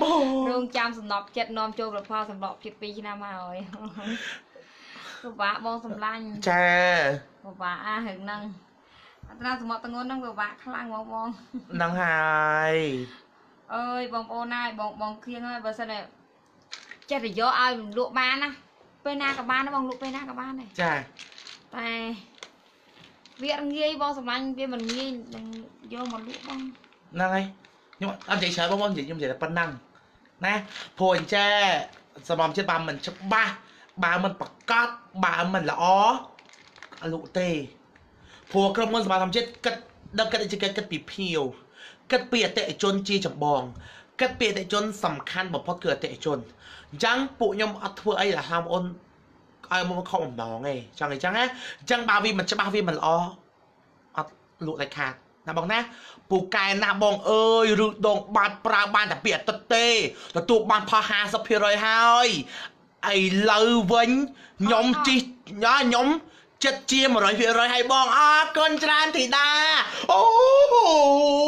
បងរងចាំសំណប់ចិត្តនាំចូលប្រផលសម្រាប់ជិត2ឆ្នាំហើយពិបាកបងសម្លាញ់ចាពិបាកអារឿងហ្នឹងអត្រាសមត្ថតងន់ហ្នឹងពិបាកខ្លាំងបងបងហ្នឹងហើយអើយបងប្អូនណាយបងបងខៀងហើយបើសិនតែចេះតែយកឲ្យលក់បានណា ពេលណាក៏បានដែរបងលក់ពេលណាក៏បានដែរចាតែវាអត់ងាយបងសម្លាញ់វាមិនងាយនឹងយកមកលក់បងហ្នឹងហើយខ្ញុំអត់និយាយច្រើនបងប្អូននិយាយខ្ញុំនិយាយតែប៉ុណ្ណឹងណាព្រោះអញ្ចេះសម្រាប់ចិត្តបើមិនច្បាស់បើមិនប្រកាសបើមិនល្អអត់លក់ទេព្រោះក្រុមហ៊ុនសម្រាប់ធម្មជាតិគិតដឹកគិតជាគិតពីភៀវគិតពីអតិថិជនជាចម្បងគិតពីអតិថិជនសំខាន់បំផុតគឺអតិថិជន អញ្ចឹងពួកខ្ញុំអត់ធ្វើអីដែលហាមអូនឲ្យមកខំបំណងទេចង់អញ្ចឹងណាអញ្ចឹងបើវាមិនច្បាស់វាមិនល្អអត់លក់ដាច់ខាតណាបងណាពូកែណាបងអើយឬដងបាត់ប្រើបានតែពាក្យអតិតទេទទួលបានផល50%ហើយឥឡូវវិញខ្ញុំជីកញ៉ាខ្ញុំចិត្តជា100%ឲ្យបងអរគុណច្រើនធីតាអូ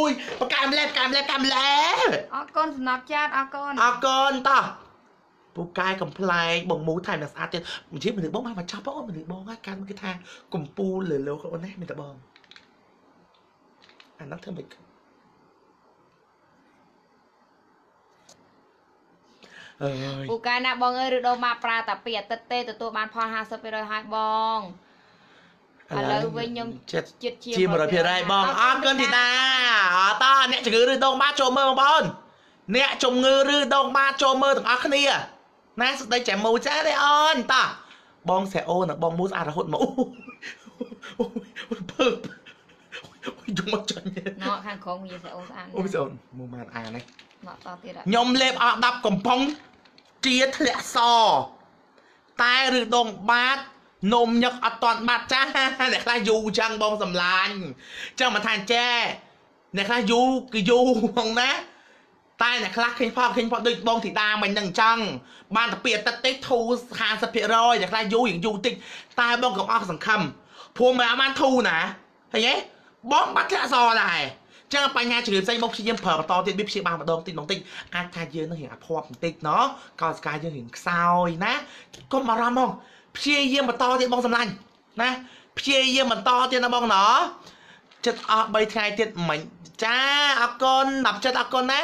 យបកាមលែបកាមលែបកាមលែបអរគុណសំណប់ចាតអរគុណអរគុណតោះ ពូកែកំ pl ែងបងមូថែមនឹងស្អាតទៀតនិយាយមនុស្សបងមកបញ្ចប់បងមនុស្សបងហ្នឹងកាន់គេថាកំពូលលើលោកអូនណាមានតែបងអាហ្នឹងធ្វើមិនអើយពូកែណាបងអើយឬដូរមកប្រើតែពីអាទិត្យទេទទួលបានផល50%ហើយបងឥឡូវវិញខ្ញុំចិត្តចិត្តជាជា100%បងអរគុណធីតាអរតអ្នកជំងឺឬដងបាតចូលមើលបងប្អូនអ្នកជំងឺឬដងបាតចូលមើលទាំងអស់គ្នា ណាសក្តីចាំមូចាទេអូនតោះបងសែអូនិងបងមូស្អាតរហូតមកអូយអូយអូយពើអូយយំមកចាញ់ណកខាងក្រុងវាស្អាតស្អាតអូយសែអូនមូបានអានេះណកតទៀតអត់ខ្ញុំលេបអស់10កំប៉ុងជាធ្លាក់សតែឬដងបាតនំញឹកអត់តាន់បាត់ចាអ្នកខ្លះយូរចឹងបងសំឡាញ់ចឹងមិនថាចែអ្នកខ្លះយូរគឺយូរហ្នឹងណា តែអ្នកខ្លះឃើញផលឃើញផលដូចបងធីតាមិញហ្នឹងអញ្ចឹងបានតែពីអតិតទេធូរ50%អ្នកខ្លះយូរយ៉ាងយូរតិចតែបងកុំអស់សង្ឃឹមព្រោះមិនអាបានធូរណាឃើញទេបងបាត់ធ្លាក់សដែរចឹងបញ្ហាជំងឺផ្សេងមកព្យាយាមប្រើបន្តទៀតវាព្យាបាលម្ដងតិចម្ដងតិចអាចថាយើងនឹងរៀងអាភ័ព្វបន្តិចណោះកោសកាយយើងរៀងខ្សោយណាកុំបារម្ភបងព្យាយាមបន្តទៀតបងសម្លាញ់ណាព្យាយាមបន្តទៀតណាបងណោះចិត្តអស់3ថ្ងៃទៀតមិញចាអរគុណ10ចិត្តអរគុណណា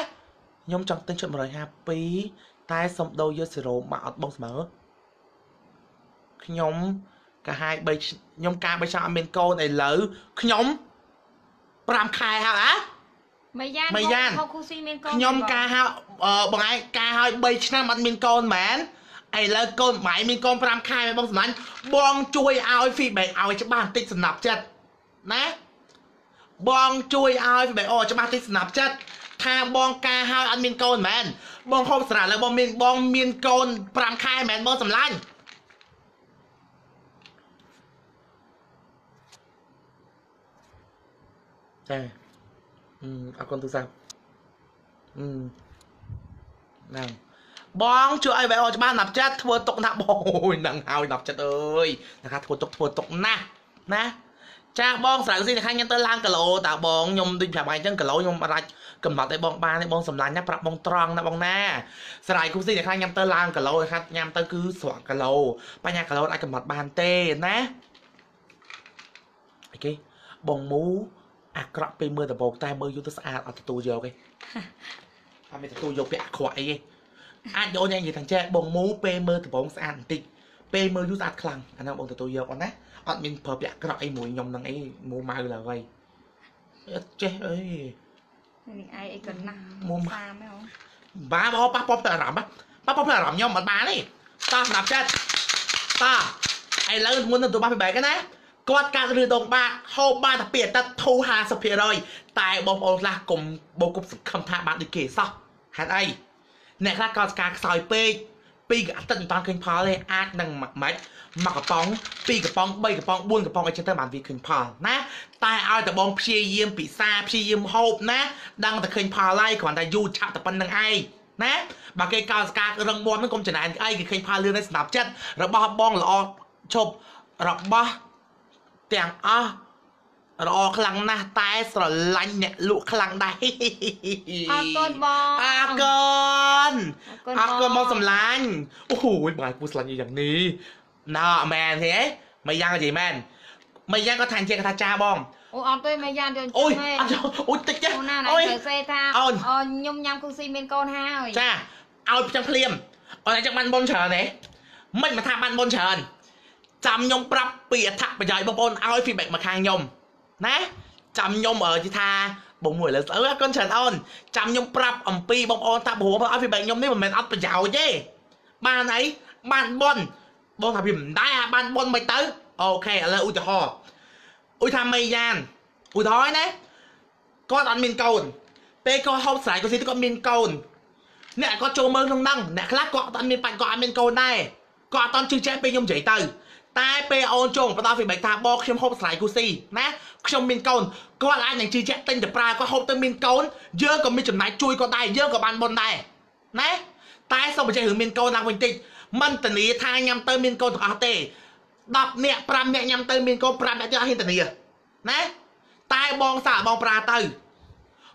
ខ្ញុំចង់ទិញជិត152តែសុំដូរយកសេរ៉ូមកអត់បងស្មើខ្ញុំកាហាយ3ខ្ញុំការ3ឆ្នាំអត់មានកូនឥឡូវខ្ញុំ5ខែហើយអាមិនយ៉ាងមិនយ៉ាងខុសខុសស៊ីមានកូនខ្ញុំទេបងការហៅអឺបងឯងការហើយ3ឆ្នាំអត់មានកូនមែនឥឡូវកូនម៉ៃមានកូន5ខែមែនបងសម្លាញ់បងជួយឲ្យ feedback ឲ្យច្បាស់បន្តិចសំណាប់ចិត្តណាបងជួយឲ្យ feedback អូច្បាស់បន្តិចសំណាប់ចិត្ត ថាបងការហើយអត់មានកូនមែនបងហូបស្រាឥឡូវបងមានបងមានកូន5ខែមែនបងសម្លាញ់ចាអឺអរគុណទូរស័ព្ទអឺហ្នឹងបងជួយឲ្យបែអូច្បាស់ណាប់ចិត្តធ្វើទុកណាបងអូយហ្នឹងហើយណាប់ចិត្តអើយណាថាធ្វើទុកធ្វើទុកណាស់ណា ចាបងស្រូវស៊ីតែខាងខ្ញុំទៅឡើងគីឡូតើបងខ្ញុំដូចប្រាប់ឯងអញ្ចឹងគីឡូខ្ញុំអាចកំណត់ឲ្យបងបានទេបងសម្លាញ់ណាប្រាប់បងត្រង់ណាបងណាស្រ័យគូស៊ីតែខាងខ្ញុំទៅឡើងគីឡូខាត់ញ៉ាំទៅគឺស្រក់គីឡូបញ្ហាគីឡូអាចកំណត់បានទេណាអីគេបងមូអាក្រក់ពេលមើលដំបូងតែមើលយូរទៅស្អាតអត់ទទួលយកទេអត់មានទទួលយកពាក់អាក្រក់អីទេអាចយកញ៉ាំនិយាយថាចេះបងមូពេលមើលដំបងស្អាតបន្តិចពេលមើលយូរស្អាតខ្លាំងអាហ្នឹងបងទទួលយកអត់ណា អត់មានប្រើពាក់អាក្រក់អីមួយខ្ញុំហ្នឹងអីមូម៉ៅឡើយហើយអត់ចេះអីនេះឯងអីក៏ណាស់មុំសាមហ៎បាបប៉ះពប់ទៅអារម្មណ៍ប៉ះពប់ទៅអារម្មណ៍ខ្ញុំអត់បានទេតោះស្ដាប់ចិត្តតោះឥឡូវមុននឹងទៅបាសពីបែកណាគាត់កាត់ឬដងបាក់ហូបបានតែពីអតីតធូរ50%តែបងប្អូនខ្លះកុំបោកគប់សង្ឃឹមថាបានដូចគេសោះហេតុអីអ្នកខ្លះក៏ស្ការខ្សោយពេកពីរអាទិត្យមិនតាន់ឃើញផលទេអាចនឹងមិនម កកំប៉ុងពីរកំប៉ុង3កំប៉ុង4កំប៉ុងអីចឹងទៅបានវាឃើញផលណាតែឲ្យតែបងព្យាយាមពិសាព្យាយាមហូបណាដឹងតែឃើញផលហើយគ្រាន់តែយូរឆាប់តែប៉ុណ្្នឹងឯងណាបើគេកោសការរឹងមាំហ្នឹងកុំចំណាយអីគេឃើញផលលឿនហើយស្ដាប់ចិត្តរបស់បងល្អឈប់របស់ទាំងអស់ល្អខ្លាំងណាស់តែស្រឡាញ់អ្នកលក់ខ្លាំងដែរអរគុណបងអរគុណអរគុណអរគុណមកសម្លាញ់អូយបងពូស្លាញ់យ៉ាងនេះ ណ៎មែនទេមិនយ៉ាងនិយាយមែនមិនយ៉ាងក៏ថាជាថាចាបងអូអត់ទេមេយ៉ានយកអូយមែនអត់អូយតិចទេអូនណាណៃអូយត្រូវសេថាអូនអូនខ្ញុំញ៉ាំគូស៊ីមានកូនហើយចាឲ្យផ្ចឹងភ្លាមអូនអាចបានបុនច្រើនទេមិនមកថាបានបុនច្រើនចាំខ្ញុំប្រាប់ពីអត្ថប្រយោជន៍បងប្អូនឲ្យ feedback មកខាងខ្ញុំណាចាំខ្ញុំអឺជាថាបងមួយឥឡូវស្អើអរគុណច្រើនអូនចាំខ្ញុំប្រាប់អំពីបងប្អូនតាព្រោះឲ្យ feedback ខ្ញុំនេះមិនមែនអត់ប្រយោជន៍ទេបានអីបានបុន បងថាវាមិនដែរអាបានបុនមិនទៅអូខេឥឡូវឧទាហរណ៍ឧទាហរណ៍មេយ៉ានឧទាហរណ៍ណាគាត់អត់មានកូន ពេលគាត់ហូបស្រែគាត់ស៊ីគាត់មានកូនអ្នកគាត់ចូលមើលក្នុងហ្នឹងអ្នកខ្លះគាត់អត់មានបាច់គាត់អត់មានកូនដែរគាត់អត់តន់ជឿជាក់ពេលខ្ញុំនិយាយទៅតែពេលអូនចូលបន្ត feedback ថាបងខ្ញុំហូបស្រ័យគូស៊ីណាខ្ញុំមានកូនគាត់អាចនឹងជឿជាក់ទិញទៅប្រើគាត់ហូបទៅមានកូនយើងក៏មានចំណាយជួយគាត់ដែរយើងក៏បានបុណ្យដែរណាតែសូមបញ្ជាក់រឿងមានកូនឡើងវិញតិច មិនធានាថាញ៉ាំទៅមានកូនទាំងអស់ទេ10នាក់5នាក់ញ៉ាំទៅមានកូន5នាក់ទៀតអត់ហ៊ានធានាណាតែបងសាកបងប្រើទៅ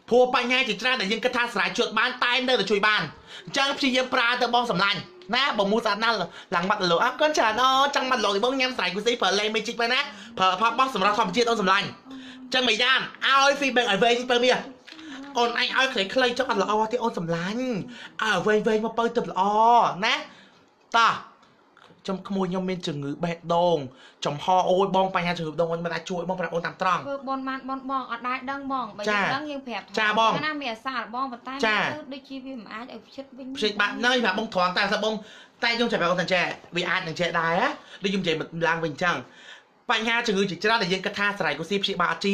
ព្រោះបញ្ហាជាច្រើនដែលយើងគិតថាស្រ័យជួតបានតែនៅតែជួយបានអញ្ចឹងព្យាយាមប្រើទៅបងសម្លាញ់ណាបងមូស្អាតណាស់ឡើងមាត់លោអរគុណច្រើនអូចង់មាត់លោបងញ៉ាំស្រ័យគូស៊ីប្រើលេងមេជីកទៅណាប្រើផាបោះសម្រាប់ធម្មជាតិអូនសម្លាញ់អញ្ចឹងមិនយ៉ាងឲ្យ feedback ឲ្យវែងទៅនេះអូនអញឲ្យខ្លីៗចុះអត់ល្អទេអូនសម្លាញ់ឲ្យវែងវែងមកបើទៅល្អណា តោះចំក្មួយខ្ញុំមានជំងឺបេះដូងចំហអូយបងបញ្ហាជំងឺបេះដូងមិនអាចជួយបងប្រាប់អូនតាមត្រង់ធ្វើបនបានបនបងអត់ដែរដឹងបងបើចាយើងដឹងយើងប្រាប់ចាបងណាមានអាសារបស់ប៉ុន្តែចាទៅដូចជាវាមិនអាចឲ្យភ្ជិតវិញព្រិចបាក់នៅប្រាប់បងត្រង់តែថាបងតែខ្ញុំចាំប្រាប់អូនថាចេះវាអាចនឹងចេះដែរណាដូចខ្ញុំនិយាយឡើងវិញអញ្ចឹងបញ្ហាជំងឺជាច្រើនដែលយើងគិតថាស្រ័យកុស៊ីព្យាបាលអត់ជា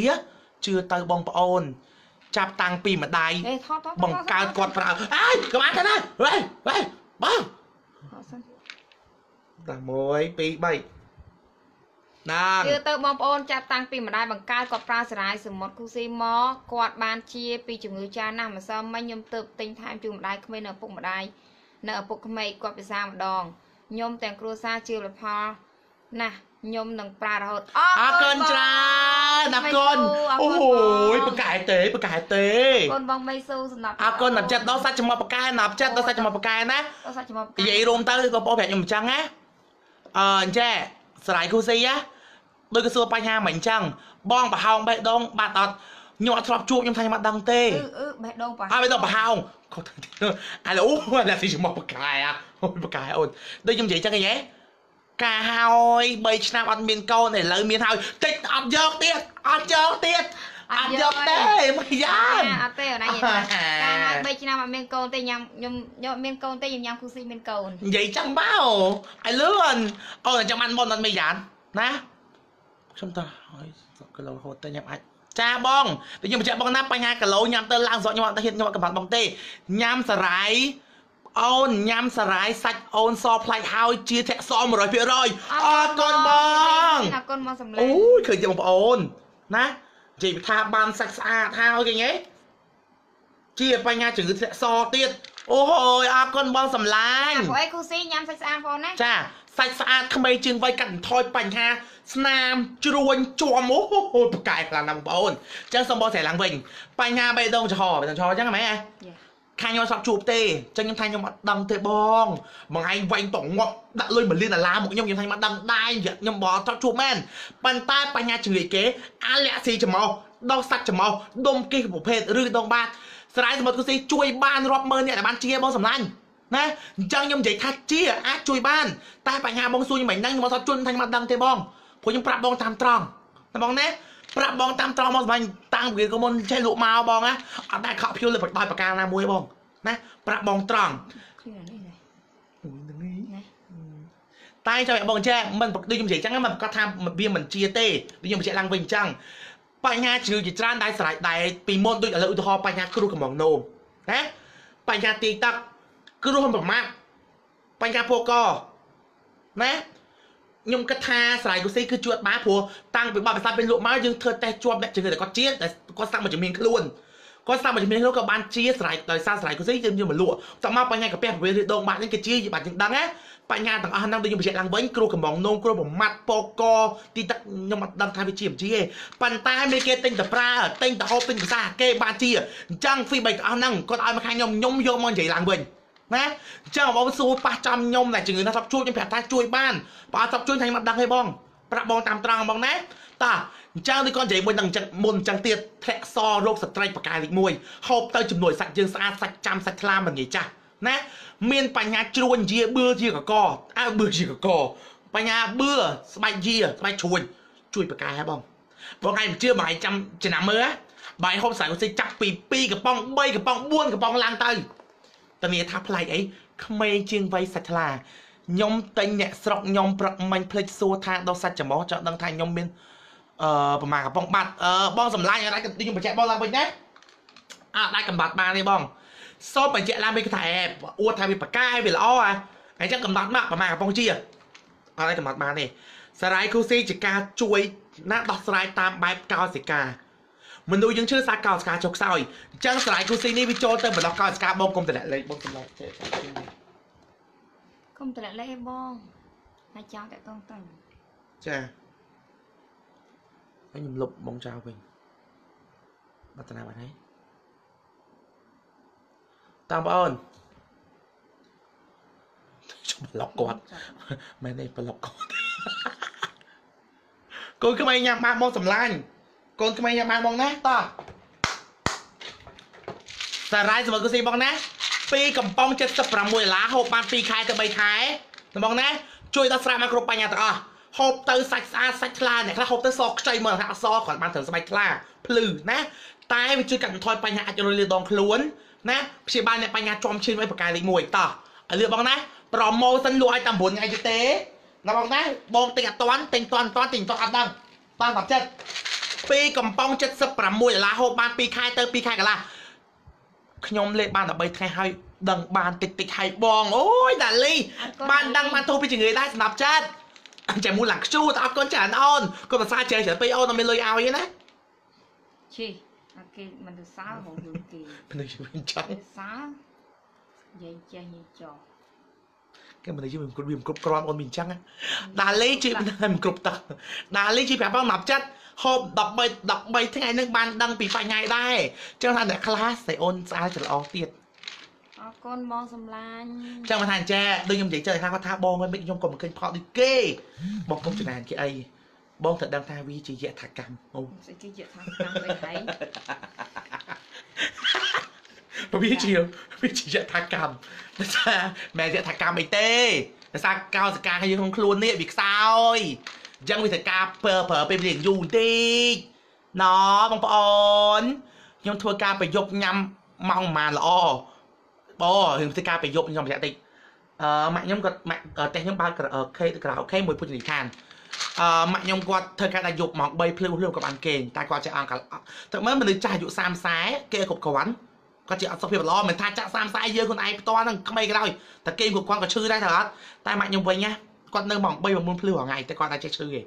ជឿទៅបងប្អូនចាប់តាំងពីម្ដាយអេថតថតបង្កើតគាត់ប្រើអាយកុំអានទៅណាវ៉េវ៉េបងថតសិន ដល់1 2 3ណាជឿទៅបងប្អូនចាប់តាំងពីម្ដាយបង្កើតគាត់ប្រើសារាយសមុទ្រគូស៊ីមកគាត់បានជាពីជំងឺចាស់ណាស់ម្សិលមិញខ្ញុំទៅទិញថែមជូនម្ដាយក្មេងនៅឪពុកម្ដាយនៅឪពុកក្មេងគាត់ពិសាម្ដងខ្ញុំទាំងគ្រួសារជឿលផលណាស់ខ្ញុំនឹងប្រើរហូតអរគុណច្រើនអរគុណអូយបកកែទេបកកែទេកូនបងមីស៊ូសំណាប់អរគុណដល់ចិត្តដល់សាច់ចំបបកកែណាប់ចិត្តដល់សាច់ចំបបកកែណាដល់សាច់ចំបនិយាយរួមទៅបងប្អូនប្រាប់ខ្ញុំអញ្ចឹងណា អឺអញ្ចេះស្រ័យគូស៊ីណាដូចក៏សួរបញ្ហាមិនអញ្ចឹងបងប្រហោងបេះដូងបាត់អត់ខ្ញុំអត់ធ្លាប់ជួបខ្ញុំថាខ្ញុំអត់ដឹងទេអឺអឺបេះដូងប៉ះអើបេះដូងប្រហោងគាត់ទៅអាឡូអាឡាស៊ីចំបបកែអូយបកែអូនដូចខ្ញុំនិយាយអញ្ចឹងឯងការហើយ3ឆ្នាំអត់មានកូនឥឡូវមានហើយតិចអត់យកទៀតអត់យកទៀត អត់យកទេមកយ៉ាងអត់ទេអូនឯងនិយាយថាការហើយ3ឆ្នាំអត់មានកូនទេញ៉ាំខ្ញុំខ្ញុំមានកូនទេខ្ញុំញ៉ាំគូស៊ីមានកូននិយាយចឹងមកឲ្យលឿនអូនចាំបានមុនអត់មានយ៉ាងណាខ្ញុំតោះហើយគីឡូរហូតទៅញ៉ាំអាចចាបងតែខ្ញុំបញ្ជាក់បងណាបញ្ហាគីឡូញ៉ាំទៅឡើងស្រកខ្ញុំអត់ហ៊ានខ្ញុំអត់កំបាត់បងទេញ៉ាំសារាយអូនញ៉ាំសារាយសាច់អូនសផ្លាច់ហើយជាធាក់ស100%អរគុណបងអរគុណមកសម្លេងអូយឃើញទេបងប្អូនណា និយាយថាបានសាច់ស្អាតហើយគេញ៉េជាបញ្ហាជំងឺធ្លាក់សទៀតអូយអរគុណបងសំឡាញ់អាព្រោះអីគូស៊ីញ៉ាំសាច់ស្អាតផងណាចាសាច់ស្អាតក្មេងជាងវ័យកាត់បន្ថយបញ្ហា ស្នាមជ្រួញជាំអូហូប្រកែខ្លាំងណាស់បងប្អូនអញ្ចឹងសូមបងស្រែឡើងវិញ បញ្ហាបេះដូងចំហបេះដូងចំហអញ្ចឹងហ៎មែនទេ ខាងខ្ញុំអត់ស្បជួបទេអញ្ចឹងខ្ញុំថាខ្ញុំអត់ដឹងទេបងបងឯងវែងតងាប់ដាក់លុយមួយលានដុល្លារមកខ្ញុំខ្ញុំថាខ្ញុំអត់ដឹងដែរខ្ញុំបងអត់ស្បជួបមែនប៉ុន្តែបញ្ហាជំងឺគេអាឡាក់ស៊ីចំហដុសសាច់ចំហដុំគិះប្រភេទឬដងបាតស្រ័យសមុទ្រគូស៊ីជួយបានរាប់ម៉ឺនអ្នកដែលបានជាបងសម្លាញ់ណាអញ្ចឹងខ្ញុំនិយាយថាជាអាចជួយបាន តែបញ្ហាបងសួរខ្ញុំមិនដឹងខ្ញុំអត់ស្គាល់ជួយថាខ្ញុំអត់ដឹងទេបងព្រោះខ្ញុំប្រាប់បងតាមត្រង់ណាបងណា ប្រាប់បងតាមត្រង់មកសម្រាប់តាំងពីក៏មុនចេះលក់មកបងណាអត់ដែរខកភៀវលើបដោយប្រការណាមួយបងណាប្រាប់បងត្រង់គ្នានេះណាអូយនឹងនេះណាតែចាំឲ្យបងចេះមិនដូចខ្ញុំនិយាយអញ្ចឹងមិនប្រកាសថាវាមិនជាទេដូចខ្ញុំបញ្ជាក់ឡើងវិញអញ្ចឹងបញ្ហាជ្រឿជាច្រើនដែលស្រេចដែរពីមុនដូចឥឡូវឧទាហរណ៍បញ្ហាគ្រោះកំងនោមណាបញ្ហាទីទឹកគ្រោះប្រមាថបញ្ហាពោកណា ខ្ញុំគិតថាស្រ័យកុស៊ីគឺជួតបានព្រោះតាំងពីបបិសាទពេលលក់មកយើងធ្វើតេស្តជាប់អ្នកជំងឺតែគាត់ជាតែគាត់ស្ដាប់មកជំនាញខ្លួនគាត់ស្ដាប់មកជំនាញនោះក៏បានជាស្រ័យដោយសារស្រ័យគូស៊ីយើងយកមកលក់តមកបញ្ញាកាពះប្រវេទដងបាក់នេះគេជាបាត់យើងដឹងណាបញ្ញាទាំងអស់ហ្នឹងដូចខ្ញុំបញ្ជាក់ឡើងវិញគ្រោះកំងនោមគ្រោះប្រមាត់ពកកទីទឹកខ្ញុំអត់ដឹងថាវាជាមិនជាទេប៉ុន្តែមានគេទិញតែប្រើទិញតែហូបទិញភាសាគេបានជាអញ្ចឹង feedback ទាំងអស់ហ្នឹងគាត់ឲ្យមកខាងខ្ញុំខ្ញុំយកមកនិយាយឡើងវិញ ណាអញ្ចឹងបងសួរប៉ះចំខ្ញុំតែជំងឺណាស្បជួយខ្ញុំប្រាប់ថាជួយបានបើអត់ស្បជួយថាខ្ញុំអត់ដឹងទេបងប្រាប់បងតាមត្រង់បងណាតាអញ្ចឹងដូចគាត់និយាយមួយនឹងអញ្ចឹងមុនអញ្ចឹងទៀតធ្លាក់សរោគស្ត្រីបកាយលេខ1ហូបទៅជំនួយសាច់យើងស្អាតសាច់ចាំសាច់ថ្លាមិនងាយចាស់ណាមានបញ្ញាជ្រួញយាបឿជាកកអើបឿជាកកបញ្ញាបឿស្បែកយាស្បែកជ្រួញជួយបកាយហ៎បងបងឯងមិនជឿបងឯងចាំចំណាំមើលបាយហូបស្រាយគាត់ចាប់ពី2កំប៉ុង3កំប៉ុង4កំប៉ុងឡើងទៅ តនីថាប្លែកអីក្មេងជាងវ័យសាច់ថ្លាខ្ញុំតែញអ្នកស្រុកខ្ញុំប្រឹកមាញ់ភ្លេចសួរថាដោះសាច់ច្រមុះចង់ដឹងថាខ្ញុំមានអឺប្រមាណកំប៉ុងបាត់អឺបងសម្លាញ់អាចខ្ញុំបញ្ជាក់បងឡើងវិញណាអាចដាច់កំបាត់បានទេបងសូមបញ្ជាក់ឡើងវិញថាអួតថាវាប្រកាយវាល្អអាអញ្ចឹងកំបាត់មកប្រមាណកំប៉ុងជាអត់អាចកំបាត់បានទេសារ៉ាយគូស៊ីជាការជួយណាដោះស្រាយតាមបែបកោសិកា មនុស្សយើងជឿសាកោសិកាចុកខ្សោយអញ្ចឹងសារ៉ាយគូស៊ីនេះវាចូលទៅបណ្ដោះកោសិកាបងគុំតម្លាក់លេខបងសម្លាញ់ចេះកុំតម្លាក់លេខបងហើយចោលតាក់តងទៅចាហើយខ្ញុំលុបបងចោលវិញបាត់តាណាបាត់ហើយតាមបងអូនខ្ញុំប្លុកគាត់មែនទេប្លុកគាត់កូនក្មេងញ៉ាំបាសមកសម្លាញ់ កូនក្មេងញ៉ាំបាសមកណាតោះសារ៉ាយសម្រាប់គូស៊ីបងណាពីកំប៉ុង76ដុល្លារហូបបាន2ខែទៅ3ខែទៅបងណាជួយដោះស្រាយមកគ្រប់បញ្ហាទាំងអស់ហូបទៅសាច់ស្អាតសាច់ថ្លាអ្នកខ្លះហូបទៅសខ្ចីមើលថាអសគ្រាន់បានត្រឹមស្បែកថ្លាភ្លឺណាតែវាជួយកាត់បន្ថយបញ្ហាអាចរលាដងខ្លួនណាព្យាបាលអ្នកបញ្ហាជាំឈាមឲ្យប្រកែកលេខ1តោះឲ្យលឿបងណាប្រម៉ូសិនលក់ឲ្យតែ9ថ្ងៃទៀតទេណាបងណាបងទិញអត់តាន់ទិញតាន់តាន់ទិញតាន់អត់ដឹងតាមតាមចិត្ត ពីកំប៉ុង76ដុល្លារហូបបាន2ខែទៅ2ខែកន្លះខ្ញុំលេខបាន13ថ្ងៃហើយដឹងបានតិចតិចហើយបងអូយដាលីបានដឹងបានទោះពីជំងឺដែរស្ដាប់ចិត្តចាំមូលឡើងខ្ជូតអត់កូនច្រើនអូនគាត់ភាសាច្រើនច្រើនពេកអូនអត់មានលុយឲ្យទេណាឈីអាគេមិនទៅសើហងយូរគេមនុស្សយើងចង់ទៅសើយាយចេះយាយចោគេមនុស្សយើងមិនគ្រប់វាមិនគ្រប់គ្រាន់អូនមានអញ្ចឹងណាដាលីជួយមិនគ្រប់ទឹកដាលីជួយប្រាប់បងមកចិត្ត ហូប13 13ថ្ងៃនឹងបានដឹងពីបញ្ហាដែរចឹងថាអ្នកខ្លះស្អីអូនស្អាតច្រឡោទៀតអរគុណបងសំឡាញ់ចឹងមកថាអញ្ចេះដូចខ្ញុំនិយាយចឹងថាគាត់ថាបងមិនខ្ញុំក៏មិនឃើញផលដូចគេបងកុំចំណានគេអីបងត្រូវដឹងថាវាជាយថាកម្មអូស្អីគេយកថាកម្មទៅហើយវាជាវាជាយថាកម្មតែថាមិនយថាកម្មអីទេតែថាកោសកាឲ្យយើងក្នុងខ្លួននេះវាខ្សោយ អញ្ចឹងវាត្រូវការប្រើប្រើពេលវេលាយូរបន្តិចណបងប្អូនខ្ញុំធ្វើការប្រយុទ្ធញ៉ាំម៉ោងប្រហែលល្អបងរឿងធ្វើការប្រយុទ្ធខ្ញុំប្រយ័ត្នតិចអឺម៉ាក់ខ្ញុំគាត់ម៉ាក់តែខ្ញុំបើកក្រអឺខេក្រៅអូខេមួយពុជនីខានអឺម៉ាក់ខ្ញុំគាត់ធ្វើការតែយប់ម៉ោង3ភ្លឺភ្លឺក៏បានគេងតែគាត់ចេះអង្គតែមើលមនុស្សចាស់អាយុ30 40គេគ្រប់គ្រាន់គាត់ជាអត់សុខភាពល្អមិនថាចាក់30 40យើងខ្លួនឯងផ្ទាល់ហ្នឹងក្មេងក្រោយតែគេគ្រប់គ្រាន់ក៏ឈឺដែរទៅអត់តែម៉ាក់ខ្ញុំវិញណា គាត់នៅម៉ោង3 9ភ្លឺរាល់ថ្ងៃតែគាត់តែចេះឈឺឯង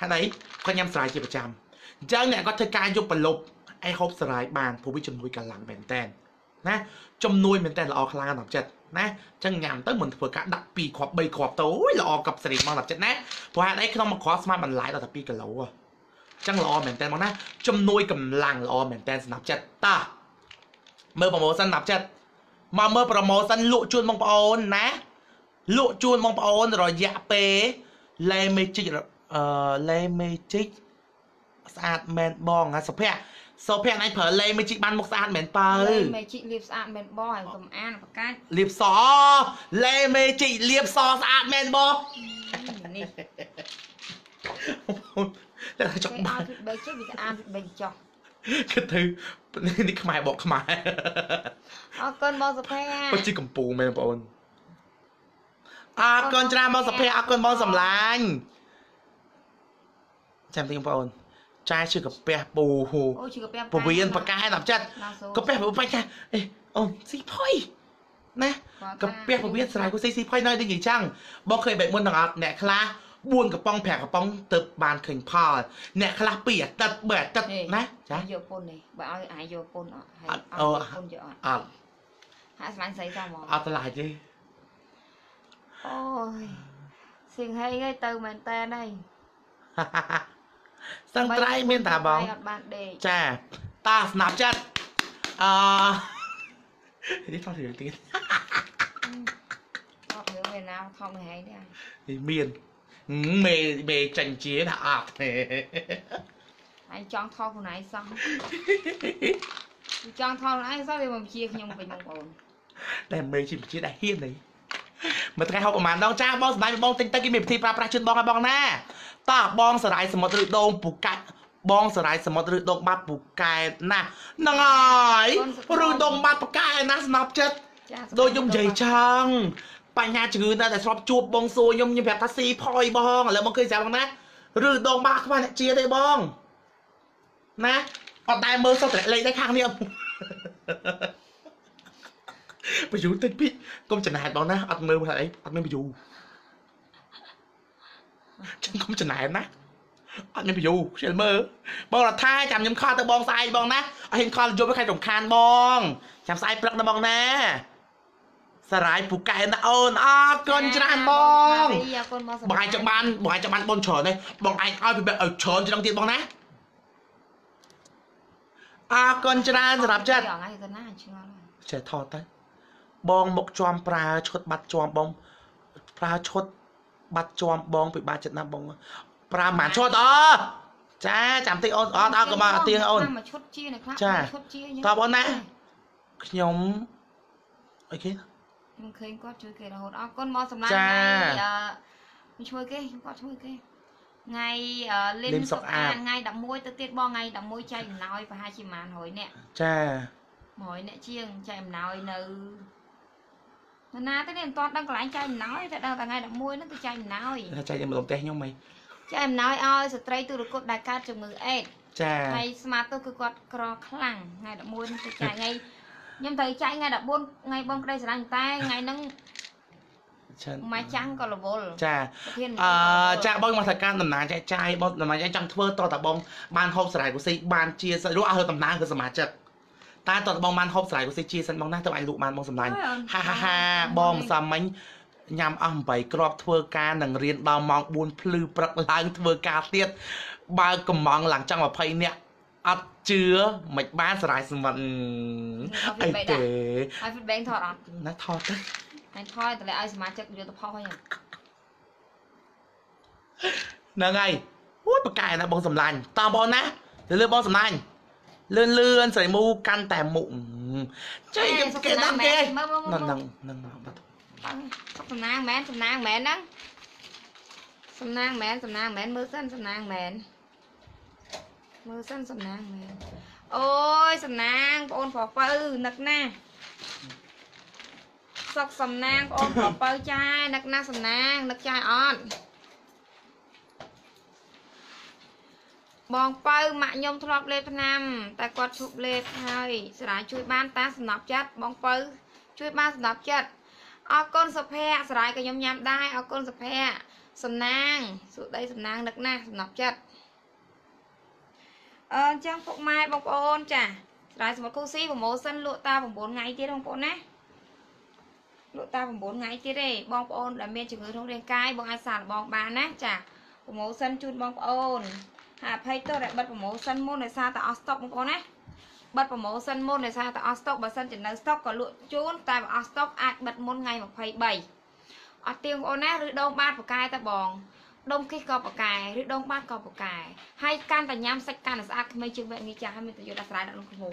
ហេតុអីគាត់ញ៉ាំស្រាយជាប្រចាំអញ្ចឹងអ្នកគាត់ធ្វើការយប់ប្រលប់ឯហូបស្រាយបានព្រោះវាជំនួយកម្លាំងមែនតែនណាជំនួយមែនតែនល្អខ្លាំងណាស់ចិត្តណាអញ្ចឹងញ៉ាំទៅមិនធ្វើការដាក់2គ្រាប់3គ្រាប់ទៅអូយល្អកັບសេរីមកដល់ចិត្តណាព្រោះហេតុអីក្នុងមួយគ្រាប់ស្មើបន្លាយដល់តែ2គីឡូហ៎អញ្ចឹងល្អមែនតែនមកណាជំនួយកម្លាំងល្អមែនតែនសម្រាប់ចិត្តតាមើលប្រូម៉ូសិន10ចិត្តមកមើលប្រូម៉ូសិនលក់ជូនបងប្អូនណា លក់ជូនបងប្អូនរយៈពេលលេមេជីកអឺលេមេជីកស្អាតមែនបងហ่าសុភ័ក្រសុភ័ក្រណៃប្រើលេមេជីកបានមុខស្អាតមែនបើលេមេជីកលាបស្អាតមែនបងហើយកុំអានប្រកាសលៀបសលេមេជីកលៀបសស្អាតមែនបងនេះតែថាចគេង់អបានត់ពី3ជិះវាអានពី3ចុះគិតទៅនេះខ្មែរបកខ្មែរអរគុណបងសុភ័ក្រពិតជាកំពូលមែនបងប្អូន អរគុណច្រើនបងសុភ័ក្រអរគុណបងសំឡាញ់ចាំទីបងប្អូនចាយជឿកាពះពូហូអូជាកាពះពវៀនប្រកាសដល់ចិត្តណាសូកាពះពបាច់ថាអេអូនស៊ីផុយណាកាពះពវៀនស្រ័យគូស៊ីស៊ីផុយនៅដូចនិយាយចឹងបងឃើញបែបមុនទាំងអត់អ្នកខ្លះ4កំប៉ុង5កំប៉ុងទៅបានឃើញផលអ្នកខ្លះពីអាទិត្យបើអាទិត្យណាចាយកពុននេះបើឲ្យអាយយកពុនអត់ហើយអត់អអូត់ពុនយកអត់អត់ហាក់ស្លាញ់ស្អីតហ្មងអត់ឆ្លាញ់ទេ អូយសៀងហេងឯងទៅមែនតើហើយសឹងត្រៃមានតាបងអត់បានដេកចាតាស្នាប់ចិត្តអឺនេះថតរឿងទៀតអត់រឿងឯណាធំហេងនេះនេះមានហឹមមេមេចាញ់ជាថាអត់ទេអញចង់ថតខ្លួនឯងសោះចង់ថតខ្លួនឯងសោះវាមកជាខ្ញុំវិញបងប្អូនតែមេជាជាដែលហ៊ាននេះ មួយថ្ងៃហូបប្រហែលដងចាបងសម្ដែងបងទិញទៅគេមានវិធីប្រើប្រាស់ជូនបងឲ្យបងណាតោះបងសរាយសមុទ្រឬដងពូកាច់បងសរាយសមុទ្រឬដងបាត់ពូកែណាហ្នឹងហើយឬដងបាត់ពូកែណាស្នប់ចិត្តចាដូចខ្ញុំនិយាយចឹងបញ្ហាជំងឺតែតែស្របជួបបងសួរខ្ញុំខ្ញុំប្រាប់ថាស៊ីផយបងឥឡូវមកឃើញស្រាប់បងណាឬដងបាក់ខ្វះអ្នកជាទេបងណាអត់ដែលមើលសុទ្ធតែលេខដែរខាងនេះ បញ្យូតិចពីកុំចំណាយបងណាអត់មើលថាអីអត់មានបញ្យូចឹងកុំចំណាយណាអត់មានបញ្យូខ្ជិលមើលបងរដ្ឋាចាំខ្ញុំខលទៅបងស្អែកបងណាអត់ហ៊ានខលយប់ឲ្យខែរំខានបងចាំស្អែកព្រឹកណាបងណាសារាយពូកែណាអូនអរគុណច្រើនបងអរគុណបងសម្បងឯងចាំបានបងឯងចាំបានបងច្រើនទេបងឯងឲ្យពីឲ្យច្រើនជាងទៀតបងណាអរគុណច្រើនសម្រាប់ចិត្តថ្ងៃទៅណាឆ្ងល់ហើយចេះថតទៅ បងមកជាប់ប្រើឈុតបាត់ជាប់បងប្រើឈុតបាត់ជាប់បងពិបាកចិត្តណាស់បងប្រើមិនឈុតអចាចាំតិចអូនអត់អត់ក៏មកទៀងអូនមកឈុតជានៅខ្លះចាឈុតជាតបអូនណាខ្ញុំអីគេខ្ញុំឃើញគាត់ជួយគេរហូតអរគុណមកសម្រាប់ចាថ្ងៃអឺខ្ញុំជួយគេគាត់ជួយគេថ្ងៃអឺលេលេងងសុសុខខអាអាតតថ្ងៃ11ទៅទៀតបងថ្ងៃ11ចែកអំណោយប្រហែលជាប្រហែល100នាក់ចា100នាក់ជាងចែកអំណោយនៅនៅ ណាទៅនេះមិនទាន់ដឹងកន្លែងចែកអំណោយតែដឹងតែថ្ងៃ11ហ្នឹងទៅចែកអំណោយថាចែកមកផ្ទះខ្ញុំហីចែកអំណោយឲ្យស្ត្រីទុរគតដែលកើតជំងឺអេដស៍ចាថ្ងៃស្មាតទៅគឺគាត់ក្រខ្លាំងថ្ងៃ11ហ្នឹងទៅចែកថ្ងៃខ្ញុំត្រូវចែកថ្ងៃ14ថ្ងៃបងក្តីស្រឡាញ់តែថ្ងៃហ្នឹងច្រើនម៉ែចាំងក៏រវល់ចាប្រធានអឺចាបងមកថាការដំណើរចែកចាយបងដំណើរចែកចង់ធ្វើតតបងបានហូបស្រែកុស៊ីបានជាសិនរកឲ្យដំណើរគឺសមាជិក តែតតបងបានហូបស្រែកុស៊ីជាសិនបងណាទៅអាចលក់បានបងសម្លាញ់ហាហាហាបងមិនសមមិញញ៉ាំអស់8គ្រាប់ធ្វើការនឹងរៀនដល់ម៉ោង4ភ្លឺព្រឹកឡើងធ្វើការទៀតបើកំងឡើងចង់20នាក់អត់ជឿមិនបានស្រ័យសម្បត្តិអីទេឲ្យ feedback ថតអត់ណាថតទៅហើយថតតម្លៃឲ្យសមាជិកយកទៅផុសហ្នឹងហ្នឹងហើយអូយបកកែណាបងសម្លាញ់តាមបងណាទៅលើបងសម្លាញ់ លឿនលឿនស្រីមូកាន់តែមុខចៃគេគេដល់គេមើលមើលមើហ្នឹងលហ្នឹងហ្នឹងបាត់សំណាងមែនសំណាងមែនហ្នឹងសំណាងមែនសំណាងមែនមើលសិនសំណាងមែនមើលសិនសំណាងមែនអូយសំណាងបងអូនប្រុសបើនឹកណាស់សុកសំណាងបងអូនប្រុសបើចាយនឹកណាស់សំណាងនឹកចាយអត់ បងបើម៉ាក់ខ្ញុំធ្លាប់លេបថ្នាំតែគាត់ឈប់លេបហើយស្រាជួយបានតាសំណប់ចិត្តបងបើជួយបានសំណប់ចិត្តអរគុណសុភ័ក្រស្រ័យក៏ខ្ញុំញ៉ាំដែរអរគុណសុភ័ក្រសំណាងសុដីសំណាងនឹកណាស់សំណប់ចិត្តអឺអញ្ចឹងពុកម៉ែបងប្អូនចាស្រ័យសមុទ្រគូស៊ីប្រម៉ូសិនលក់តា9ថ្ងៃទៀតបងប្អូនណាលក់តា9ថ្ងៃទៀតទេបងប្អូនដែលមានជំងឺក្នុងរាងកាយបងអាចសាកល្បងបានណាចាប្រម៉ូសិនជូនបងប្អូន ហាអភ័យទោសដែលបិទប្រម៉ូសិនមុនដោយសារតែអស់ស្តុកបងប្អូនណាបិទប្រម៉ូសិនមុនដោយសារតែអស់ស្តុកបើសិនជានៅស្តុកក៏លក់ជូនតែបើអស់ស្តុកអាចបិទមុនថ្ងៃ23អត់ទៀងបងប្អូនណាឬដងបាតបកែតបងដុំគិះក៏បកែឬដងបាតក៏បកែហើយកាន់តែញ៉ាំសាច់កាន់តែស្អាតក្មេងជាងវគ្គនេះចាស់ហើយមានប្រយោជន៍ដល់ស្រ័យដល់ក្នុងខ្មុំ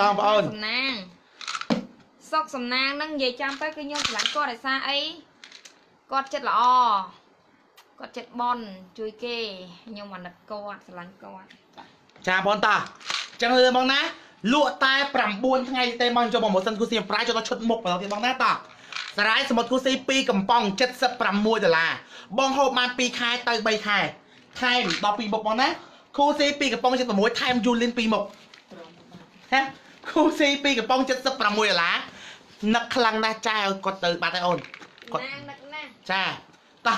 តាមបងអូនសំណាងសុកសំណាងហ្នឹងនិយាយចាំទៅគឺខ្ញុំឆ្លាញ់គាត់ដោយសារអីគាត់ចិត្តល្អ គាត់ចិត្តបនជួយគេខ្ញុំអាណិតគាត់ឆ្លាញ់គាត់ចាបងតាអញ្ចឹងលើបងណាលក់តែ9ថ្ងៃទេមកចូលបងម៉ូសិនគូស៊ីប្រាយចូលដល់ឈុតមុខបន្តទៀតបងណាតាសារាយសមុទ្រគូស៊ី2កំប៉ុង76ដុល្លារបងហូបបាន2ខែទៅ3ខែថែមដល់2មុខបងណាគូស៊ី2កំប៉ុង76ថែមយូលីន2មុខហ៎គូស៊ី2កំប៉ុង76ដុល្លារនឹកខ្លាំងណាស់ចាឲ្យគាត់ទៅបាត់ហើយអូនគាត់ណាងនឹកណាស់ចាតា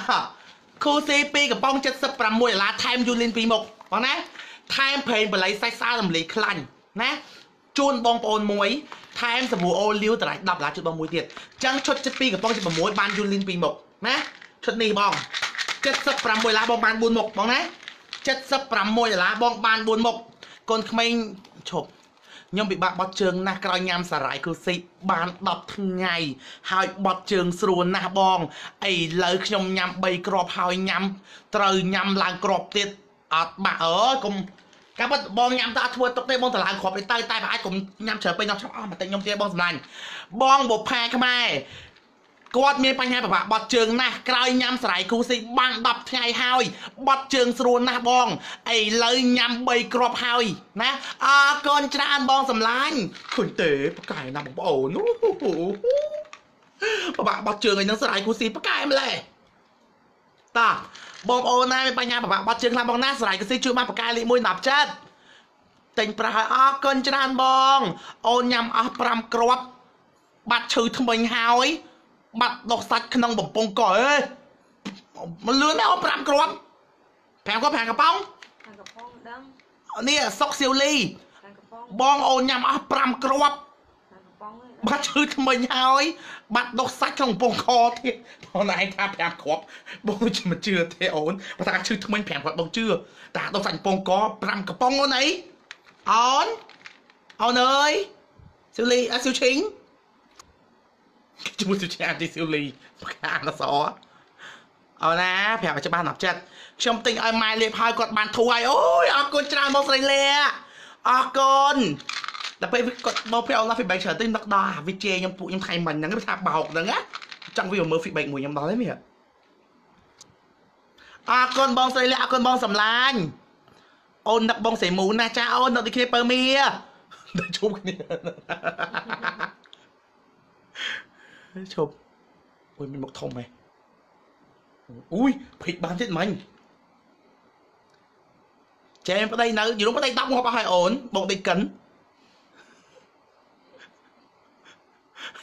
គូស៊ី2កំប៉ុង76ដុល្លារថែមយូលីន2មុខបងណាថែមប្រេងបល័យសាច់សារំលាយខ្លាញ់ណាជូនបងប្អូនមួយថែមសាប៊ូអូលីវតម្លៃ10ដុល្លារជូនបងមួយទៀតអញ្ចឹងឈុត72កំប៉ុង76បានយូលីន2មុខណាឈុតនេះបង76ដុល្លារបងបាន4មុខបងណា76ដុល្លារបងបាន4មុខកូនក្មេងឈប់ ខ្ញុំពិបាកបត់ជើងណាស់ក្រោយញ៉ាំសារាយគ្រូស៊ីបាន10ថ្ងៃហើយបត់ជើងស្រួលណាស់បងឥឡូវខ្ញុំញ៉ាំ3គ្រាប់ហើយញ៉ាំត្រូវញ៉ាំឡើងគ្រាប់ទៀតអត់បាក់អើយកុំកាប់ពិតបងញ៉ាំទៅអត់ធ្វើទុកទេបងទៅឡើងគ្រាប់ទៅទៅតែប្រហែលកុំញ៉ាំច្រើនពេកខ្ញុំឆាប់អស់មកតែខ្ញុំទេបងសម្លាញ់បងបុផាខ្មែរ គាត់មានបញ្ហាពិបាកបត់ជើងណាស់ក្រោយញ៉ាំសរៃគូស៊ីបាន10ថ្ងៃហើយបត់ជើងស្រួលណាស់បងឥឡូវញ៉ាំ3គ្រាប់ហើយណាអរគុណច្រើនបងសម្លាញ់ឃើញទេប្រកែណាស់បងប្អូនអូពិបាកបត់ជើងឯនឹងសរៃគូស៊ីប្រកែម្លេះតាបងប្អូនណាមានបញ្ហាពិបាកបត់ជើងខ្លាំងបងណាសរៃគូស៊ីជួយបានប្រកែលេខ1 10ចិត្តតែញប្រាស់ឲ្យអរគុណច្រើនបង អូនញ៉ាំអស់5គ្រាប់បាត់ឈឺថ្មិញហើយ បាត់ដុសសាច់ក្នុងបំពង់កអើយមកលឿនណាអូន5គ្រាប់5គ្រាប់5កំប៉ុងខាងកំប៉ុងដឹងនេះសុកសៀវលីខាងកំប៉ុងបងអូនញ៉ាំអស់5គ្រាប់ខាងកំប៉ុងហ្នឹងបាត់ឈឺថ្មិញហើយ បាត់ដុសសាច់ក្នុងបំពង់កទៀតបងឯងថា5គ្រាប់បងជិះមិនជឿទេអូនបើថាឈឺថ្មិញ5គ្រាប់បងជឿតែដុសសាច់បំពង់ក5កំប៉ុងអូនអីអូនអូនអើយសៀវលីអសៀវឈីង ជាមួយសុជាអាទីសៀវលីប្រកាអនសអូណាប្រាប់ឲ្យច្បាស់ណាប់ចិត្តខ្ញុំទិញឲ្យម៉ែលេបហើយគាត់បានធូរហើយអូយអរគុណច្រើនបងស្រីលេអរគុណដល់ពេលគាត់មកប្រាប់អូន feedback ច្រើនទិញដឹកដល់អាវិជេខ្ញុំពួកខ្ញុំថៃមិញហ្នឹងគេថាបោកហ្នឹងណាចង់វាមើល feedback មួយខ្ញុំដល់ហើយនេះអរគុណបងស្រីលេអរគុណបងសំឡាញ់អូនដឹកបងស្រីមូនណាចាអូនដឹកដូចគ្នាពើមៀដល់ជួបគ្នា ឈប់អូយមានមុខធំហ៎អូយភិចបានទៀតមិញចែប្តីនៅយូរប្តី10ងាប់អស់ហើយអូនបងដេកកិន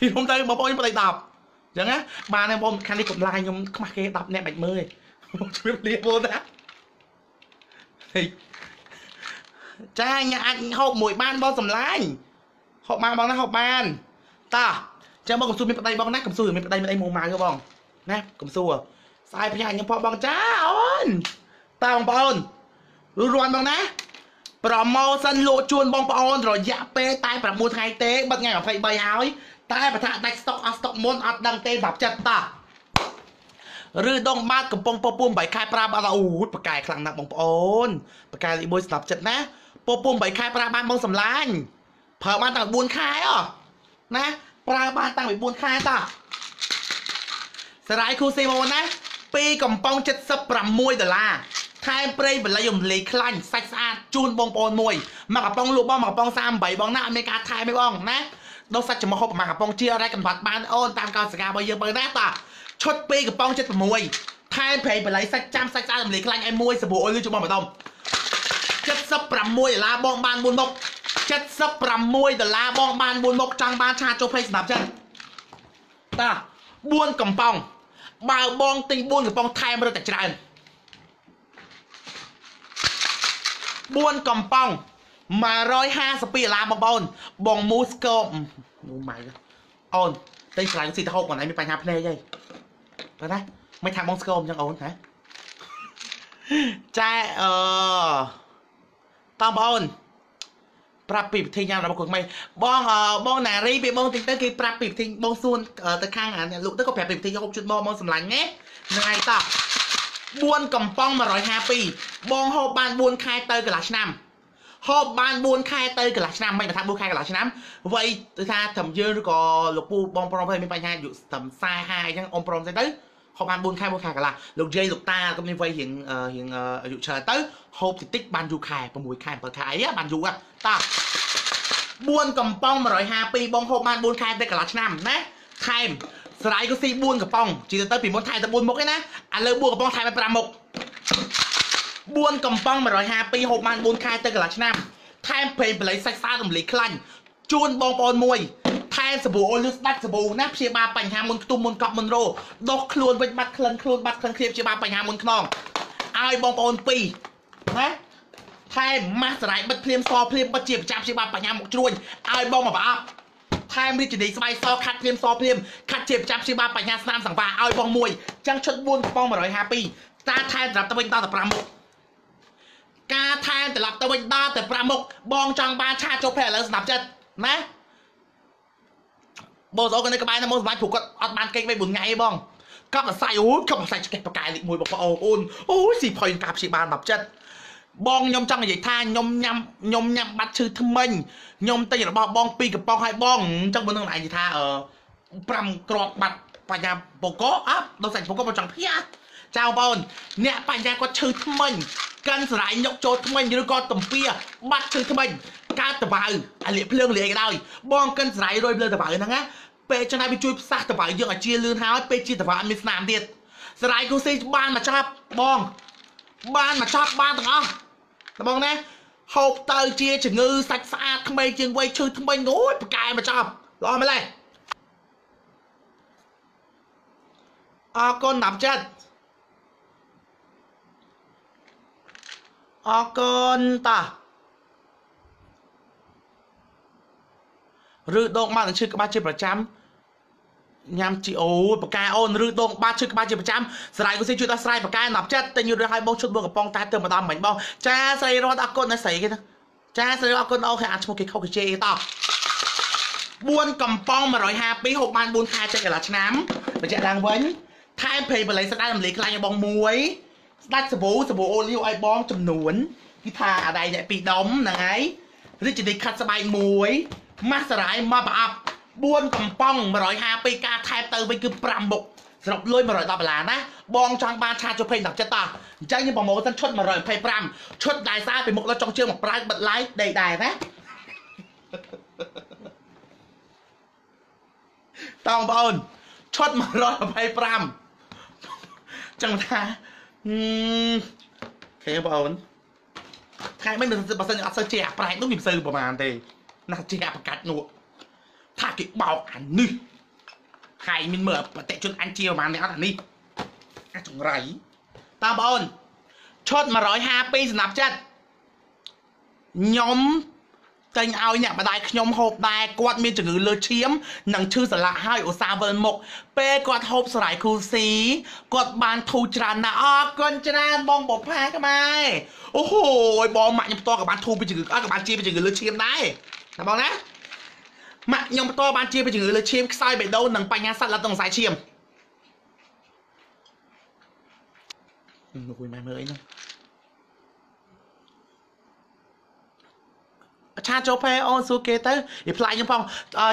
យូរទៅបងប្អូនប្តី10អញ្ចឹងណាបានហើយបងខាងនេះកំឡាយខ្ញុំខ្មាស់គេ10នាក់បាច់មើលឯងជម្រាបលាបងណាហេចាញ៉ាអាចហូបមួយបានបងសម្លាញ់ហូបបានបងណាហូបបានតា ចាំបងកំសួរមានប្តីបងណាកំសួរមានប្តីមានអីមកម៉ៅទេបងណាកំសួរស្អាយផ្ញើខ្ញុំផងបងចាអូនតើបងប្អូនរួចរាន់បងណាប្រម៉ូសិនលក់ជូនបងប្អូន រយៈពេលតែ9ថ្ងៃទេបិទថ្ងៃ23ហើយតែបើថាដាច់ស្តុកអស់ស្តុកមុនអត់ដឹងទេប្រាប់ចិត្តតាឬដងបាតកំប៉ុងពពុំ8ខែ5អត់អូយបកែខ្លាំងណាស់បងប្អូនបកែលេខ1ស្ដាប់ចិត្តណាពពុំ8ខែ5បានបងសម្លាញ់ប្រើបានតាំង4ខែអណា ប្រើបានតាំងពី4ខែតាសារាយគូស៊ីមកណា2កំប៉ុង76ដុល្លារថែមប្រេងបល័យរំលាយខ្លាញ់សាច់ស្អាតជូនបងប្អូនមួយមកកំប៉ុងលក់បងមកកំប៉ុង38បងណាអត់មានការថែមទេបងណាដុសសាច់ចំហុកប្រមាណកំប៉ុងជាអរ៉ៃកំបាត់បានអូនតាមកោសការបស់យើងបើណាតាឈុត2កំប៉ុង76ថែមប្រេងបល័យសាច់ចាំសាច់ស្អាតរំលាយខ្លាញ់ឲ្យមួយសាប៊ូអុយលឺជូនបងម្ដង76ដុល្លារបងបាន4មុខ 76ដុល្លារបងបាន4មុខចង់បានឆាចុះផ្លេចសម្រាប់ចឹងតា4កំប៉ុងបើបងទិញ4កំប៉ុងថែមរត់តែច្រើន4កំប៉ុង152ដុល្លារបងប្អូនបងមូស្កូមូម៉ៅអូនទិញឆ្លាញ់ស៊ីទៅហូបបងឯងមានបញ្ហាភ្នែកអីបើណាមិនថាបងស្គមអញ្ចឹងអូនហ៎ចែអឺតបងប្អូន ប្រាប់ពីវិធីញ៉ាំរបស់គាត់មិនបងអឺបងណារីពីបងតិចទៅគេប្រាប់ពីវិធីបងសួនទៅខាងអាអ្នកលក់ទៅក៏ប្រាប់ពីវិធីហូបជូតបងបងសម្លាញ់ណាហ្នឹងហើយតោះ4កំប៉ុង152បងហូបបាន4ខែទៅកន្លះឆ្នាំហូបបាន4ខែទៅកន្លះឆ្នាំមិនថា4ខែកន្លះឆ្នាំវ័យទៅថាត្រឹមយើងឬក៏លោកពូបងប្រុសមានបញ្ហាអាយុត្រឹម40 50អញ្ចឹងអ៊ំប្រុសទៅទៅ ហូបបាន4ខែ4ខែកន្លះលោកយាយលោកតាក៏មានវ័យរៀងរៀងអាយុច្រើនទៅហូបតិចតិចបានយូរខែ6ខែ7ខែអីបានយូរតា4កំប៉ុង152បងហូបបាន4ខែទៅកន្លះឆ្នាំណាថែមស្រ័យក៏ស៊ី4កំប៉ុងជីទៅទៅពីមុនថែទៅ4មុខឯណាឥឡូវ4កំប៉ុងថែម5មុខ4កំប៉ុង152ហូបបាន4ខែទៅកន្លះឆ្នាំថែមប្រេងបល័យសាច់សារំលាយខ្លាញ់ជូនបងប្អូនមួយថែមម សាប៊ូអូលឺស្ដាច់សាប៊ូណាព្យាបាលបញ្ហាមុនខ្ទុំមុនកប់មុនរោដុសខ្លួនវិញបាត់ក្លិនខ្លួនបាត់ក្លិនគ្រៀបព្យាបាលបញ្ហាមុនខ្នងឲ្យបងប្អូនពីរណាថែមម៉ាស់សរ៉ៃបិទភ្លាមសភ្លាមបិទជាប្រចាំព្យាបាលបញ្ហាមុខជ្រួញឲ្យបងមកប្រអប់ថែមរាជនីស្បៃសខាត់ភ្លាមសភ្លាមខាត់ជាប្រចាំព្យាបាលបញ្ហាស្នាមសង្វារឲ្យបងមួយចឹងឈុត4កំប៉ុង152តាថែមសម្រាប់ទៅវិញដល់15មុខការថែមត្រឡប់ទៅវិញដល់តែ5មុខបងចង់បានឆាចុះភ័យឥឡូវស្ដាប់ចិត្តណា បងប្អូននៅក្បែរនៅមកសម្រាប់ព្រោះគាត់អត់បានគេង3 4ថ្ងៃទេបងកប់អាស័យអូយកប់អាស័យឆ្កេះបកាយលេខ1បងប្អូនអូនអូយស៊ីផុយការព្យាបាលដល់ចិត្តបងខ្ញុំចង់និយាយថាខ្ញុំញ៉ាំខ្ញុំញ៉ាំបាត់ឈឺថ្មិញខ្ញុំទិញរបស់បងពីរកំប៉ុងឲ្យបងអញ្ចឹងបងនឹងឯងនិយាយថាអឺ5គ្រាប់បាត់បញ្ញាបកអត់ដល់សាច់បកបងចង់ភៀចៅបងអ្នកបញ្ញាគាត់ឈឺថ្មិញកាន់សរ៉ៃញុកចូលថ្មិញឬក៏តំពៀបាត់ឈឺថ្មិញកើតតបៅអាលៀកភ្លើងលាយក៏ដោយបងកិនសរ៉ៃរយភ្លើងតបៅហ្នឹងណា ពេលចឹងហើយវាជួយផ្សះតបៅយើងឲ្យជាលឿនហើយពេលជាតបៅអត់មានស្នាមទៀតសរ៉ៃគូស៊ីបានមកចាប់បងបានមកចាប់បានទាំងអស់តបងណាហូបទៅជាជំងឺសាច់ស្អាតក្មេងជាងវ័យឈឺថ្មិញអូយប្រកែមកចាប់ល្អមែនទេអរគុណណាប់ចិត្តអរគុណតា ឬដងបានឈឺក្បាលជាប្រចាំញ៉ាំជីអូបកាអូនឬដងបាត់ឈឺក្បាលជាប្រចាំស្រ័យក៏ស៊ីជួយដោះស្រាយបកាណាប់ចិត្តតែញូរឲ្យបងឈុតបងកំប៉ុងតែទៅម្ដងមិញបងចាស្រីរត់អរគុណណាស្រីគេណាចាស្រីអរគុណអូខេអាចឈ្មោះគេខុសគេជេតោះ4កំប៉ុង152ហូបបាន4ខែចេះកន្លះឆ្នាំបញ្ជាក់ឡើងវិញថែមព្រៃបល័យស្ដាយរំលាយខ្លាញ់ឲ្យបងមួយស្ដាច់សាប៊ូសាប៊ូអូលីវឲ្យបងចំនួនគឺថាអាដៃអ្នកពីរដុំហ្នឹងហើយរាជនីខាត់ស្បែកមួយ ម៉ាស់សារ៉ាយមកប្រអប់4កំប៉ុង152ការថែបទៅវិញគឺ5មុខសរុបលុយ110ដុល្លារណាបងចង់បានឆាជុពេញដល់ចិត្តតោះអញ្ចឹងខ្ញុំប្រម៉ូសិនឈុត125ឈុតដែរសារពីមុខដល់ចុងជើងមកប្រើបិទឡាយដេកដែរណាតោះបងប្អូនឈុត125ចឹងថាហឹមឃើញបងប្អូនថ្ងៃមិញបើសិនអត់សូវជាអាប្រែកនោះវាមិនសូវប្រហែលទេ ណាជាអាប្រកាច់នោះថាគេបោកអានេះហើយមានមើលបតិជនអញជាប្រហែលនេះអត់អានេះអាចង្រៃតាមបងអូនឈុត152សម្រាប់ចិត្តខ្ញុំតែងឲ្យអ្នកម្ដាយខ្ញុំហូបដែរគាត់មានជំងឺលើឈាមនិងឈឺសន្លាក់ហើយឧស្សាហ៍វិលមុខពេលគាត់ហូបសរៃគ្រូស៊ីគាត់បានធូរច្រើនណាស់អរគុណច្រើនបងបុផាខ្មែរអូហូយបងម៉ាក់ខ្ញុំផ្ទាល់ក៏បានធូរពីជំងឺអត់ក៏បានជាពីជំងឺលើឈាមដែរ ណាបងណាម៉ាក់ខ្ញុំផ្ទាល់បានជាពីជំងឺលើឈាមខ្សោយបេះដូងនិងបញ្ហាសត្វល្អិតក្នុងខ្សែឈាមមួយម៉ែមើលអីនោះឆាចូលផេអូនសួរគេទៅរីផ្លាយខ្ញុំផង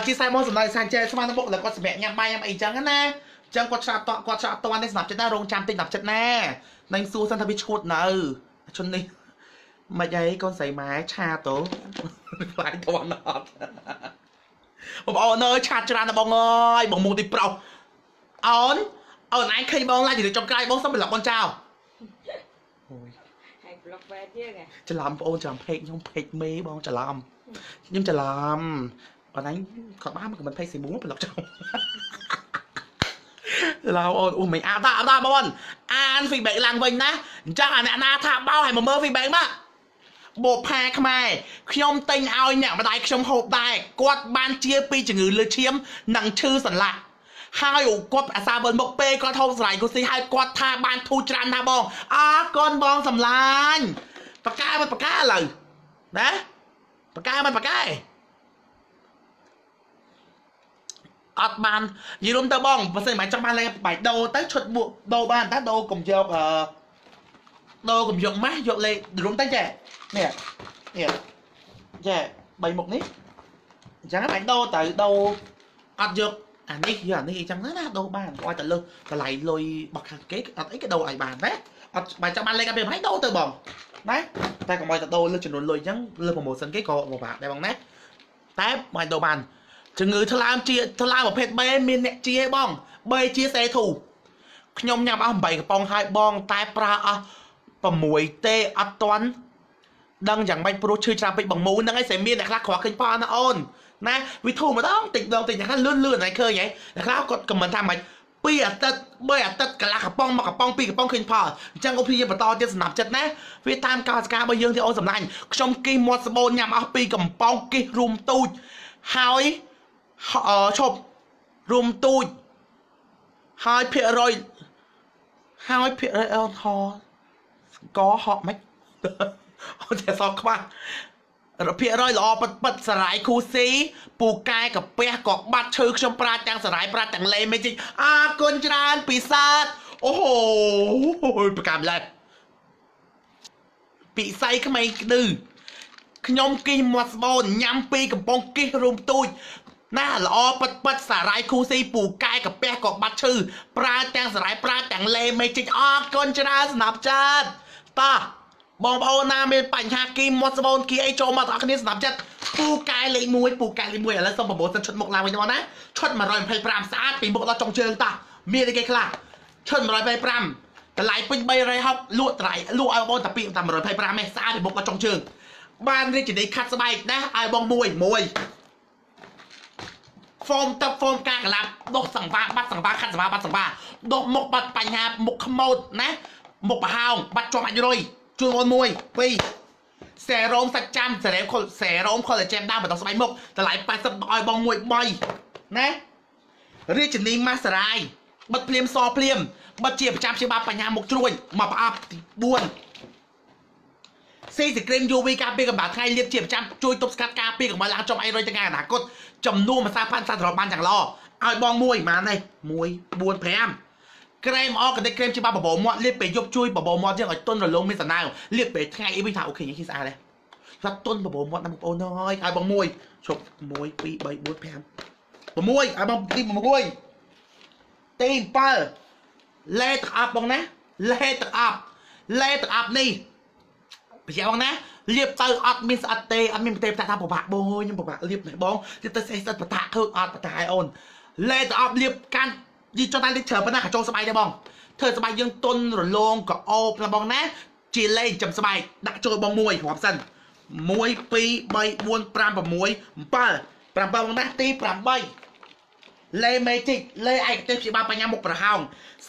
ជាខ្សែមកសម្ដេចសានចែស្មានបុកគាត់សម្រាប់ញ៉ាំបាយញ៉ាំអីចឹងណាចឹងគាត់ឆ្លាតគាត់ឆ្លាតអត់តាន់ទេសម្រាប់ចិត្តណារងចាំតិចដល់ចិត្តណានឹងសួរសិនថាវាឈួតនៅជននេះ មិនអីកូនស្រីម៉ែឆាទៅខ្លាចតន់អត់បងប្អូនអើយឆាតច្រើនណាស់បងអើយបងមុខទីប្រុសអូនអូនឯងឃើញបងឡាយទៅចុងក្រោយបងសុំប្រឡប់បងចោលអូយហើយប្លុកវ៉ែទៀតហ៎ច្រឡំបងអូនច្រឡំពេកខ្ញុំពេកមេបងច្រឡំខ្ញុំច្រឡំបងឯងគាត់បានមកមិនពេកស៊ីប៊ូប្រឡប់ចោលច្រឡំអូនអូមិនអាតាអាតាបងអាន feedback ឡើងវិញណាអញ្ចឹងអាអ្នកណាថាបោឲ្យមកមើល feedback មក បូផាខ្មែរខ្ញុំទិញឲ្យអ្នកម្ដាយខ្ញុំហូបដែរគាត់បានជាពីជំងឺលើឈាម និងឈឺសន្លាក់ហើយគាត់អាសាវិលមកពេលគាត់ហូបស្រ័យគូស៊ីហើយគាត់ថាបានធូរច្រើនណាស់បងអរគុណបងសំឡាញ់បកែមិនបកែឥឡូវណាបកែមិនបកែអត់បាននិយាយរួមទៅបងបើសិនមិនចង់បានលេខបាយដូរទៅឈុតបួកដូរបានតែដូរកុំយកអឺដូរកុំយកម៉ាស់យកលេខរួមទៅចេះ នេះនេះចេះ3មុខនេះអញ្ចឹងបាញ់ដូរទៅដូរអត់យកអានេះយកអានេះអញ្ចឹងណាដូរបានឲ្យតែលើសតម្លៃលុយរបស់ខាងគេអត់អីក៏ដូរឲ្យបានដែរអត់បើចាំបានលេខកាពីមិនដូរទៅបងណាតែកុំឲ្យតែដូរលើចំនួនលុយអញ្ចឹងលើ promotion គេក៏ពិបាកដែរបងណាតែមិនដូរបានជំងឺថ្លើមជាថ្លើមប្រភេទ B មានអ្នកជាឯងបង B ជាសេធូខ្ញុំញ៉ាំអស់8កំប៉ុងហើយបង តែប្រើអស់6ទេអត់តន់ ដឹងយ៉ាងម៉េចព្រោះឈឺច្រើនពេកបងមូនហ្នឹងឯងស្អីមានអ្នកខ្លះគ្រាន់ឃើញប៉ាណាអូនណាវាធូរម្ដងតិចម្ដងតិចយ៉ាងណាលឿនលឿនហើយឃើញហ៎តែខ្លះគាត់ខមមិនថាម៉េចពីអាទិត្យបីអាទិត្យកន្លះកំប៉ុងមកកំប៉ុងពីរកំប៉ុងឃើញផលអញ្ចឹងអូព្យាបន្តទៀតសម្រាប់ចិត្តណាវាតាមកោសការរបស់យើងទីអូនសំឡាញ់ខ្ញុំគិះមាត់សបូនញ៉ាំអស់ពីរកំប៉ុងគិះរួមទូចហើយអឺឈប់រួមទូចហើយភាគរយហើយភាគរយអូនហកហក់មិន អូនតែសោកខ្វះរភាគរយល្អប៉ិតប៉ិតសរាយគូស៊ីពូកែកាពះក៏បាត់ឈើខ្ញុំប្រាទាំងសរាយប្រាទាំងលេមេជីអរគុណច្រើនពិសាទអូហូប្រកាបឡើងពិស័យក្មេងក្ដឺខ្ញុំគិះមាត់ស្បូនញ៉ាំពីកំប៉ុងគិះរួមទូចណាល្អប៉ិតប៉ិតសារាយគូស៊ីពូកែកាពះក៏បាត់ឈឺប្រើទាំងសារាយប្រើទាំងលេមេជីអរគុណច្រើនស្នាប់ចាតតោះ បងប្អូនណាមានបញ្ហាគីមាត់ស្បូនគីអីចូលមកទាំងអស់គ្នាស្នាប់ចិត្តពូកែលេខ1ពូកែលេខ1ឥឡូវសុំប្រមូលសិនឈុតមុខឡើងវិញបងណាឈុត125ស្អាតពីមុខដល់ចុងជើងតោះមានអីគេខ្លះឈុត125តម្លៃពេញ360លក់ត្រៃលក់ឲ្យបងតាពីតែ125ទេស្អាតពីមុខដល់ចុងជើងបានរាជនីខាត់ស្បែកណាឲ្យបងមួយមួយហ្វមទឹកហ្វមកាកឡាប់ដុសសង្វាបាត់សង្វាខាត់សង្វាបាត់សង្វាដុសមុខបាត់បញ្ហាមុខខ្មោចណាមុខប្រហោងបាត់ជាប់អាចរុយ ជួយអូនមួយពីរសេរ៉ូមសាច់ចាំសេរ៉េមខុលសេរ៉ូមខុលតែចាំដើមបន្តស្បែកមុខតម្លៃ80ឲ្យបងមួយ3ណារាជនីម៉ាសារាយបិទភ្លាមសភ្លាមបិទជាប្រចាំព្យាបាលបញ្ហាមុខជ្រួញមកប្រអប់ទី4សេស៊ីគ្រីម UV ការពារកម្ដៅថ្ងៃលាបជាប្រចាំជួយទប់ស្កាត់ការពារកុំឲ្យឡើងចំអីរុយទាំងអនាគតចំនួនម្សៅផាន់សាត្របានយ៉ាងល្អឲ្យបងមួយប៉ុន្មាននេះ1 4 5 ក្រែមអកដេក្រែមច្បាប់បបោមាត់លាបពេលយប់ជួយបបោមាត់យើងឲ្យទន់រលោងមានសំណើលាបពេលថ្ងៃអីវិញថាអូខេនេះស្អាតដែរថាទន់បបោមាត់ណាបងប្អូនអើយឲ្យបងមួយជប់1 2 3 4 5 6ឲ្យបងទី6ទី7លេទឹកអាប់បងណាលេទឹកអាប់លេទឹកអាប់នេះប្រយ័ត្នបងណាលាបទៅអត់មានស្អិតទេអត់មានប្រទេសថាពិបាកបងអើយខ្ញុំពិបាកលាបនេះបងទៀតទៅស្អីស្អិតបតាឃើញអត់បតាឲ្យអូនលេទឹកអាប់លាបកាន់ យីចុះតែលេច្រើនប៉ុណ្ណាក៏ចូលស្បែកដែរបងធ្វើស្បែកយើងទុនរលោងក៏អូបណាបងណាជាលេងចំស្បែកដាក់ចូលបងមួយរាប់សិន1 2 3 4 5 6 7 7បងណាទី8លេមេជីកលេឯកទេសព្យាបាលបញ្ញាមុខប្រហោង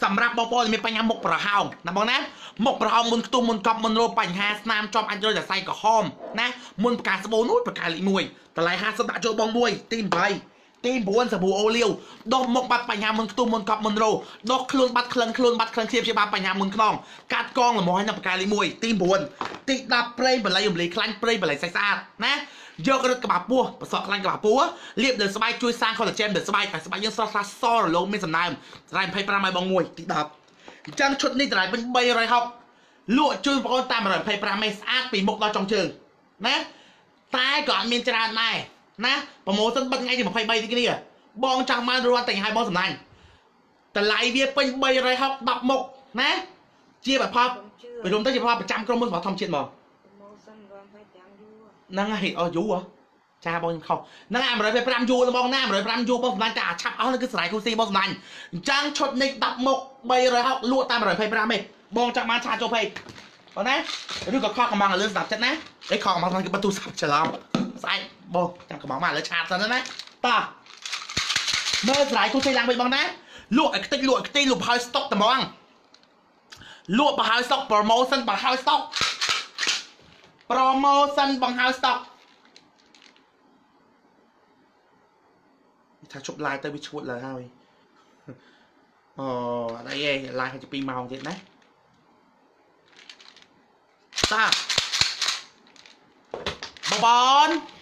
សម្រាប់បងប្អូនមានបញ្ហាមុខប្រហោងណាបងណាមុខប្រហោងមុនខ្ទុំមុនកប់មុនរោបញ្ហាស្នាមជាប់អាចរយតែសៃក្រហមណាមុនផ្កាស្បូននោះផ្កាលេខ1តម្លៃ50ដាក់ចូលបងមួយទី8 ទី9សាប៊ូអូលាវដុសមុខបាត់បញ្ហាមុនខ្ទុំមុនកប់មុនរោដុសខ្លួនបាត់ក្លិនខ្លួនបាត់ក្លិនធៀបព្យាបាលបញ្ហាមុនខ្នងកាត់កងលំមឲ្យនៅផ្កាលេខ1ទី9ទី10ប្រេងបល័យរំលាយខ្លាញ់ប្រេងបល័យសាច់ស្អាតណាយករឹតក្បាលពោះបសក់ខ្លាញ់ក្បាលពោះលាបលើស្បែកជួយសាង collagen លើស្បែកឲ្យស្បែកយើងស្រស់ថ្លាសរលោងមានសំណើមតម្លៃ25ឲ្យបងមួយទី10អញ្ចឹងឈុតនេះតម្លៃពេញ360លក់ជូនបងប្អូនតាម125មេស្អាតពីមុខដល់ចុងជើងណាតែក៏អត់មានច្រើនដែរ ណាប្រម៉ូសិនបិទថ្ងៃទី23ទីគ្នាបងចង់បានរត់តែឲ្យបងសំណាញ់តម្លៃវាពេញ360 10មុខណាជាប្រផលពីរួមទៅជាប្រផលប្រចាំក្រុមហ៊ុនរបស់ធម្មជាតិមកម៉ូសិនរំហើយទាំងយូរហ្នឹងហើយអស់យូរហ៎ចាបងខ្ញុំខុសហ្នឹងអា125យូរបងណា125យូរបងសម្លាញ់តែអាឆាប់អស់ហ្នឹងគឺស្រ័យគូស៊ីបងសម្លាញ់អញ្ចឹងឈុតនេះ10មុខ360លក់តាម125ទេបងចាំបានឆាចូលពេកបងណាឬក៏ខកកំងឲ្យលឿនស្ដាប់ចិត្តណាអីខកកំងហ្នឹងគឺបទូសាប់ច្រឡំស្អែក បងចាំកំងមកឥឡូវឆាតសិនណាតោះមើលស្រ័យគូស៊ីឡើងវិញបងណាលក់ឲ្យខ្ទេចលក់ឲ្យខ្ទេចលក់ឲ្យស្តុកត្មងលក់បើហើយស្តុក promotion បើហើយស្តុក promotion បង្ហើយ stock ថាជប់ live ទៅវាឈួតលើហើយអូអត់អីទេ live ឲ្យ2ម៉ោងទៀតណាតាបងប្អូ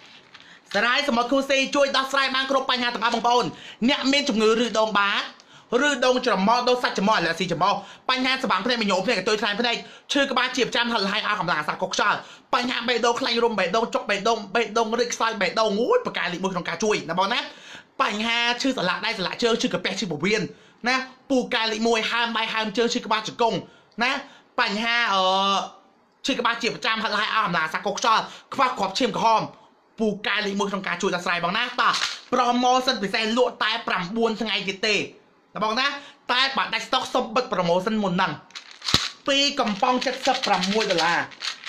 នសារាយសមុទ្រគូស៊ីជួយដោះស្រាយបានគ្រប់បញ្ហាទាំងអស់បងប្អូនអ្នកមានជំងឺឬដងបាតឬដងច្រមុះដងសាច់ច្រមុះអាឡែស៊ីច្រមុះបញ្ហាស្បាំងភ្នែកមញោភ្នែកកតុយខ្លាំងភ្នែកឈឺក្បាលជាប្រចាំហិលហើយអស់កម្លាំងអាសាកុកខ្យល់បញ្ហាបេះដូងខ្លាញ់រុំបេះដូងចុកបេះដូងបេះដូងរឹកខ្សោយបេះដូងអូយប្រកាយលេខ1ក្នុងការជួយណាបងណាបញ្ហាឈឺសន្លាក់ដៃសន្លាក់ជើងឈឺកាពះឈឺពោះវៀនណាពូកែលេខ1ហើមដៃហើមជើងឈឺក្បាលជង្គង់ណាបញ្ហាអឺឈឺក្បាលជាប្រចាំហិលហើយអស់កម្លាំងអាសាកុកខ្យល់ខ្វះគ្រាប់ឈាមក្រហម ពូកែលេខ1ក្នុងការជួយដោះស្រាយបងណាតោះប្រម៉ូសិនពិសេសលក់តែ9ថ្ងៃទៀតទេណាបងណាតែបើដាច់ស្តុកសុំបិទប្រម៉ូសិនមុនហ្នឹងពីកំប៉ុង76ដុល្លារ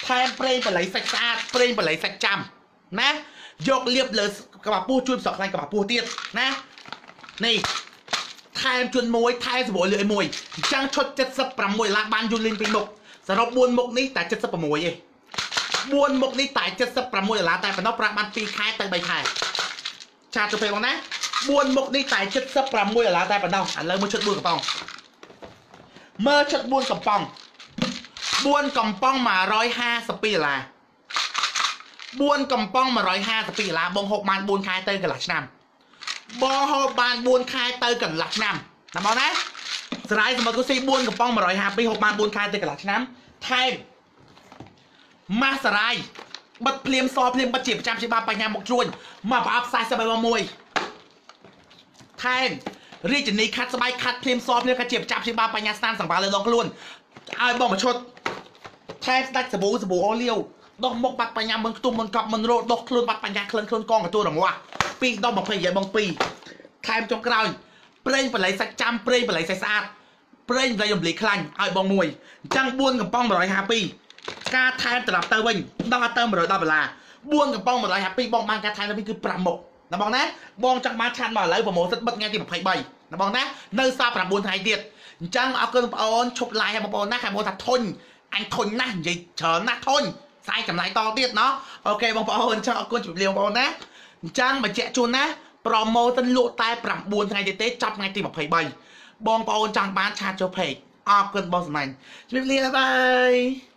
ថែមប្រេងបល័យសាច់ស្អាតប្រេងបល័យសាច់ចាំណាយកលាបលើក្បាលពោះជួយផ្សក់ខ្លាញ់ក្បាលពោះទៀតណានេះថែមជូនមួយថែមសបួយលឿយមួយអញ្ចឹងឈុត76ឡាបានយូរលេងពីមុខសរុប4មុខនេះតែ76ឯង 4មុខនេះតែ76ដុល្លារតែប៉ុណ្ណោះប្រាក់បាន2ខែទៅ3ខែចាទៅពេលបងណា4មុខនេះតែ76ដុល្លារតែប៉ុណ្ណោះឥឡូវមើលឈុត4កំប៉ុងមើលឈុត4កំប៉ុង4កំប៉ុង152ដុល្លារ4កំប៉ុង152ដុល្លារបងហូបបាន4ខែទៅកន្លះឆ្នាំបងហូបបាន4ខែទៅកន្លះឆ្នាំណាបងណាស្រ័យសម្បត្តិគូស៊ី4កំប៉ុង152ហូបបាន4ខែទៅកន្លះឆ្នាំថែម ម៉ាសារ៉ៃបិទភ្លាមសភ្លាមបិទជាប្រចាំជាបាបញ្ហាមុខជួញមកប្រអប់41ថែមរាជនីខាត់ស្បែកខាត់ភ្លាមសភ្លាមខាត់ជាប្រចាំជាបាបញ្ហាស្នាមសង្វារលើដងខ្លួនឲ្យបងមកឈុតថែមស្ដាច់សាប៊ូសាប៊ូអូលៀវដោះមុខបាត់បញ្ញាមុនខ្ទុំមុនកប់មុនរោដោះខ្លួនបាត់បញ្ញាក្លិនខ្លួនកងកទួលរងាស់2ដល់20យាយបង2ថែមចុងក្រោយប្រេងបល័យសាច់ចាំប្រេងបល័យសាច់ស្អាតប្រេងបល័យរំលាយខ្លាញ់ឲ្យបងមួយអញ្ចឹង4កំប៉ុង152 ការថែមត្រឡប់ទៅវិញដល់ទៅ110ដុល្លារ4កំប៉ុង152បងបានការថែមទៅវិញគឺ5មុខណាបងណាបងចង់បានឆានមកឥឡូវប្រម៉ូសិនបិទថ្ងៃទី23ណាបងណានៅសល់9ថ្ងៃទៀតអញ្ចឹងអរគុណបងប្អូនឈប់ live ឲ្យបងប្អូនណាខាងបងថាធុញអញធុញណាស់និយាយច្រើនណាស់ធុញស្អែកចំណាយតទៀតណោះអូខេបងប្អូនអញ្ចឹងអរគុណជម្រាបលាបងប្អូនណាអញ្ចឹងបញ្ជាក់ជូនណាប្រម៉ូសិនលក់តែ9ថ្ងៃទៀតទេចាប់ថ្ងៃទី23បងប្អូនចង់បានឆាតចូល page អរគុណបងសំណាញ់ជម្រាបលាបាយ